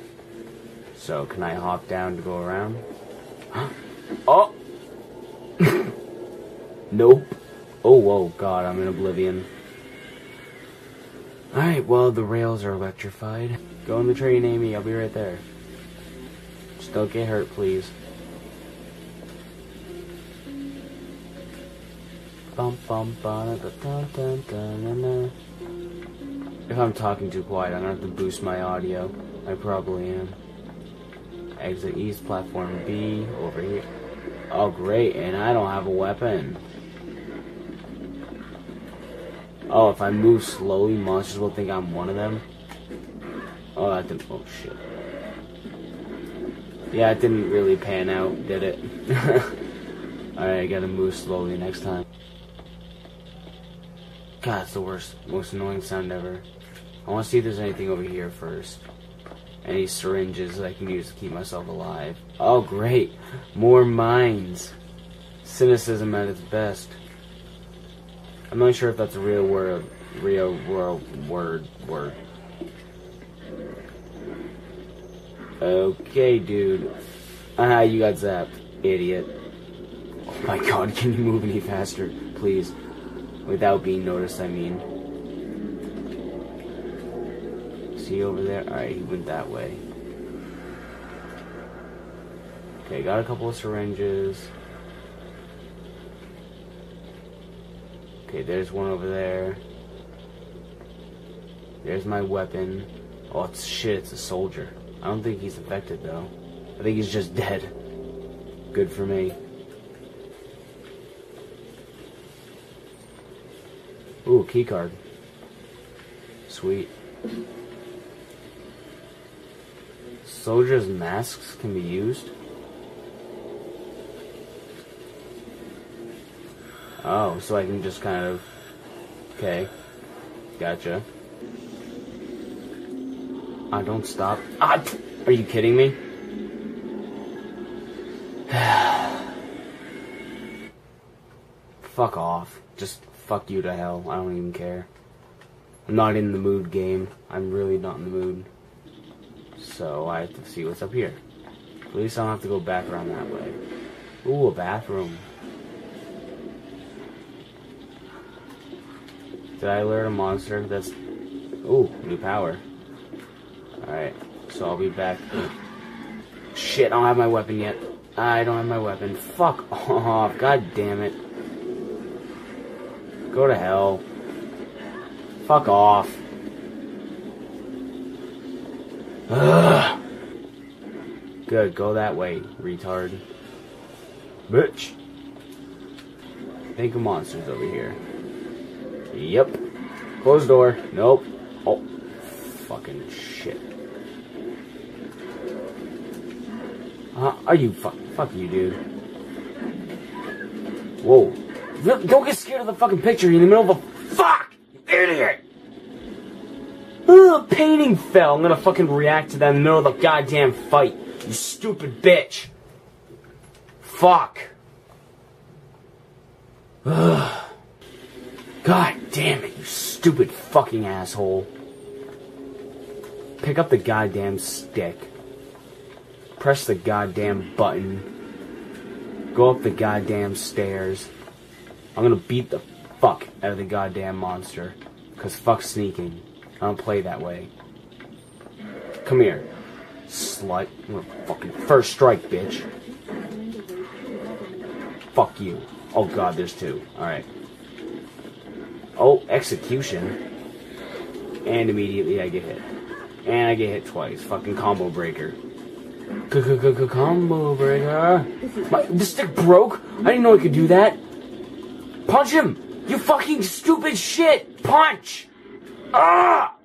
So, can I hop down to go around? <gasps> oh! <coughs> nope. Oh, whoa, God, I'm in oblivion. Alright, well, the rails are electrified. Go in the train, Amy. I'll be right there. Just don't get hurt, please. Bum, bum, na. If I'm talking too quiet, I'm gonna have to boost my audio. I probably am. Exit east, platform B, over here. Oh, great, and I don't have a weapon. Oh, if I move slowly, monsters will think I'm one of them. Oh, that didn't. Oh, shit. Yeah, it didn't really pan out, did it? <laughs> Alright, I gotta move slowly next time. God, it's the worst, most annoying sound ever. I want to see if there's anything over here first. Any syringes that I can use to keep myself alive. Oh, great. More mines. Cynicism at its best. I'm not sure if that's a real word. Real world word. Word. Okay, dude. Ah, you got zapped. Idiot. Oh my god, can you move any faster? Please. Without being noticed, I mean. See over there? Alright, he went that way. Okay, got a couple of syringes. Okay, there's one over there. There's my weapon. Oh, it's shit, it's a soldier. I don't think he's infected, though. I think he's just <laughs> dead. Good for me. Ooh, key card. Sweet. Soldiers' masks can be used? Oh, so I can just kind of... Okay. Gotcha. I don't stop. Ah, are you kidding me? <sighs> fuck off. Just fuck you to hell. I don't even care. I'm not in the mood game. I'm really not in the mood. So I have to see what's up here. At least I don't have to go back around that way. Ooh, a bathroom. Did I alert a monster? That's... Ooh, new power. Alright, so I'll be back. Shit, I don't have my weapon yet. I don't have my weapon. Fuck <laughs> off. God damn it. Go to hell. Fuck off. Ugh. Good, go that way, retard. Bitch. Think of monsters over here. Yep. Closed door. Nope. Oh. Fucking shit. Uh, are you fuck? Fuck you, dude. Whoa. Don't get scared of the fucking picture. You're in the middle of a fuck, you idiot. Ugh, painting fell. I'm gonna fucking react to that in the middle of the goddamn fight. You stupid bitch. Fuck. Ugh. God damn it, you stupid fucking asshole. Pick up the goddamn stick. Press the goddamn button. Go up the goddamn stairs. I'm gonna beat the fuck out of the goddamn monster. Cause fuck sneaking. I don't play that way. Come here. Slut. I'm gonna fucking first strike, bitch. Fuck you. Oh god, there's two. Alright. Oh, execution. And immediately I get hit. And I get hit twice. Fucking combo breaker. Combo breaker. My, the stick broke? I didn't know I could do that. Punch him! You fucking stupid shit! Punch! Ah!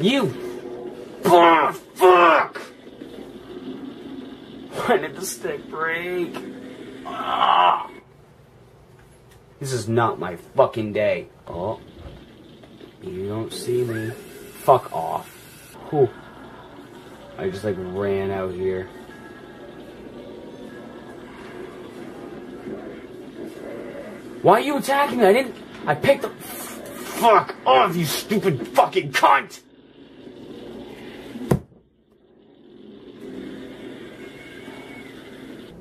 You! Ah, fuck! Why did the stick break? Ah! This is not my fucking day. Oh. You don't see me. Fuck off. Whew. I just like ran out here. Why are you attacking me? I didn't. I picked up. Fuck off, you stupid fucking cunt!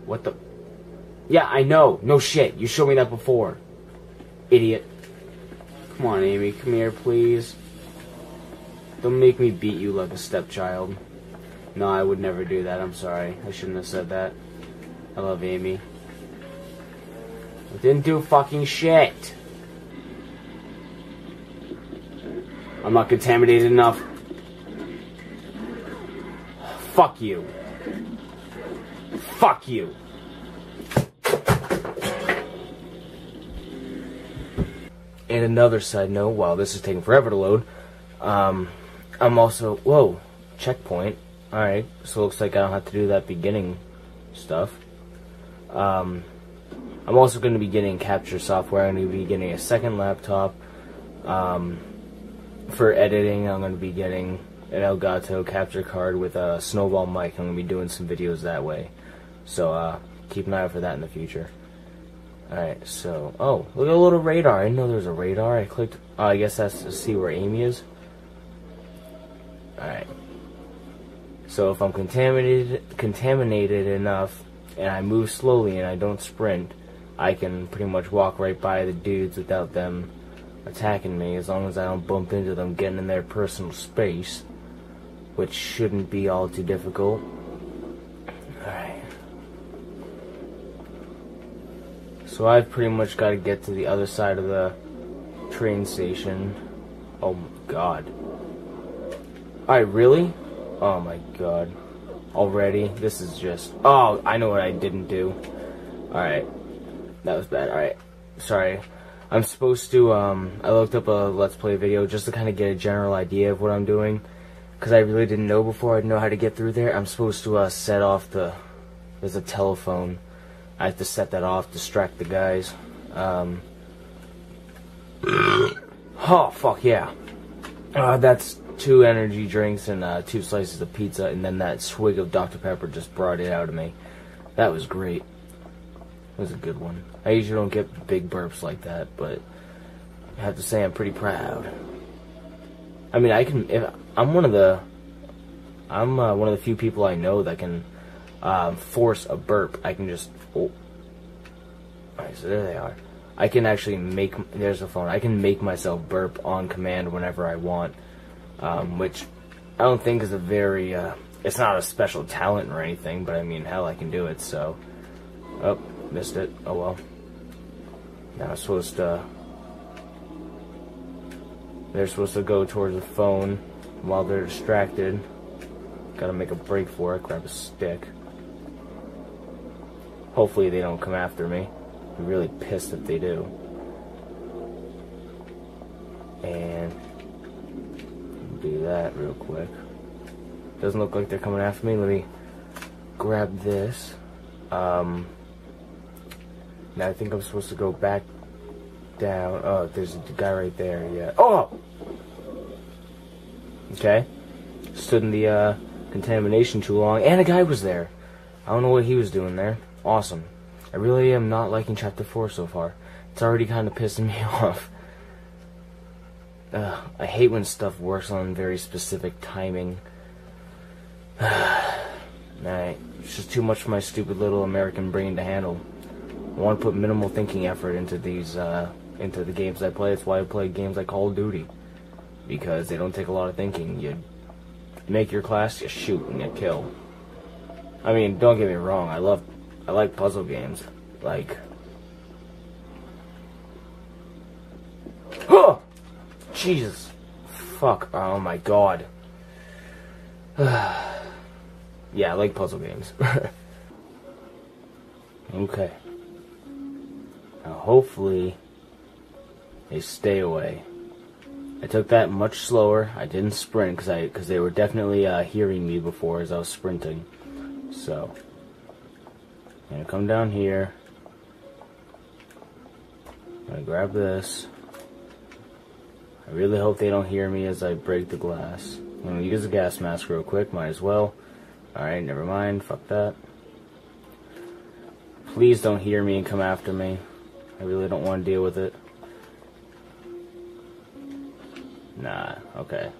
What the? Yeah, I know. No shit. You showed me that before. Idiot. Come on, Amy. Come here, please. Don't make me beat you like a stepchild. No, I would never do that. I'm sorry. I shouldn't have said that. I love Amy. I didn't do fucking shit. I'm not contaminated enough. Fuck you. Fuck you. And another side note, while this is taking forever to load, um, I'm also, whoa, checkpoint. Alright, so it looks like I don't have to do that beginning stuff. Um, I'm also going to be getting capture software. I'm going to be getting a second laptop. Um, for editing, I'm going to be getting an Elgato capture card with a snowball mic. I'm going to be doing some videos that way. So, uh, keep an eye out for that in the future. Alright, so, oh, look at a little radar. I didn't know there was a radar. I clicked, oh, I guess that's to see where Amy is. Alright. So if I'm contaminated, contaminated enough, and I move slowly and I don't sprint, I can pretty much walk right by the dudes without them attacking me, as long as I don't bump into them getting in their personal space, which shouldn't be all too difficult. Alright. So I've pretty much got to get to the other side of the train station. Oh my god. Alright, really? Oh my god. Already? This is just... Oh, I know what I didn't do. Alright. That was bad. Alright. Sorry. I'm supposed to, um... I looked up a Let's Play video just to kind of get a general idea of what I'm doing. Because I really didn't know before I'd know how to get through there. I'm supposed to, uh, set off the... There's a telephone. I have to set that off, distract the guys. Um... <coughs> oh, fuck yeah. Uh, that's two energy drinks and uh, two slices of pizza, and then that swig of Dr. Pepper just brought it out of me. That was great. It was a good one. I usually don't get big burps like that, but I have to say I'm pretty proud. I mean, I can. If I'm one of the, I'm uh, one of the few people I know that can um, force a burp. I can just. Oh. So there they are. I can actually make. There's the phone. I can make myself burp on command whenever I want um, which I don't think is a very, uh, it's not a special talent or anything, but I mean, hell, I can do it, so. Oh, missed it. Oh well. Now I'm supposed to. They're supposed to go towards the phone while they're distracted. Gotta make a break for it, grab a stick. Hopefully they don't come after me. I'm really pissed if they do. And do that real quick. Doesn't look like they're coming after me. Let me grab this. Um, now I think I'm supposed to go back down. Oh, there's a guy right there. Yeah. Oh! Okay. Stood in the uh, contamination too long, and a guy was there. I don't know what he was doing there. Awesome. I really am not liking Chapter 4 so far. It's already kind of pissing <laughs> me off. Uh, I hate when stuff works on very specific timing. Alright, it's just too much for my stupid little American brain to handle. Want to put minimal thinking effort into these, uh, into the games I play. That's why I play games like Call of Duty. Because they don't take a lot of thinking. You make your class, you shoot, and you kill. I mean, don't get me wrong, I love, I like puzzle games. Like, Oh, <gasps> Jesus. Fuck. Oh my god. <sighs> yeah, I like puzzle games. <laughs> okay. Now hopefully they stay away. I took that much slower. I didn't sprint because I because they were definitely uh, hearing me before as I was sprinting. So I'm gonna come down here. I'm gonna grab this. I really hope they don't hear me as I break the glass. I'm gonna use a gas mask real quick, might as well. Alright, never mind, fuck that. Please don't hear me and come after me. I really don't want to deal with it. Nah, okay.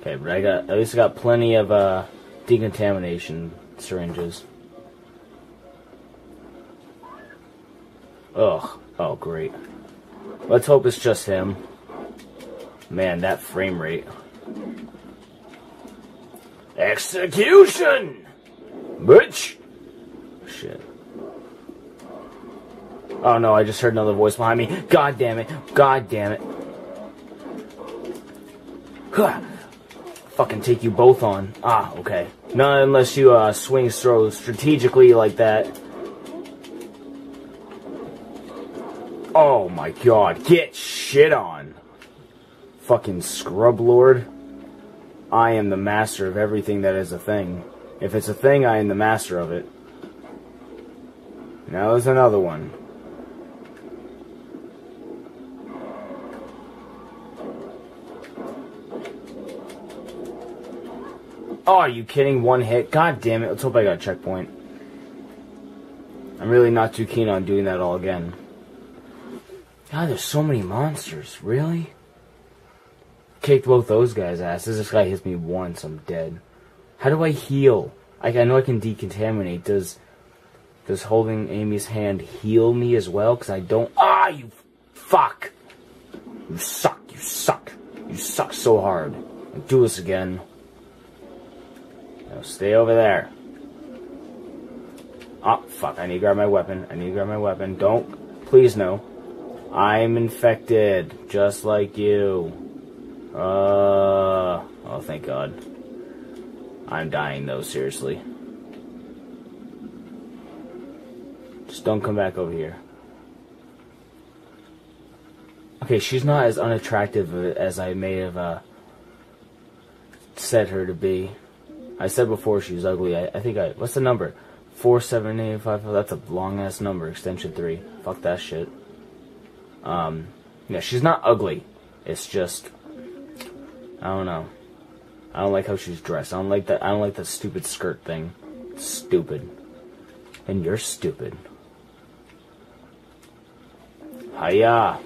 Okay, but I got at least I got plenty of uh decontamination syringes. Ugh. Oh great. Let's hope it's just him. Man, that frame rate. Execution! Bitch! Shit. Oh no, I just heard another voice behind me. God damn it. God damn it. Huh. Fucking take you both on. Ah, okay. Not unless you uh, swing throw strategically like that. Oh my god. Get shit on. Fucking scrub lord. I am the master of everything that is a thing. If it's a thing, I am the master of it. Now there's another one. Oh, are you kidding? One hit? God damn it. Let's hope I got a checkpoint. I'm really not too keen on doing that all again. God, there's so many monsters. Really? Kicked both those guys' asses. This guy hits me once, I'm dead. How do I heal? I, I know I can decontaminate. Does does holding Amy's hand heal me as well? Because I don't. Ah, you fuck! You suck. You suck. You suck so hard. I Do this again. Now stay over there. Oh, fuck. I need to grab my weapon. I need to grab my weapon. Don't. Please, no. I'm infected. Just like you. Uh. Oh, thank God. I'm dying, though, seriously. Just don't come back over here. Okay, she's not as unattractive as I may have uh, said her to be. I said before she's ugly. I, I think I. What's the number? Four seven eight five. That's a long ass number. Extension three. Fuck that shit. Um, yeah, she's not ugly. It's just I don't know. I don't like how she's dressed. I don't like that. I don't like that stupid skirt thing. Stupid. And you're stupid. Hiya.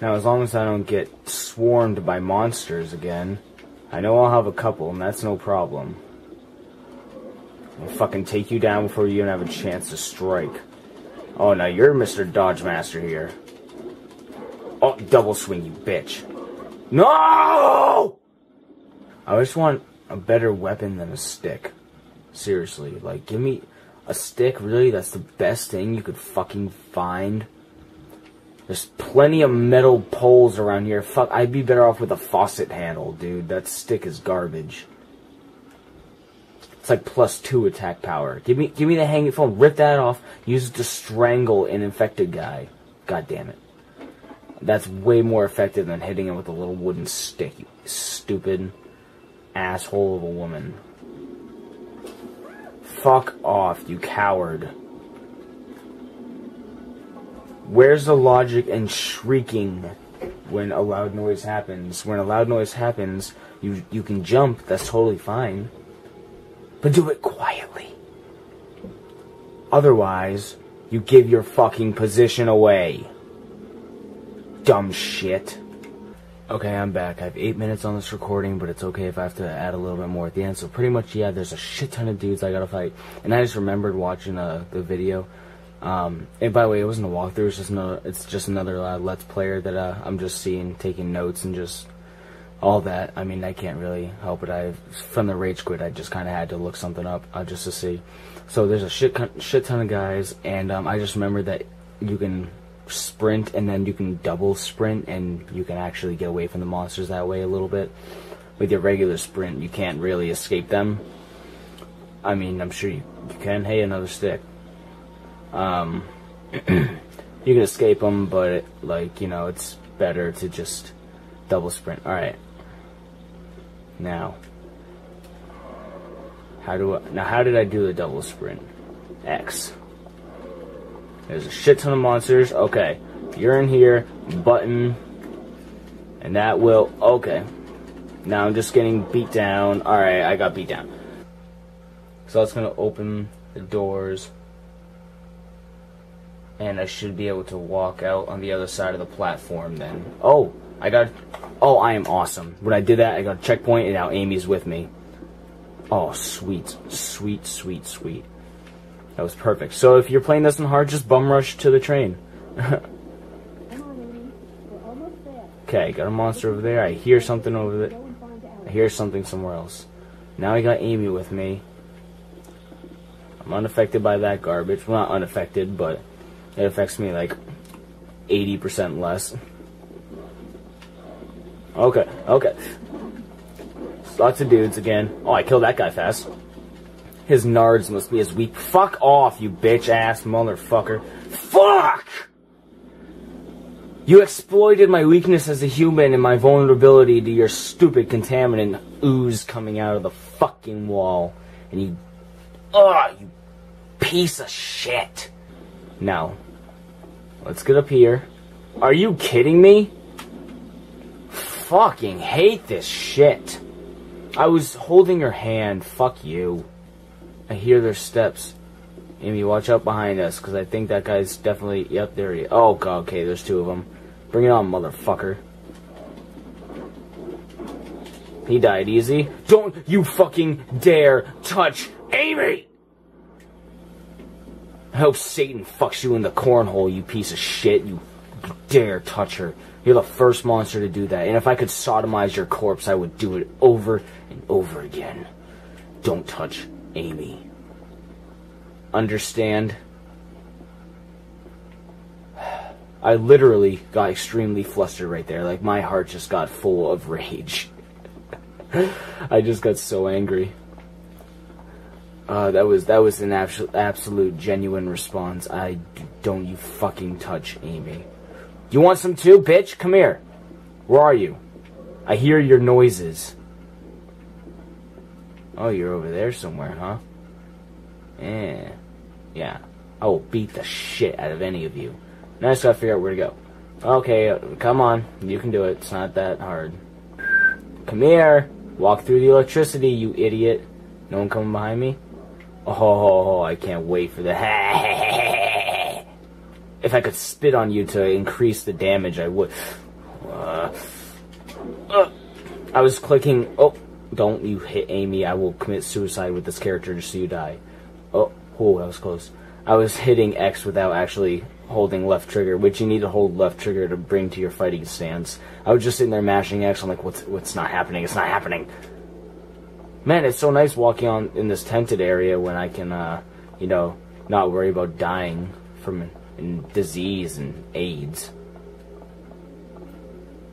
Now, as long as I don't get swarmed by monsters again, I know I'll have a couple, and that's no problem. I'll fucking take you down before you even have a chance to strike. Oh, now you're Mr. Dodge Master here. Oh, double swing, you bitch. No! I just want a better weapon than a stick. Seriously, like, give me a stick, really? That's the best thing you could fucking find? There's plenty of metal poles around here. Fuck, I'd be better off with a faucet handle, dude. That stick is garbage. It's like plus two attack power. Give me, give me the hanging phone. Rip that off. Use it to strangle an infected guy. God damn it. That's way more effective than hitting him with a little wooden stick. You stupid asshole of a woman. Fuck off, you coward. Where's the logic in shrieking when a loud noise happens? When a loud noise happens, you you can jump, that's totally fine. But do it quietly. Otherwise, you give your fucking position away. Dumb shit. Okay, I'm back. I have eight minutes on this recording, but it's okay if I have to add a little bit more at the end. So pretty much, yeah, there's a shit ton of dudes I gotta fight. And I just remembered watching uh, the video. Um, and by the way, it wasn't a walkthrough. It's just another. It's just another uh, Let's Player that uh, I'm just seeing, taking notes, and just all that. I mean, I can't really help it. I from the rage quit, I just kind of had to look something up uh, just to see. So there's a shit shit ton of guys, and um, I just remember that you can sprint and then you can double sprint, and you can actually get away from the monsters that way a little bit. With your regular sprint, you can't really escape them. I mean, I'm sure you, you can. Hey, another stick. Um, <clears throat> you can escape them, but it, like you know, it's better to just double sprint. All right. Now, how do I, now how did I do the double sprint? X. There's a shit ton of monsters. Okay, you're in here. Button, and that will okay. Now I'm just getting beat down. Alright, I got beat down. So that's gonna open the doors. And I should be able to walk out on the other side of the platform then. Oh, I got. Oh, I am awesome. When I did that, I got a checkpoint, and now Amy's with me. Oh, sweet. Sweet, sweet, sweet. That was perfect. So if you're playing this on hard, just bum rush to the train. okay, got a monster over there. I hear something over there. I hear something somewhere else. Now I got Amy with me. I'm unaffected by that garbage. Well, not unaffected, but it affects me like 80% less. Okay, okay. Lots of dudes again. Oh, I killed that guy fast. His nards must be as weak. Fuck off, you bitch ass motherfucker. Fuck! You exploited my weakness as a human and my vulnerability to your stupid contaminant ooze coming out of the fucking wall. And you. Ugh, you piece of shit. Now, let's get up here. Are you kidding me? Fucking hate this shit. I was holding her hand. Fuck you. I hear their steps. Amy, watch out behind us, because I think that guy's definitely... Yep, there he is. Oh, God, okay, there's two of them. Bring it on, motherfucker. He died easy. Don't you fucking dare touch Amy! I hope Satan fucks you in the cornhole, you piece of shit. You dare touch her. You're the first monster to do that. And if I could sodomize your corpse, I would do it over and over again. Don't touch Amy. Understand? I literally got extremely flustered right there. Like, my heart just got full of rage. <laughs> I just got so angry. Uh, that was that was an absolute, absolute genuine response. I don't you fucking touch Amy. You want some too, bitch? Come here. Where are you? I hear your noises. Oh, you're over there somewhere, huh? Yeah. Yeah. I will beat the shit out of any of you. Now I just gotta figure out where to go. Okay, uh, come on. You can do it. It's not that hard. Come here. Walk through the electricity, you idiot. No one coming behind me? Oh, I can't wait for the. <laughs> if I could spit on you to increase the damage, I would. Uh, uh, I was clicking. Oh, don't you hit Amy. I will commit suicide with this character just so you die. Oh, oh, that was close. I was hitting X without actually holding left trigger, which you need to hold left trigger to bring to your fighting stance. I was just sitting there mashing X. I'm like, what's what's not happening? It's not happening. Man, it's so nice walking on in this tented area when I can, uh, you know, not worry about dying from disease and AIDS.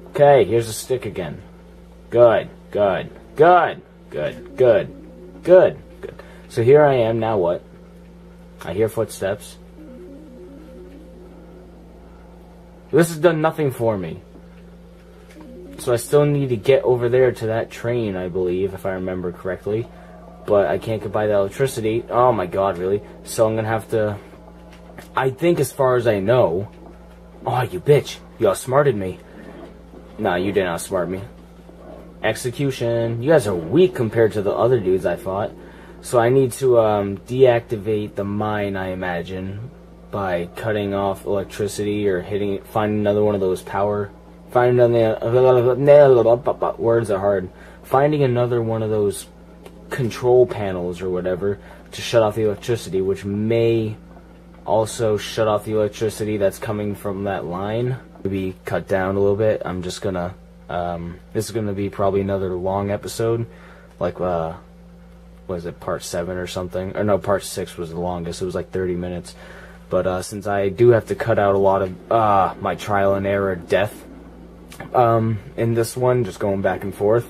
Okay, here's a stick again. Good, good, good, good, good, good, good. So here I am, now what? I hear footsteps. This has done nothing for me. So I still need to get over there to that train, I believe, if I remember correctly. But I can't get by the electricity. Oh my god, really? So I'm gonna have to... I think as far as I know... Oh, you bitch. You outsmarted me. Nah, you didn't outsmart me. Execution. You guys are weak compared to the other dudes I fought. So I need to um, deactivate the mine, I imagine, by cutting off electricity or hitting, finding another one of those power Find another words are hard. Finding another one of those control panels or whatever to shut off the electricity, which may also shut off the electricity that's coming from that line. Maybe cut down a little bit. I'm just gonna. Um, this is gonna be probably another long episode, like uh, was it part seven or something? Or no, part six was the longest. It was like 30 minutes. But uh, since I do have to cut out a lot of uh, my trial and error death um, in this one, just going back and forth.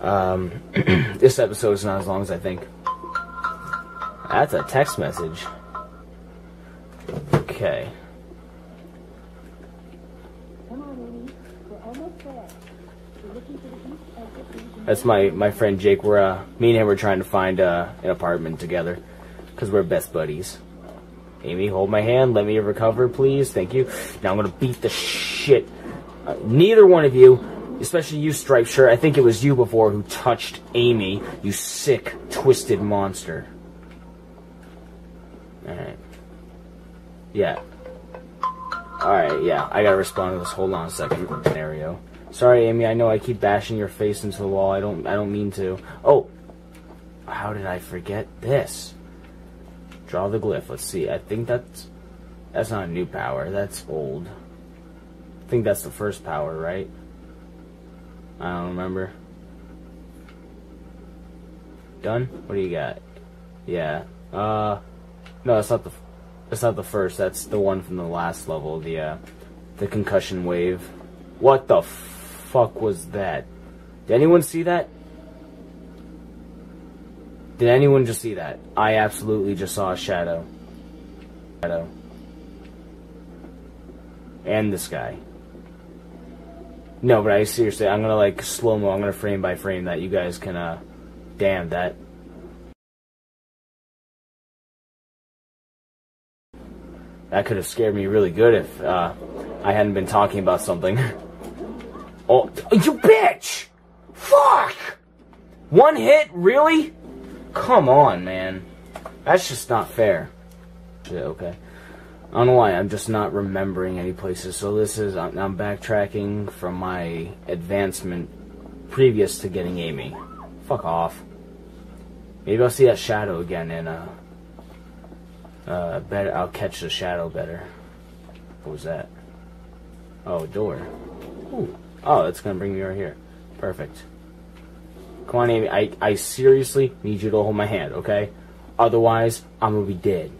Um, <clears throat> this episode is not as long as I think. That's a text message. Okay. That's my, my friend Jake. We're uh, me and him were trying to find uh, an apartment together because we're best buddies. Amy, hold my hand. Let me recover, please. Thank you. Now I'm gonna beat the shit uh, neither one of you Especially you, Striped Shirt. I think it was you before who touched Amy, you sick, twisted monster. Alright. Yeah. Alright, yeah, I gotta respond to this. Hold on a second, scenario. Sorry, Amy, I know I keep bashing your face into the wall. I don't I don't mean to. Oh! How did I forget this? Draw the glyph. Let's see. I think that's that's not a new power. That's old. I think that's the first power, right? I don't remember. Done? What do you got? Yeah. Uh no, that's not the that's not the first. That's the one from the last level, the uh the concussion wave. What the fuck was that? Did anyone see that? Did anyone just see that? I absolutely just saw a shadow. Shadow. And this guy. No, but I seriously, I'm gonna like slow mo. I'm gonna frame by frame that you guys can. uh Damn that. That could have scared me really good if uh, I hadn't been talking about something. <laughs> oh, you bitch! Fuck! One hit, really? Come on, man. That's just not fair. Shit, okay. I don't know why, I'm just not remembering any places. So this is, I'm, I'm backtracking from my advancement previous to getting Amy. Fuck off. Maybe I'll see that shadow again and, uh, uh, better, I'll catch the shadow better. What was that? Oh, door. Ooh. Oh, that's gonna bring me right here. Perfect. Come on, Amy. I, I seriously need you to hold my hand, okay? Otherwise, I'm gonna be dead.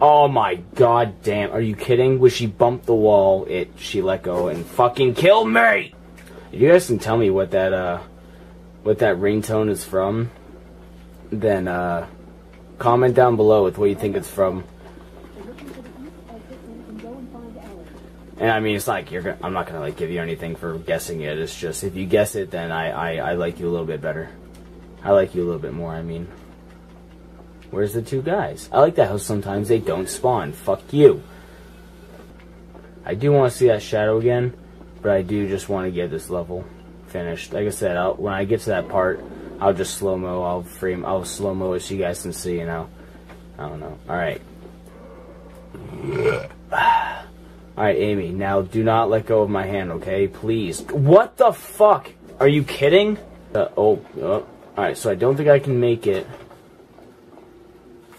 Oh my god damn. Are you kidding? When she bumped the wall, it she let go and fucking killed me! You guys can tell me what that uh what that ringtone is from, then uh comment down below with what you think it's from. And I mean, it's like you're. Gonna, I'm not gonna like give you anything for guessing it. It's just if you guess it, then I, I I like you a little bit better. I like you a little bit more. I mean, where's the two guys? I like that how sometimes they don't spawn. Fuck you. I do want to see that shadow again, but I do just want to get this level finished. Like I said, I'll, when I get to that part, I'll just slow mo. I'll frame. I'll slow mo it so you guys can see. You know. I don't know. All right. <sighs> Alright, Amy, now do not let go of my hand, okay? Please. What the fuck? Are you kidding? Uh, oh, oh. Alright, so I don't think I can make it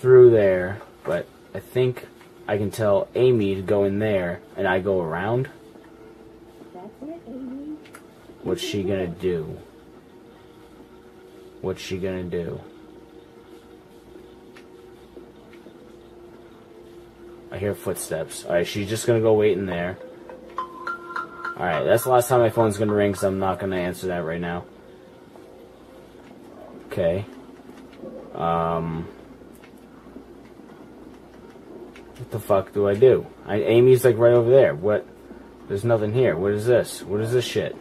through there, but I think I can tell Amy to go in there, and I go around. What's she gonna do? What's she gonna do? I hear footsteps. Alright, she's just gonna go wait in there. Alright, that's the last time my phone's gonna ring, so I'm not gonna answer that right now. Okay. Um. What the fuck do I do? I, Amy's like right over there. What? There's nothing here. What is this? What is this shit?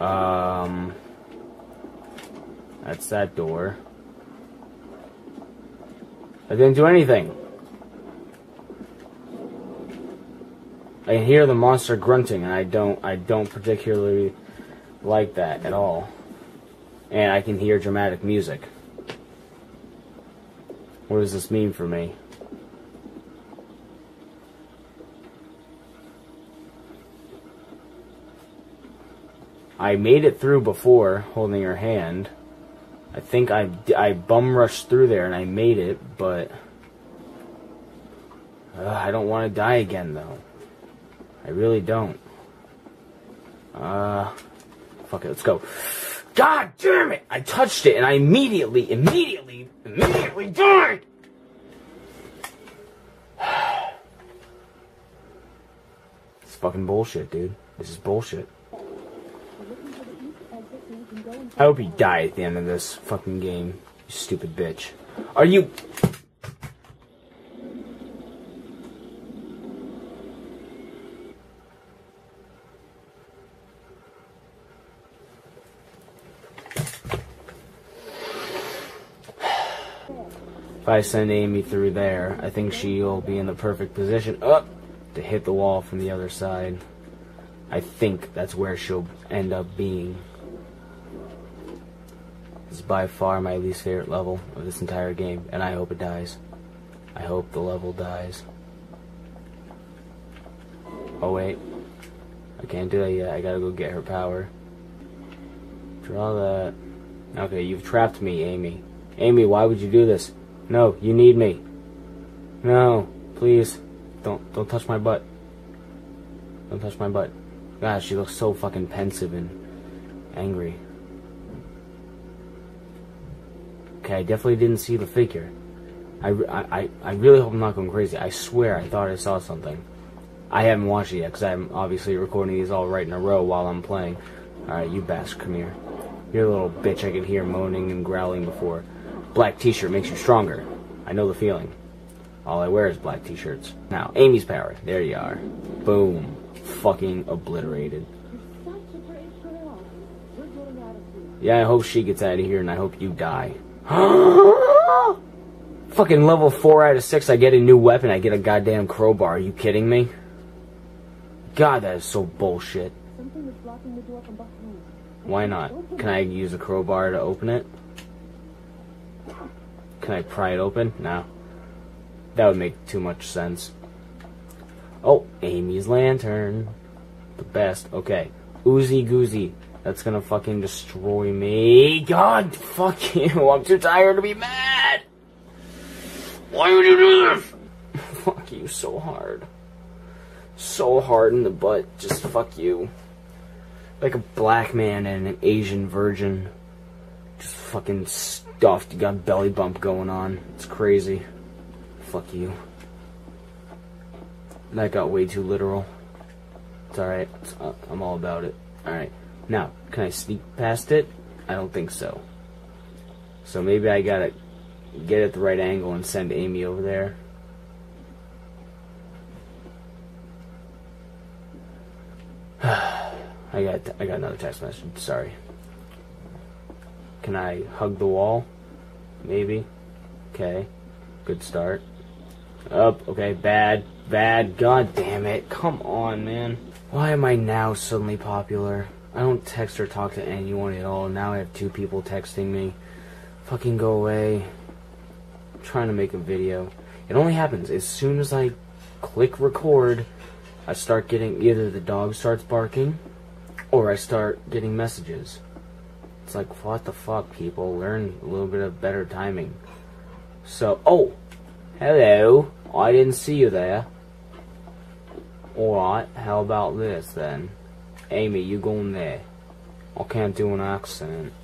Um. That's that door. I didn't do anything. I hear the monster grunting, and I don't, I don't particularly like that at all. And I can hear dramatic music. What does this mean for me? I made it through before, holding her hand. I think I, I bum rushed through there and I made it, but uh, I don't want to die again though. I really don't. Uh, fuck it, let's go. God damn it! I touched it and I immediately, immediately, immediately died! <sighs> It's fucking bullshit, dude. This is bullshit. I hope you die at the end of this fucking game, you stupid bitch. Are you... I send Amy through there, I think she'll be in the perfect position up to hit the wall from the other side. I think that's where she'll end up being. This is by far my least favorite level of this entire game, and I hope it dies. I hope the level dies. Oh wait. I can't do that yet. I gotta go get her power. Draw that. Okay, you've trapped me, Amy. Amy, why would you do this? No, you need me. No, please. Don't don't touch my butt. Don't touch my butt. God, she looks so fucking pensive and angry. Okay, I definitely didn't see the figure. I, I, I really hope I'm not going crazy. I swear I thought I saw something. I haven't watched it yet because I'm obviously recording these all right in a row while I'm playing. Alright, you bastard, come here. You're a little bitch I could hear moaning and growling before. Black t-shirt makes you stronger. I know the feeling. All I wear is black t-shirts. Now, Amy's power. There you are. Boom. Fucking obliterated. Yeah, I hope she gets out of here and I hope you die. <gasps> Fucking level 4 out of 6, I get a new weapon, I get a goddamn crowbar. Are you kidding me? God, that is so bullshit. Why not? Can I use a crowbar to open it? Can I pry it open? No. That would make too much sense. Oh, Amy's lantern. The best. Okay. Oozy goozy. That's gonna fucking destroy me. God, fuck you. <laughs> I'm too tired to be mad. Why would you do this? <laughs> fuck you so hard. So hard in the butt. Just fuck you. Like a black man and an Asian virgin. Just fucking stuffed. You got belly bump going on. It's crazy. Fuck you. That got way too literal. It's alright. Uh, I'm all about it. Alright. Now, can I sneak past it? I don't think so. So maybe I gotta get at the right angle and send Amy over there. <sighs> I got I got another text message. Sorry. Can I hug the wall? Maybe. Okay. Good start. Up. Okay. Bad. Bad. God damn it. Come on, man. Why am I now suddenly popular? I don't text or talk to anyone at all. Now I have two people texting me. Fucking go away. I'm trying to make a video. It only happens as soon as I click record, I start getting either the dog starts barking or I start getting messages. It's like, what the fuck, people? Learn a little bit of better timing. So, oh, hello. I didn't see you there. Alright, how about this then? Amy, you going there. I can't do an accent.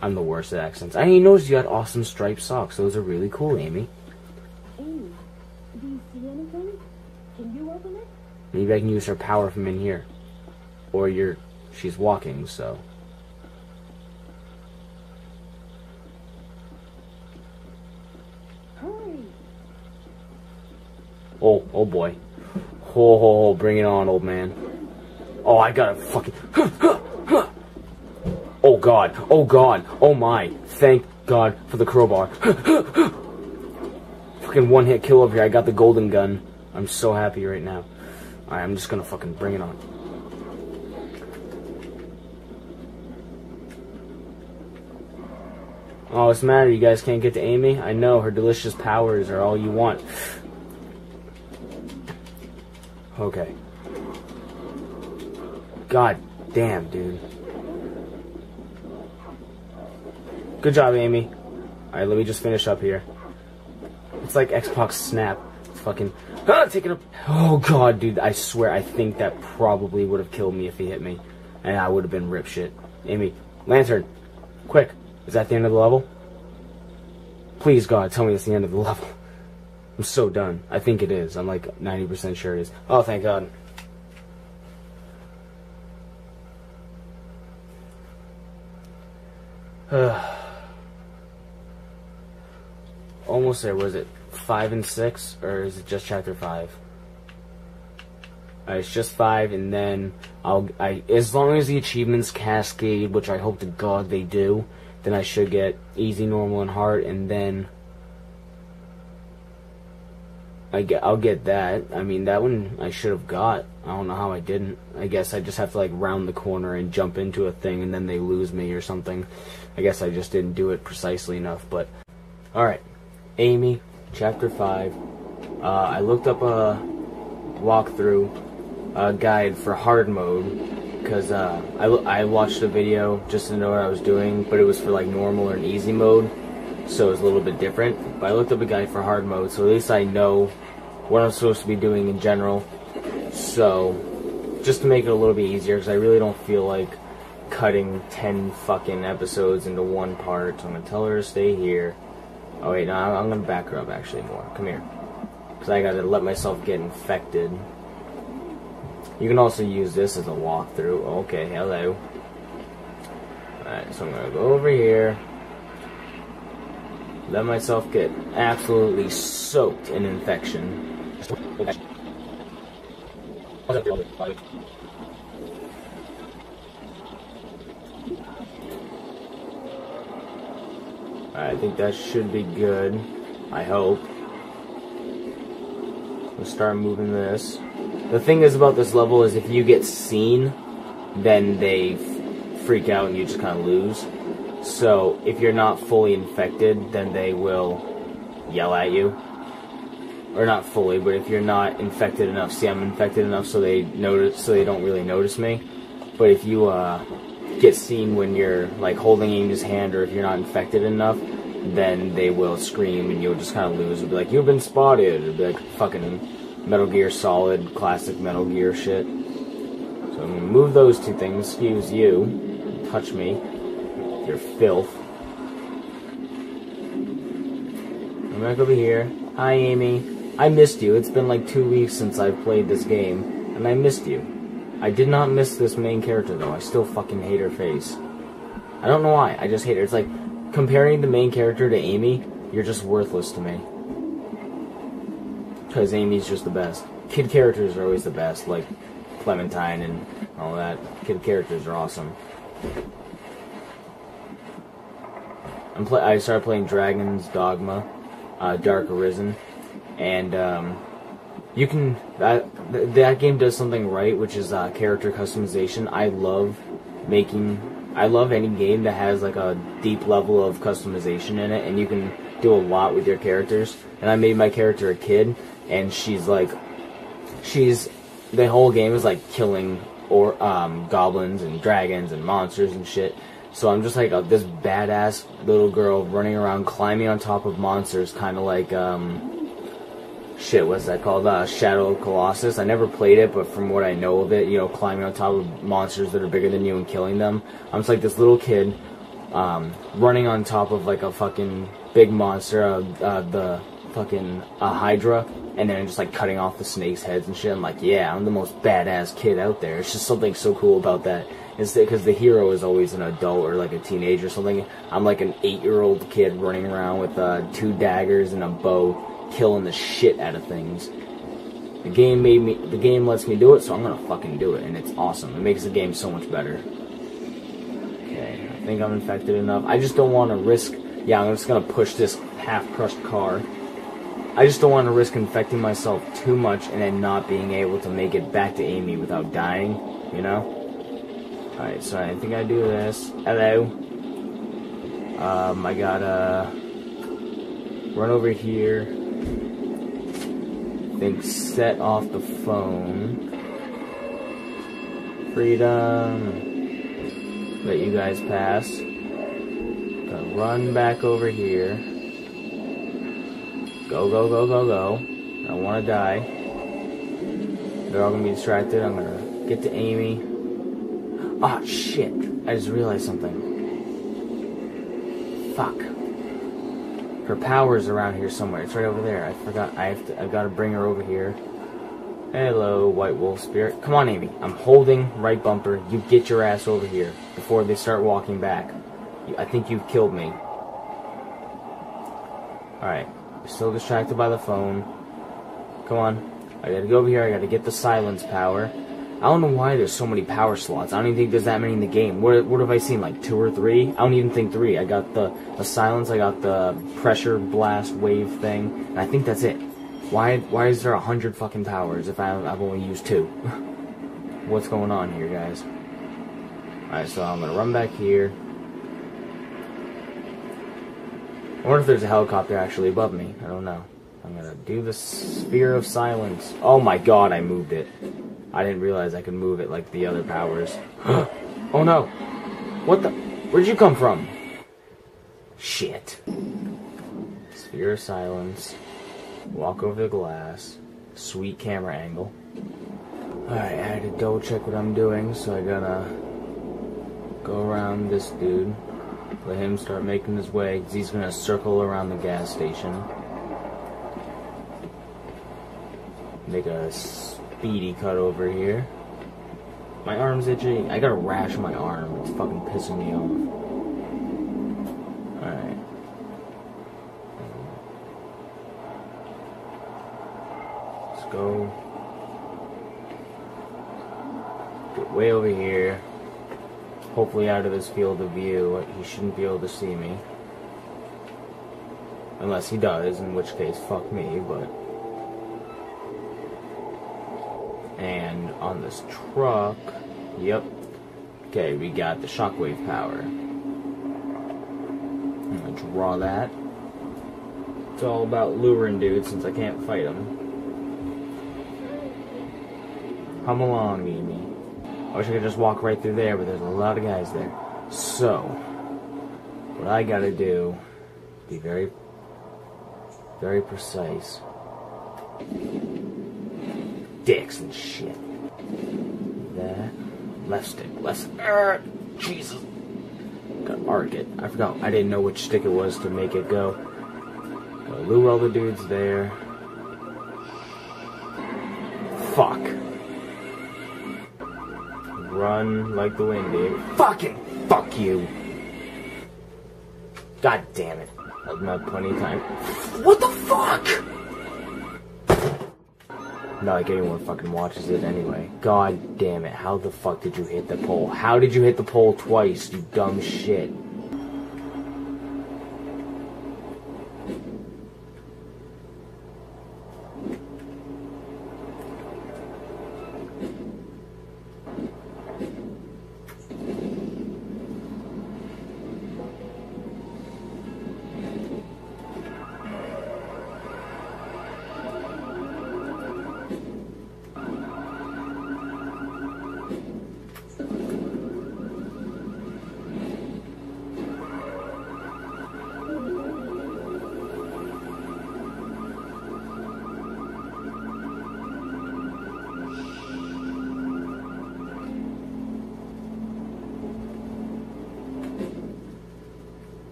I'm the worst at accents. I didn't notice you had awesome striped socks. Those are really cool, Amy. Amy, do you see anything? Can you open it? Maybe I can use her power from in here. Or you're... She's walking, so... Hurry! Oh, oh boy. Ho, ho, ho, bring it on, old man. Oh, I gotta fucking... <gasps> Oh god, oh god, oh my. Thank god for the crowbar. <gasps> fucking one hit kill over here. I got the golden gun. I'm so happy right now. Alright, I'm just gonna fucking bring it on. Oh, what's the matter? You guys can't get to Amy? I know, her delicious powers are all you want. Okay. God damn, dude. Good job, Amy. Alright, let me just finish up here. It's like Xbox Snap. It's fucking. Ah, taking a. Oh god, dude, I swear, I think that probably would have killed me if he hit me. And I would have been rip shit. Amy, lantern. Quick. Is that the end of the level? Please, God, tell me it's the end of the level. I'm so done. I think it is. I'm like 90% sure it is. Oh, thank God. <sighs> Almost there. Was it five and six, or is it just chapter five? Uh, it's just five, and then I'll. I as long as the achievements cascade, which I hope to God they do, then I should get easy, normal, and hard, and then I get, I'll get that. I mean, that one I should have got. I don't know how I didn't. I guess I just have to like round the corner and jump into a thing, and then they lose me or something. I guess I just didn't do it precisely enough. But all right, Amy, chapter five. Uh, I looked up a walkthrough uh, guide for hard mode because uh, I, I watched a video just to know what I was doing, but it was for like normal or an easy mode, so it was a little bit different. But I looked up a guide for hard mode, so at least I know what I'm supposed to be doing in general. So just to make it a little bit easier, because I really don't feel like cutting 10 fucking episodes into one part. So I'm gonna tell her to stay here. Oh wait, no, I'm gonna back her up actually more. Come here. Because I gotta let myself get infected. You can also use this as a walkthrough. Okay, hello. Alright, so I'm gonna go over here. Let myself get absolutely soaked in infection. I think that should be good. I hope. Let's start moving this. The thing is about this level is if you get seen, then they freak out and you just kind of lose. So if you're not fully infected, then they will yell at you. Or not fully, but if you're not infected enough, see I'm infected enough so they notice so they don't really notice me. But if you uh, get seen when you're like holding Amy's hand or if you're not infected enough, then they will scream and you'll just kind of lose. It'll be like, you've been spotted. It'll be like fucking Metal Gear Solid, classic Metal Gear shit. So I'm gonna move those two things, excuse you, touch me, your filth. I'm back over here. Hi, Amy. I missed you. It's been like two weeks since I've played this game, and I missed you. I did not miss this main character though. I still fucking hate her face. I don't know why. I just hate her. It's like comparing the main character to Amy. You're just worthless to me. Because Amy's just the best. Kid characters are always the best, like Clementine and all that. Kid characters are awesome. I'm play- I started playing Dragon's Dogma, uh, Dark Arisen, and um, you can that th- that game does something right, which is uh, character customization. I love making. I love any game that has like a deep level of customization in it, and you can do a lot with your characters. And I made my character a kid, and she's like, she's the whole game is like killing or um, goblins and dragons and monsters and shit. So I'm just like a, this badass little girl running around, climbing on top of monsters, kind of like um, shit. What's that called? Uh, Shadow Colossus. I never played it, but from what I know of it, you know, climbing on top of monsters that are bigger than you and killing them. I'm just like this little kid um, running on top of like a fucking big monster, uh, uh, the fucking uh, Hydra, and then just like cutting off the snakes' heads and shit. I'm like, yeah, I'm the most badass kid out there. It's just something so cool about that. It's because the hero is always an adult or like a teenager or something. I'm like an eight-year-old kid running around with uh, two daggers and a bow, killing the shit out of things. The game made me. The game lets me do it, so I'm gonna fucking do it, and it's awesome. It makes the game so much better. Okay, I think I'm infected enough. I just don't want to risk. Yeah, I'm just gonna push this half-crushed car. I just don't want to risk infecting myself too much and then not being able to make it back to Amy without dying. You know. Alright, so I think I do this. Hello. Um, I gotta run over here. Think set off the phone. Freedom. Let you guys pass. Gotta run back over here. Go, go, go, go, go. I don't wanna die. They're all gonna be distracted. I'm gonna get to Amy. Ah, shit. I just realized something. Fuck. Her power's around here somewhere. It's right over there. I forgot. I have to. I've gotta bring her over here. Hello, White Wolf Spirit. Come on, Amy. I'm holding right bumper. You get your ass over here before they start walking back. I think you've killed me. Alright. Still distracted by the phone. Come on. I gotta go over here. I gotta get the silence power. I don't know why there's so many power slots. I don't even think there's that many in the game. What, what have I seen? Like two or three? I don't even think three. I got the, the silence, I got the pressure blast wave thing, and I think that's it. Why why is there a hundred fucking powers if I, I've only used two? <laughs> What's going on here, guys? Alright, so I'm gonna run back here. I wonder if there's a helicopter actually above me. I don't know. I'm gonna do the sphere of silence. Oh my god, I moved it. I didn't realize I could move it like the other powers. <gasps> oh no! What the? Where'd you come from? Shit. Sphere of silence. Walk over the glass. Sweet camera angle. Alright, I had to double check what I'm doing, so I gotta go around this dude. Let him start making his way, because he's gonna circle around the gas station. Make a speedy cut over here. My arm's itching. I got a rash on my arm. It's fucking pissing me off. Alright. Let's go. Get way over here. Hopefully out of this field of view. He shouldn't be able to see me. Unless he does, in which case, fuck me, but... And on this truck, yep. Okay, we got the shockwave power. I'm gonna draw that. It's all about luring dudes since I can't fight them. Come along, Amy. I wish I could just walk right through there, but there's a lot of guys there. So, what I gotta do, be very, very precise. Dicks and shit. That. Left stick. Left. Uh, Jesus. Gotta arc it. I forgot. I didn't know which stick it was to make it go. Gotta lure all the dudes there. Fuck. Run like the wind, dude. Fucking fuck you. God damn it. I've had plenty of time. What the fuck? Not like anyone fucking watches it anyway. God damn it. How the fuck did you hit the pole? How did you hit the pole twice, you dumb shit?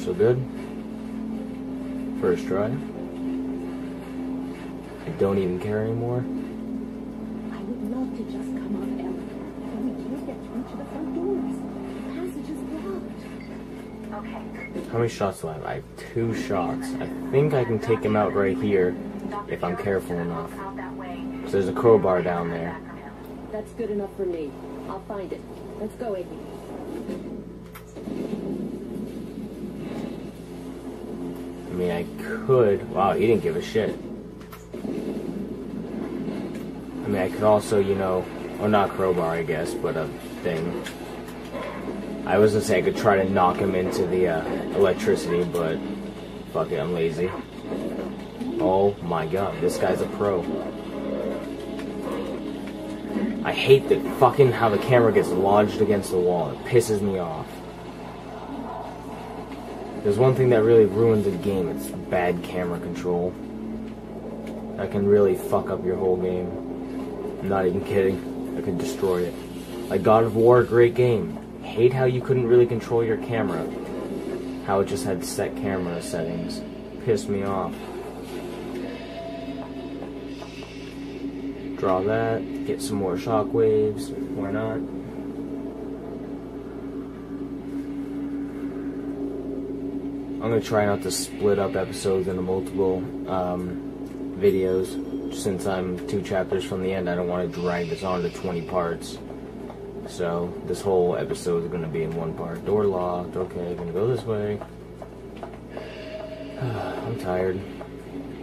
So so good. First try. I don't even care anymore. I would love to just come up, Ellen, but we can't get through to the front doors. The passage is blocked. Okay. How many shots do I have? I have two shots. I think I can take him out right here if I'm careful enough. Out that way. 'Cause there's a crowbar down there. That's good enough for me. I'll find it. Let's go, Amy. I mean, I could. Wow, he didn't give a shit. I mean, I could also, you know, or not crowbar, I guess, but a thing. I was gonna say I could try to knock him into the uh, electricity, but fuck it, I'm lazy. Oh my god, this guy's a pro. I hate that fucking how the camera gets lodged against the wall. It pisses me off. There's one thing that really ruins a game, it's bad camera control. That can really fuck up your whole game. I'm not even kidding. I can destroy it. Like God of War, great game. Hate how you couldn't really control your camera. How it just had set camera settings. Pissed me off. Draw that, get some more shockwaves. Why not? I'm gonna try not to split up episodes into multiple um, videos. Since I'm two chapters from the end, I don't want to drag this on to 20 parts. So this whole episode is gonna be in one part. Door locked. Okay, gonna go this way. <sighs> I'm tired.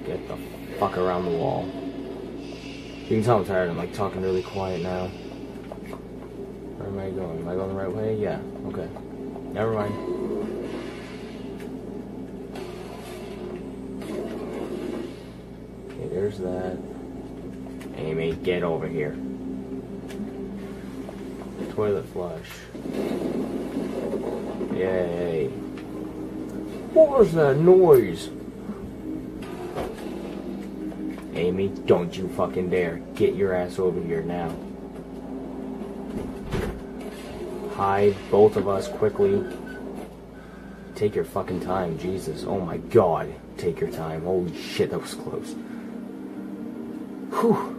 Get the fuck around the wall. You can tell I'm tired. I'm like talking really quiet now. Where am I going? Am I going the right way? Yeah. Okay. Never mind. There's that. Amy, get over here. Toilet flush. Yay. What was that noise? Amy, don't you fucking dare. Get your ass over here now. Hide, both of us, quickly. Take your fucking time, Jesus. Oh my god. Take your time. Holy shit, that was close. Whew.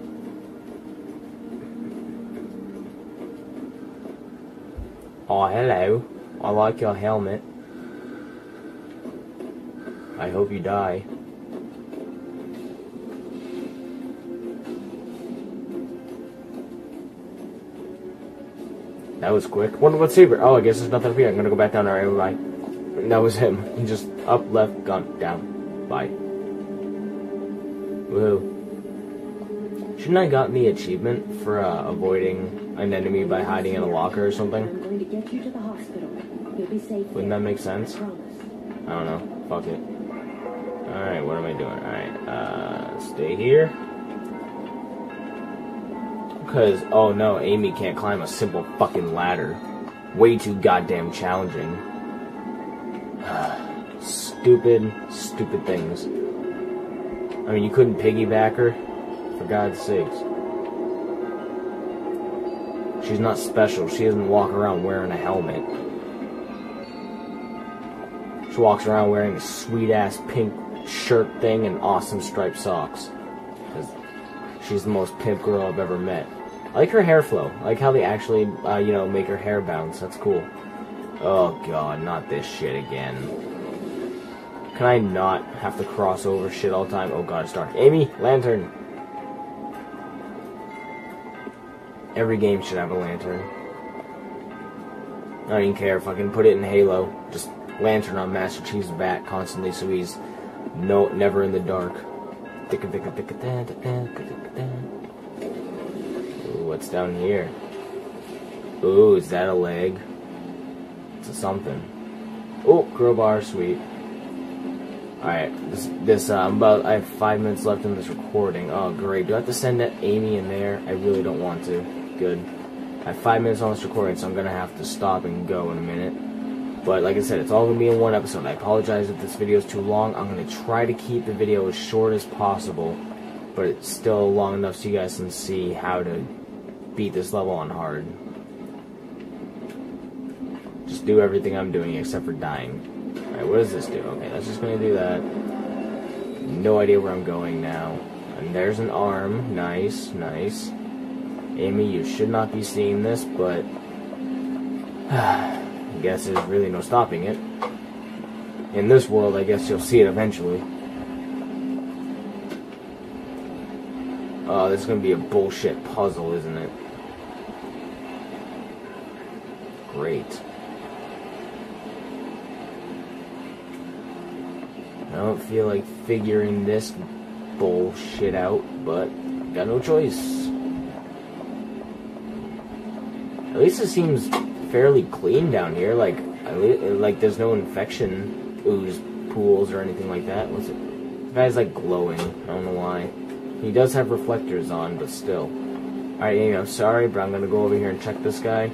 Oh, hello. I like your helmet. I hope you die. That was quick. Wonder what's Saber? Oh, I guess there's nothing here. I'm gonna go back down there. Bye. That was him. He just up, left, gone, down. Bye. Woohoo. Shouldn't I gotten the achievement for uh, avoiding an enemy by hiding in a locker or something? I'm going to get you to the hospital. You'll be safe. Wouldn't that make sense? I. I don't know. Fuck it. Alright, what am I doing? Alright, uh, stay here. Because, oh no, Amy can't climb a simple fucking ladder. Way too goddamn challenging. <sighs> stupid, stupid things. I mean, you couldn't piggyback her? For God's sakes. She's not special. She doesn't walk around wearing a helmet. She walks around wearing a sweet ass pink shirt thing and awesome striped socks. she's the most pimp girl I've ever met. I like her hair flow. I like how they actually, uh, you know, make her hair bounce. That's cool. Oh god, not this shit again. Can I not have to cross over shit all the time? Oh god, it's dark. Amy, lantern. Every game should have a lantern. I don't even care if I can put it in Halo. Just lantern on Master Chief's back constantly so he's no never in the dark. Ooh, what's down here? Ooh, is that a leg? It's a something. Oh, crowbar, sweet. Alright, this, this, uh, about, I have five minutes left in this recording. Oh, great. Do I have to send Amy in there? I really don't want to. Good. I have five minutes on this recording, so I'm gonna have to stop and go in a minute. But like I said, it's all gonna be in one episode. I apologize if this video is too long. I'm gonna try to keep the video as short as possible, but it's still long enough so you guys can see how to beat this level on hard. Just do everything I'm doing except for dying. Alright, what does this do? Okay, that's just gonna do that. No idea where I'm going now. And there's an arm. Nice, nice. Amy, you should not be seeing this, but <sighs> I guess there's really no stopping it. In this world, I guess you'll see it eventually. Oh, this is gonna be a bullshit puzzle, isn't it? Great. I don't feel like figuring this bullshit out, but got no choice. At least it seems fairly clean down here. Like, like there's no infection ooze pools or anything like that. What's it? The guy's like glowing. I don't know why. He does have reflectors on, but still. Alright, Amy, I'm sorry, but I'm gonna go over here and check this guy.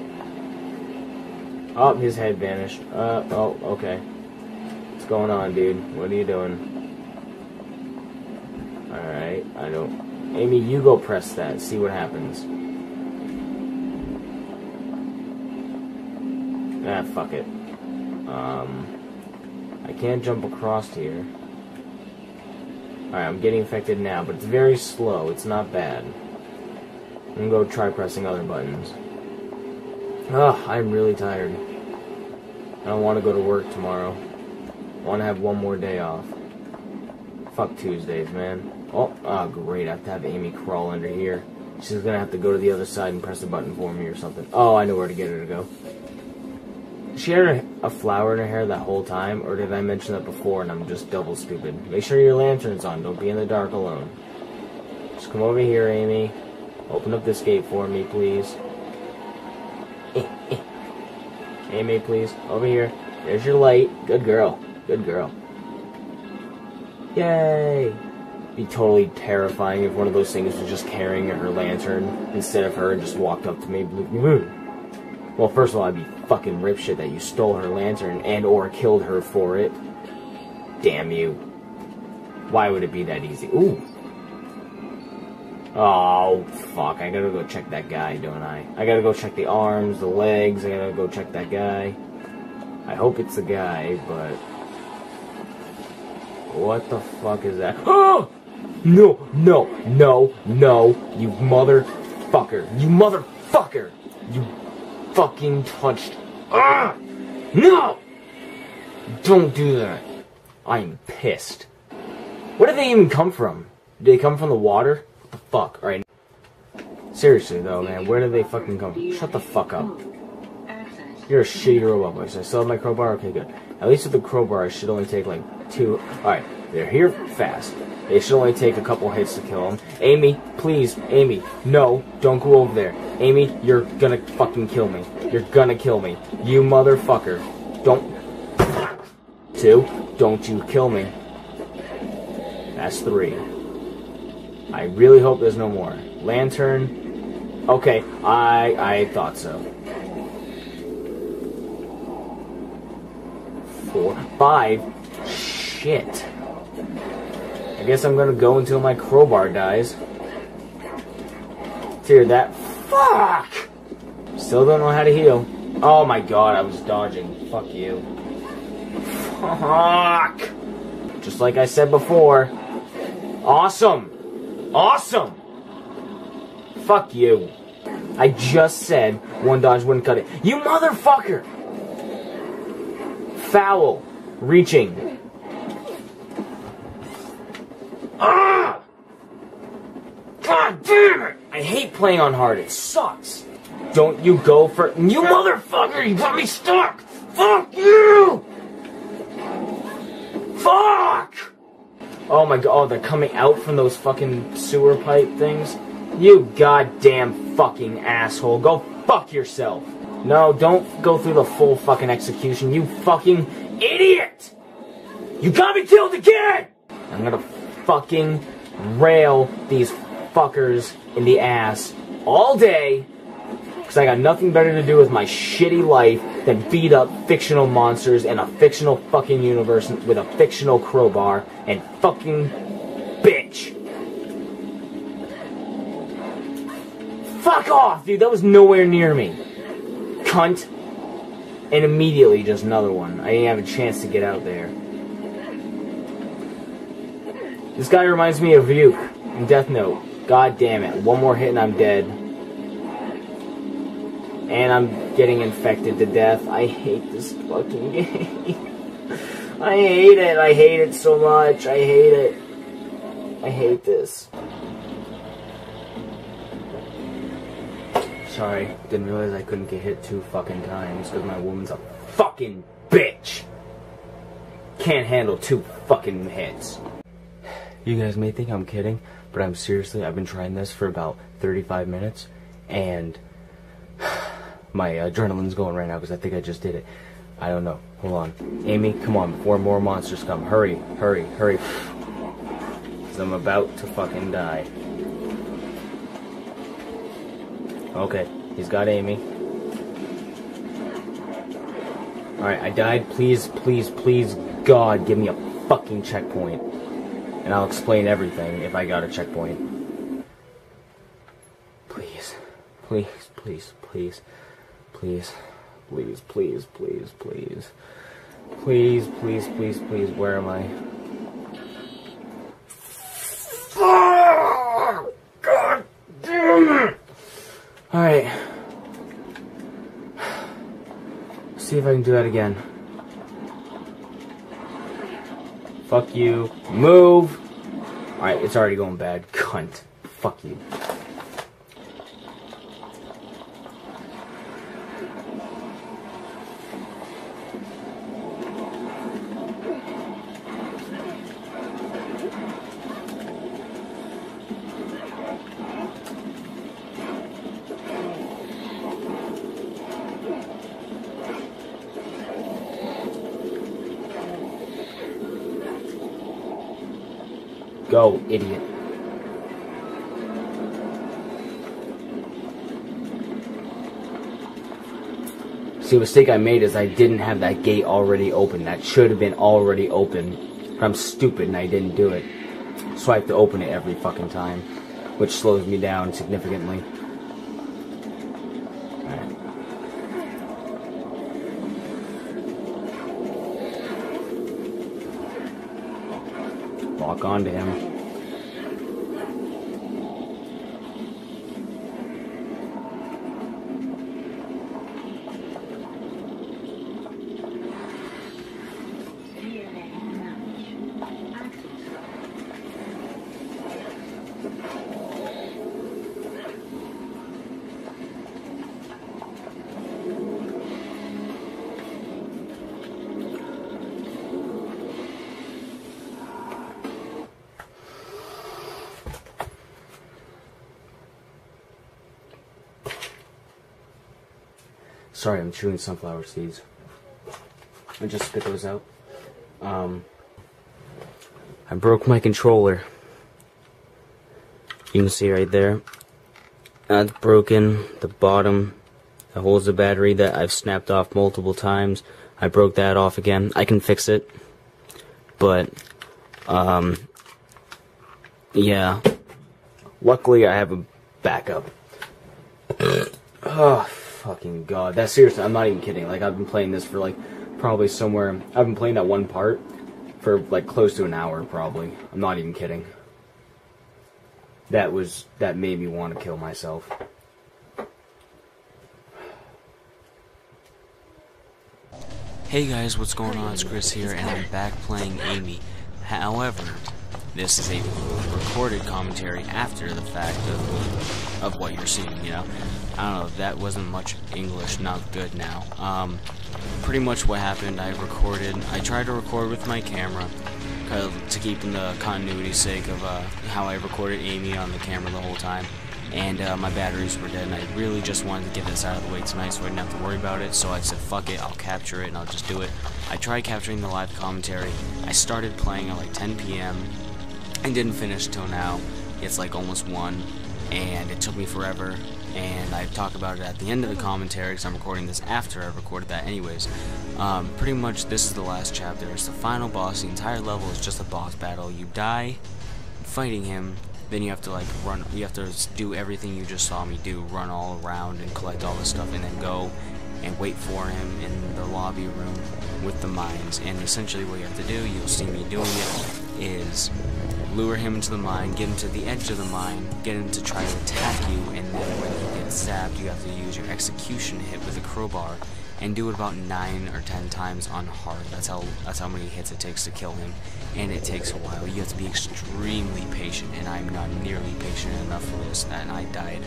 Oh, his head vanished. Uh, oh, okay. What's going on, dude? What are you doing? Alright, I don't... Amy, you go press that. See what happens. Ah, fuck it. Um... I can't jump across here. Alright, I'm getting affected now, but it's very slow. It's not bad. I'm gonna go try pressing other buttons. Ugh, I'm really tired. I don't want to go to work tomorrow. I want to have one more day off. Fuck Tuesdays, man. Oh, oh, great. I have to have Amy crawl under here. She's gonna have to go to the other side and press a button for me or something. Oh, I know where to get her to go. She had a flower in her hair that whole time, or did I mention that before and I'm just double stupid? Make sure your lantern's on. Don't be in the dark alone. Just come over here, Amy. Open up this gate for me, please. <laughs> Amy, please. Over here. There's your light. Good girl. Good girl. Yay! Be totally terrifying if one of those things was just carrying her lantern instead of her and just walked up to me. Well, first of all, I'd be fucking ripshit that you stole her lantern and or killed her for it. Damn you. Why would it be that easy? Ooh. Oh, fuck. I gotta go check that guy, don't I? I gotta go check the arms, the legs. I gotta go check that guy. I hope it's the guy, but... What the fuck is that? Oh! <gasps> No, no, no, no, you motherfucker. You motherfucker! You fucking touched... Ah! No! Don't do that. I'm pissed. Where did they even come from? Did they come from the water? What the fuck? Alright. Seriously though, man, where did they fucking come from? Shut the fuck up. You're a shitty robot voice. I still have my crowbar? Okay, good. At least with the crowbar, I should only take like two. Alright, they're here fast. They should only take a couple hits to kill them. Amy, please, Amy, no, don't go over there. Amy, you're gonna fucking kill me. You're gonna kill me. You motherfucker. Don't. Two, don't you kill me. That's three. I really hope there's no more. Lantern. Okay, I I thought so. Four, five. Shit. I guess I'm gonna go until my crowbar dies. Fear that. Fuck! Still don't know how to heal. Oh my god, I was dodging. Fuck you. Fuck! Just like I said before. Awesome! Awesome! Fuck you. I just said one dodge wouldn't cut it. You motherfucker! Foul. Reaching. Ah! God damn it! I hate playing on hard. It sucks. Don't you go for you motherfucker! You got me stuck. Fuck you! Fuck! Oh my god! Oh, they're coming out from those fucking sewer pipe things. You goddamn fucking asshole! Go fuck yourself. No, don't go through the full fucking execution. You fucking idiot! You got me killed again! I'm gonna fucking rail these fuckers in the ass all day because I got nothing better to do with my shitty life than beat up fictional monsters in a fictional fucking universe with a fictional crowbar and fucking bitch. Fuck off, dude. That was nowhere near me. Cunt. And immediately just another one. I didn't have a chance to get out there. This guy reminds me of Ryuk in Death Note. God damn it. One more hit and I'm dead. And I'm getting infected to death. I hate this fucking <laughs> game. I hate it. I hate it so much. I hate it. I hate this. Sorry, didn't realize I couldn't get hit two fucking times because my woman's a fucking bitch. Can't handle two fucking hits. You guys may think I'm kidding, but I'm seriously, I've been trying this for about 35 minutes, and <sighs> my adrenaline's going right now because I think I just did it. I don't know. Hold on. Amy, come on, before more monsters come. Hurry, hurry, hurry. Because I'm about to fucking die. Okay, he's got Amy. Alright, I died. Please, please, please, God, give me a fucking checkpoint and I'll explain everything if I got a checkpoint. Please, please, please, please, please, please, please, please, please, please, please, please, please, where am I? God damn it! Alright. See if I can do that again. Fuck you. Move! Alright, it's already going bad. <laughs> Cunt. Fuck you. Go, idiot. See, the mistake I made is I didn't have that gate already open. That should have been already open. I'm stupid and I didn't do it. So I have to open it every fucking time, which slows me down significantly. Walk onto him. Sorry, I'm chewing sunflower seeds. I just spit those out. Um, I broke my controller. You can see right there. That's broken. The bottom that holds the battery that I've snapped off multiple times. I broke that off again. I can fix it. But, um, yeah. Luckily, I have a backup. oh, <clears throat> fucking god. That seriously, I'm not even kidding. Like, I've been playing this for like probably somewhere. I've been playing that one part for like close to an hour, probably. I'm not even kidding. That was, that made me want to kill myself. Hey guys, what's going on? It's Chris here, and I'm back playing Amy. However, this is a recorded commentary after the fact of, of what you're seeing, you know? I don't know, that wasn't much English, not good now. Um, pretty much what happened, I recorded, I tried to record with my camera, to keep in the continuity sake of uh, how I recorded Amy on the camera the whole time and uh, my batteries were dead, and I really just wanted to get this out of the way tonight so I didn't have to worry about it, so I said, fuck it, I'll capture it, and I'll just do it. I tried capturing the live commentary. I started playing at like 10 p.m. and didn't finish till now. It's like almost 1, and it took me forever, and I talk about it at the end of the commentary because I'm recording this after I recorded that anyways. Um, pretty much this is the last chapter. It's the final boss. The entire level is just a boss battle. You die fighting him, then you have to like run you have to do everything you just saw me do run all around and collect all this stuff and then go and wait for him in the lobby room with the mines and essentially what you have to do you'll see me doing it is lure him into the mine get him to the edge of the mine get him to try to attack you and then when he gets zapped you have to use your execution hit with a crowbar and do it about nine or ten times on hard. That's how that's how many hits it takes to kill him, and it takes a while. You have to be extremely patient, and I'm not nearly patient enough for this. And I died.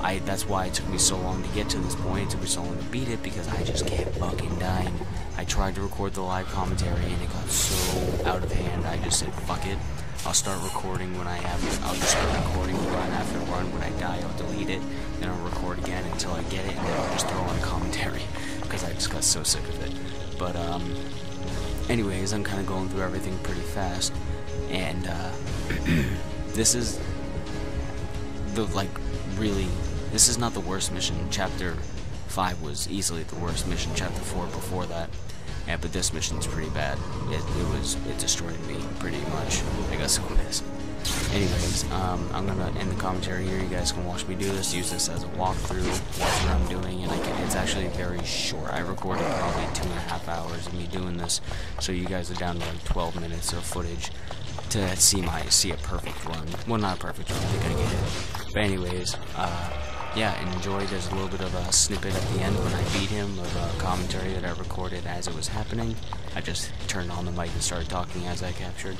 I that's why it took me so long to get to this point. It took me so long to beat it because I just kept fucking dying. I tried to record the live commentary and it got so out of hand. I just said fuck it. I'll start recording when I have. I'll just start recording run after run. When I die, I'll delete it. Then I'll record again until I get it, and then I'll just throw on a commentary <laughs> because I just got so sick of it. But um, anyways, I'm kind of going through everything pretty fast, and uh, <clears throat> this is the like really. This is not the worst mission. Chapter five was easily the worst mission. Chapter four before that. Yeah, but this mission's pretty bad. It, it was it destroyed me pretty much. I got so pissed. Anyways, um, I'm gonna end the commentary here. You guys can watch me do this. Use this as a walkthrough. Watch what I'm doing, and I can. It's actually very short. I recorded probably two and a half hours of me doing this, so you guys are down to like 12 minutes of footage to see my see a perfect run. Well, not a perfect run. You're gonna get it. But anyways, uh, yeah, enjoy. There's a little bit of a snippet at the end when I beat him of a commentary that I recorded as it was happening. I just turned on the mic and started talking as I captured.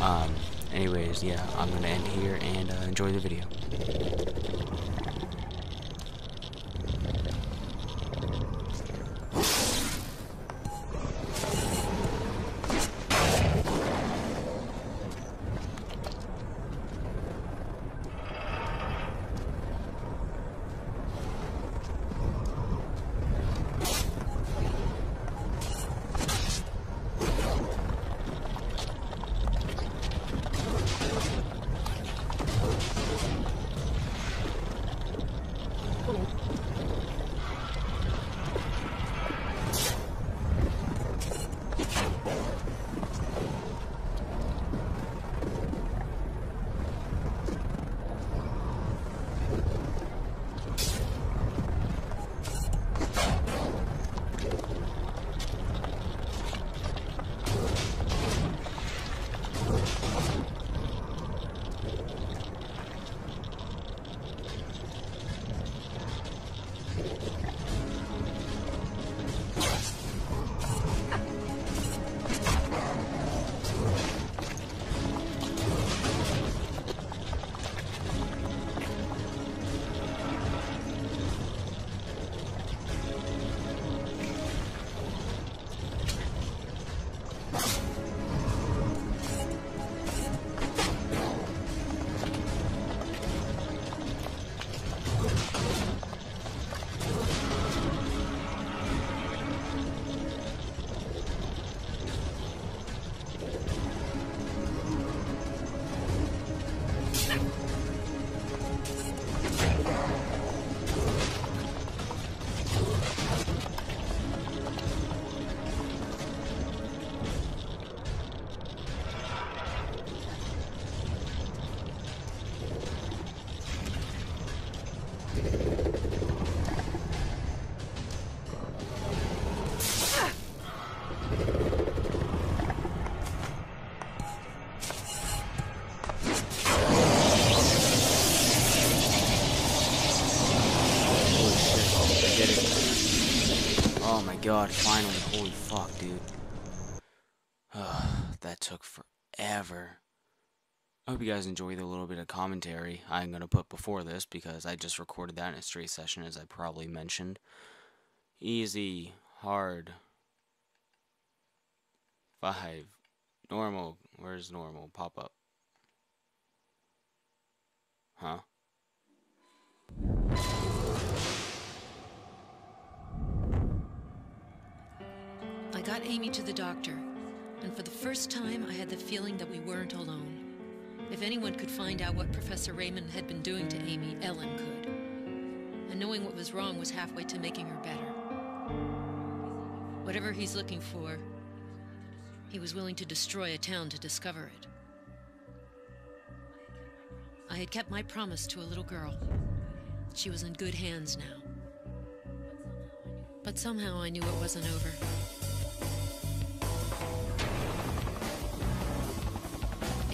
Um, anyways, yeah, I'm gonna end here and uh, enjoy the video. God, finally. Holy fuck, dude. <sighs> that took forever. I hope you guys enjoyed the little bit of commentary I'm going to put before this because I just recorded that in a straight session as I probably mentioned. Easy, hard, five, normal, where's normal, pop up. Huh? Got Amy to the doctor, and for the first time, I had the feeling that we weren't alone. If anyone could find out what Professor Raymond had been doing to Amy, Ellen could. And knowing what was wrong was halfway to making her better. Whatever he's looking for, he was willing to destroy a town to discover it. I had kept my promise to a little girl. She was in good hands now. But somehow I knew it wasn't over.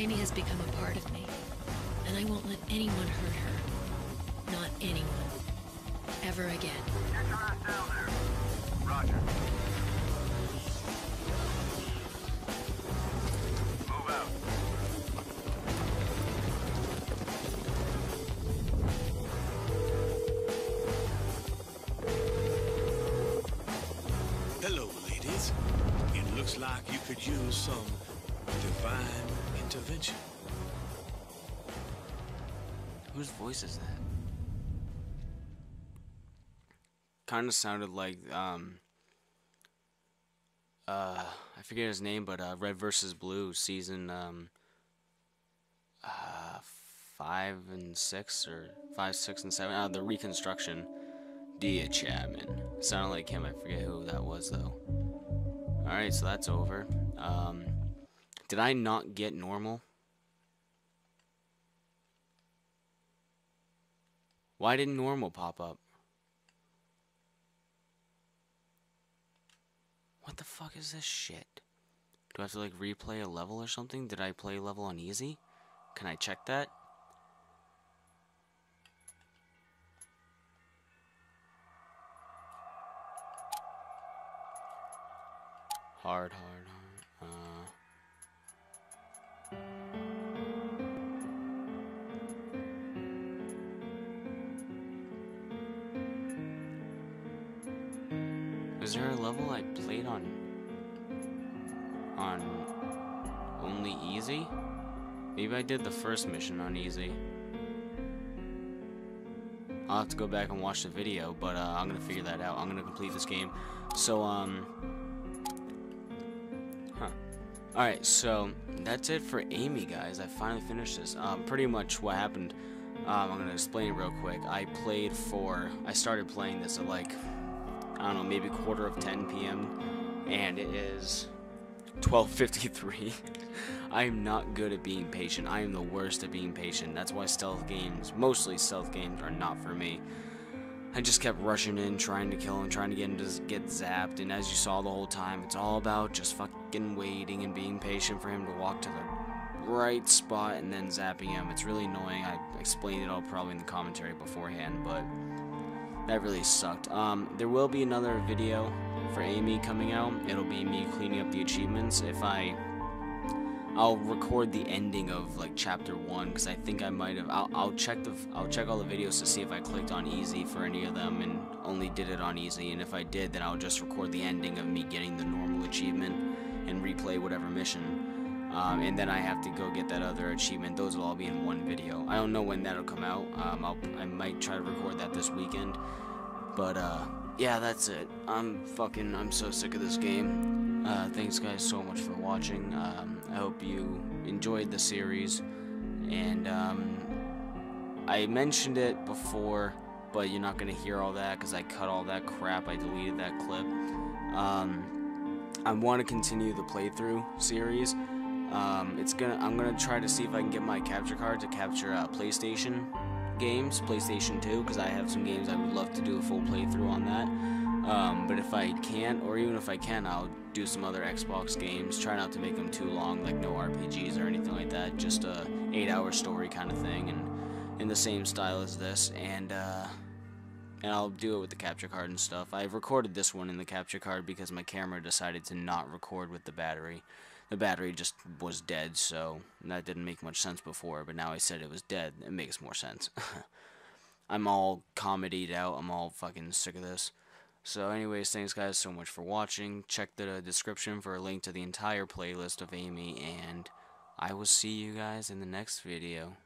Amy has become a part of me, and I won't let anyone hurt her. Not anyone. Ever again. Get your ass down there. Roger. Move out. Hello, ladies. It looks like you could use some divine intervention. Whose voice is that? Kind of sounded like, um, uh, I forget his name, but uh, Red versus Blue season, um, uh, five and six or five, six, and seven. Uh, the Reconstruction. Dia Chapman. Sounded like him. I forget who that was though. All right, so that's over. Um, did I not get normal? Why didn't normal pop up? What the fuck is this shit? Do I have to like replay a level or something? Did I play level on easy? Can I check that? Hard, hard. Is there a level I played on on only easy? Maybe I did the first mission on easy. I'll have to go back and watch the video, but uh, I'm gonna figure that out. I'm gonna complete this game. So, um, huh. Alright, so that's it for Amy, guys. I finally finished this. Um, pretty much what happened, um, I'm gonna explain it real quick. I played for, I started playing this at like, I don't know, maybe quarter of 10 p.m. And it is 1253. <laughs> I am not good at being patient. I am the worst at being patient. That's why stealth games, mostly stealth games, are not for me. I just kept rushing in, trying to kill him, trying to get him to get zapped, and as you saw the whole time, it's all about just fucking waiting and being patient for him to walk to the right spot and then zapping him. It's really annoying. I explained it all probably in the commentary beforehand, but that really sucked. Um, there will be another video for Amy coming out. It'll be me cleaning up the achievements. If I I'll record the ending of like chapter one because I think I might have. I'll, I'll check the I'll check all the videos to see if I clicked on easy for any of them and only did it on easy. And if I did, then I'll just record the ending of me getting the normal achievement and replay whatever mission. Um, and then I have to go get that other achievement. Those will all be in one video. I don't know when that'll come out. Um, I might try to record that this weekend. But uh, yeah, that's it. I'm fucking. I'm so sick of this game. Uh, thanks guys so much for watching. Um, I hope you enjoyed the series. And um, I mentioned it before, but you're not gonna hear all that because I cut all that crap. I deleted that clip. Um, I want to continue the playthrough series. Um, it's gonna. I'm gonna try to see if I can get my capture card to capture uh, PlayStation games, PlayStation 2, because I have some games I would love to do a full playthrough on that. Um, but if I can't, or even if I can, I'll do some other Xbox games. Try not to make them too long, like no RPGs or anything like that. Just a eight-hour story kind of thing, and in the same style as this. And uh, and I'll do it with the capture card and stuff. I've recorded this one in the capture card because my camera decided to not record with the battery. The battery just was dead, so that didn't make much sense before, but now I said it was dead, it makes more sense. <laughs> I'm all comedied out, I'm all fucking sick of this. So anyways, thanks guys so much for watching. Check the description for a link to the entire playlist of Amy, and I will see you guys in the next video.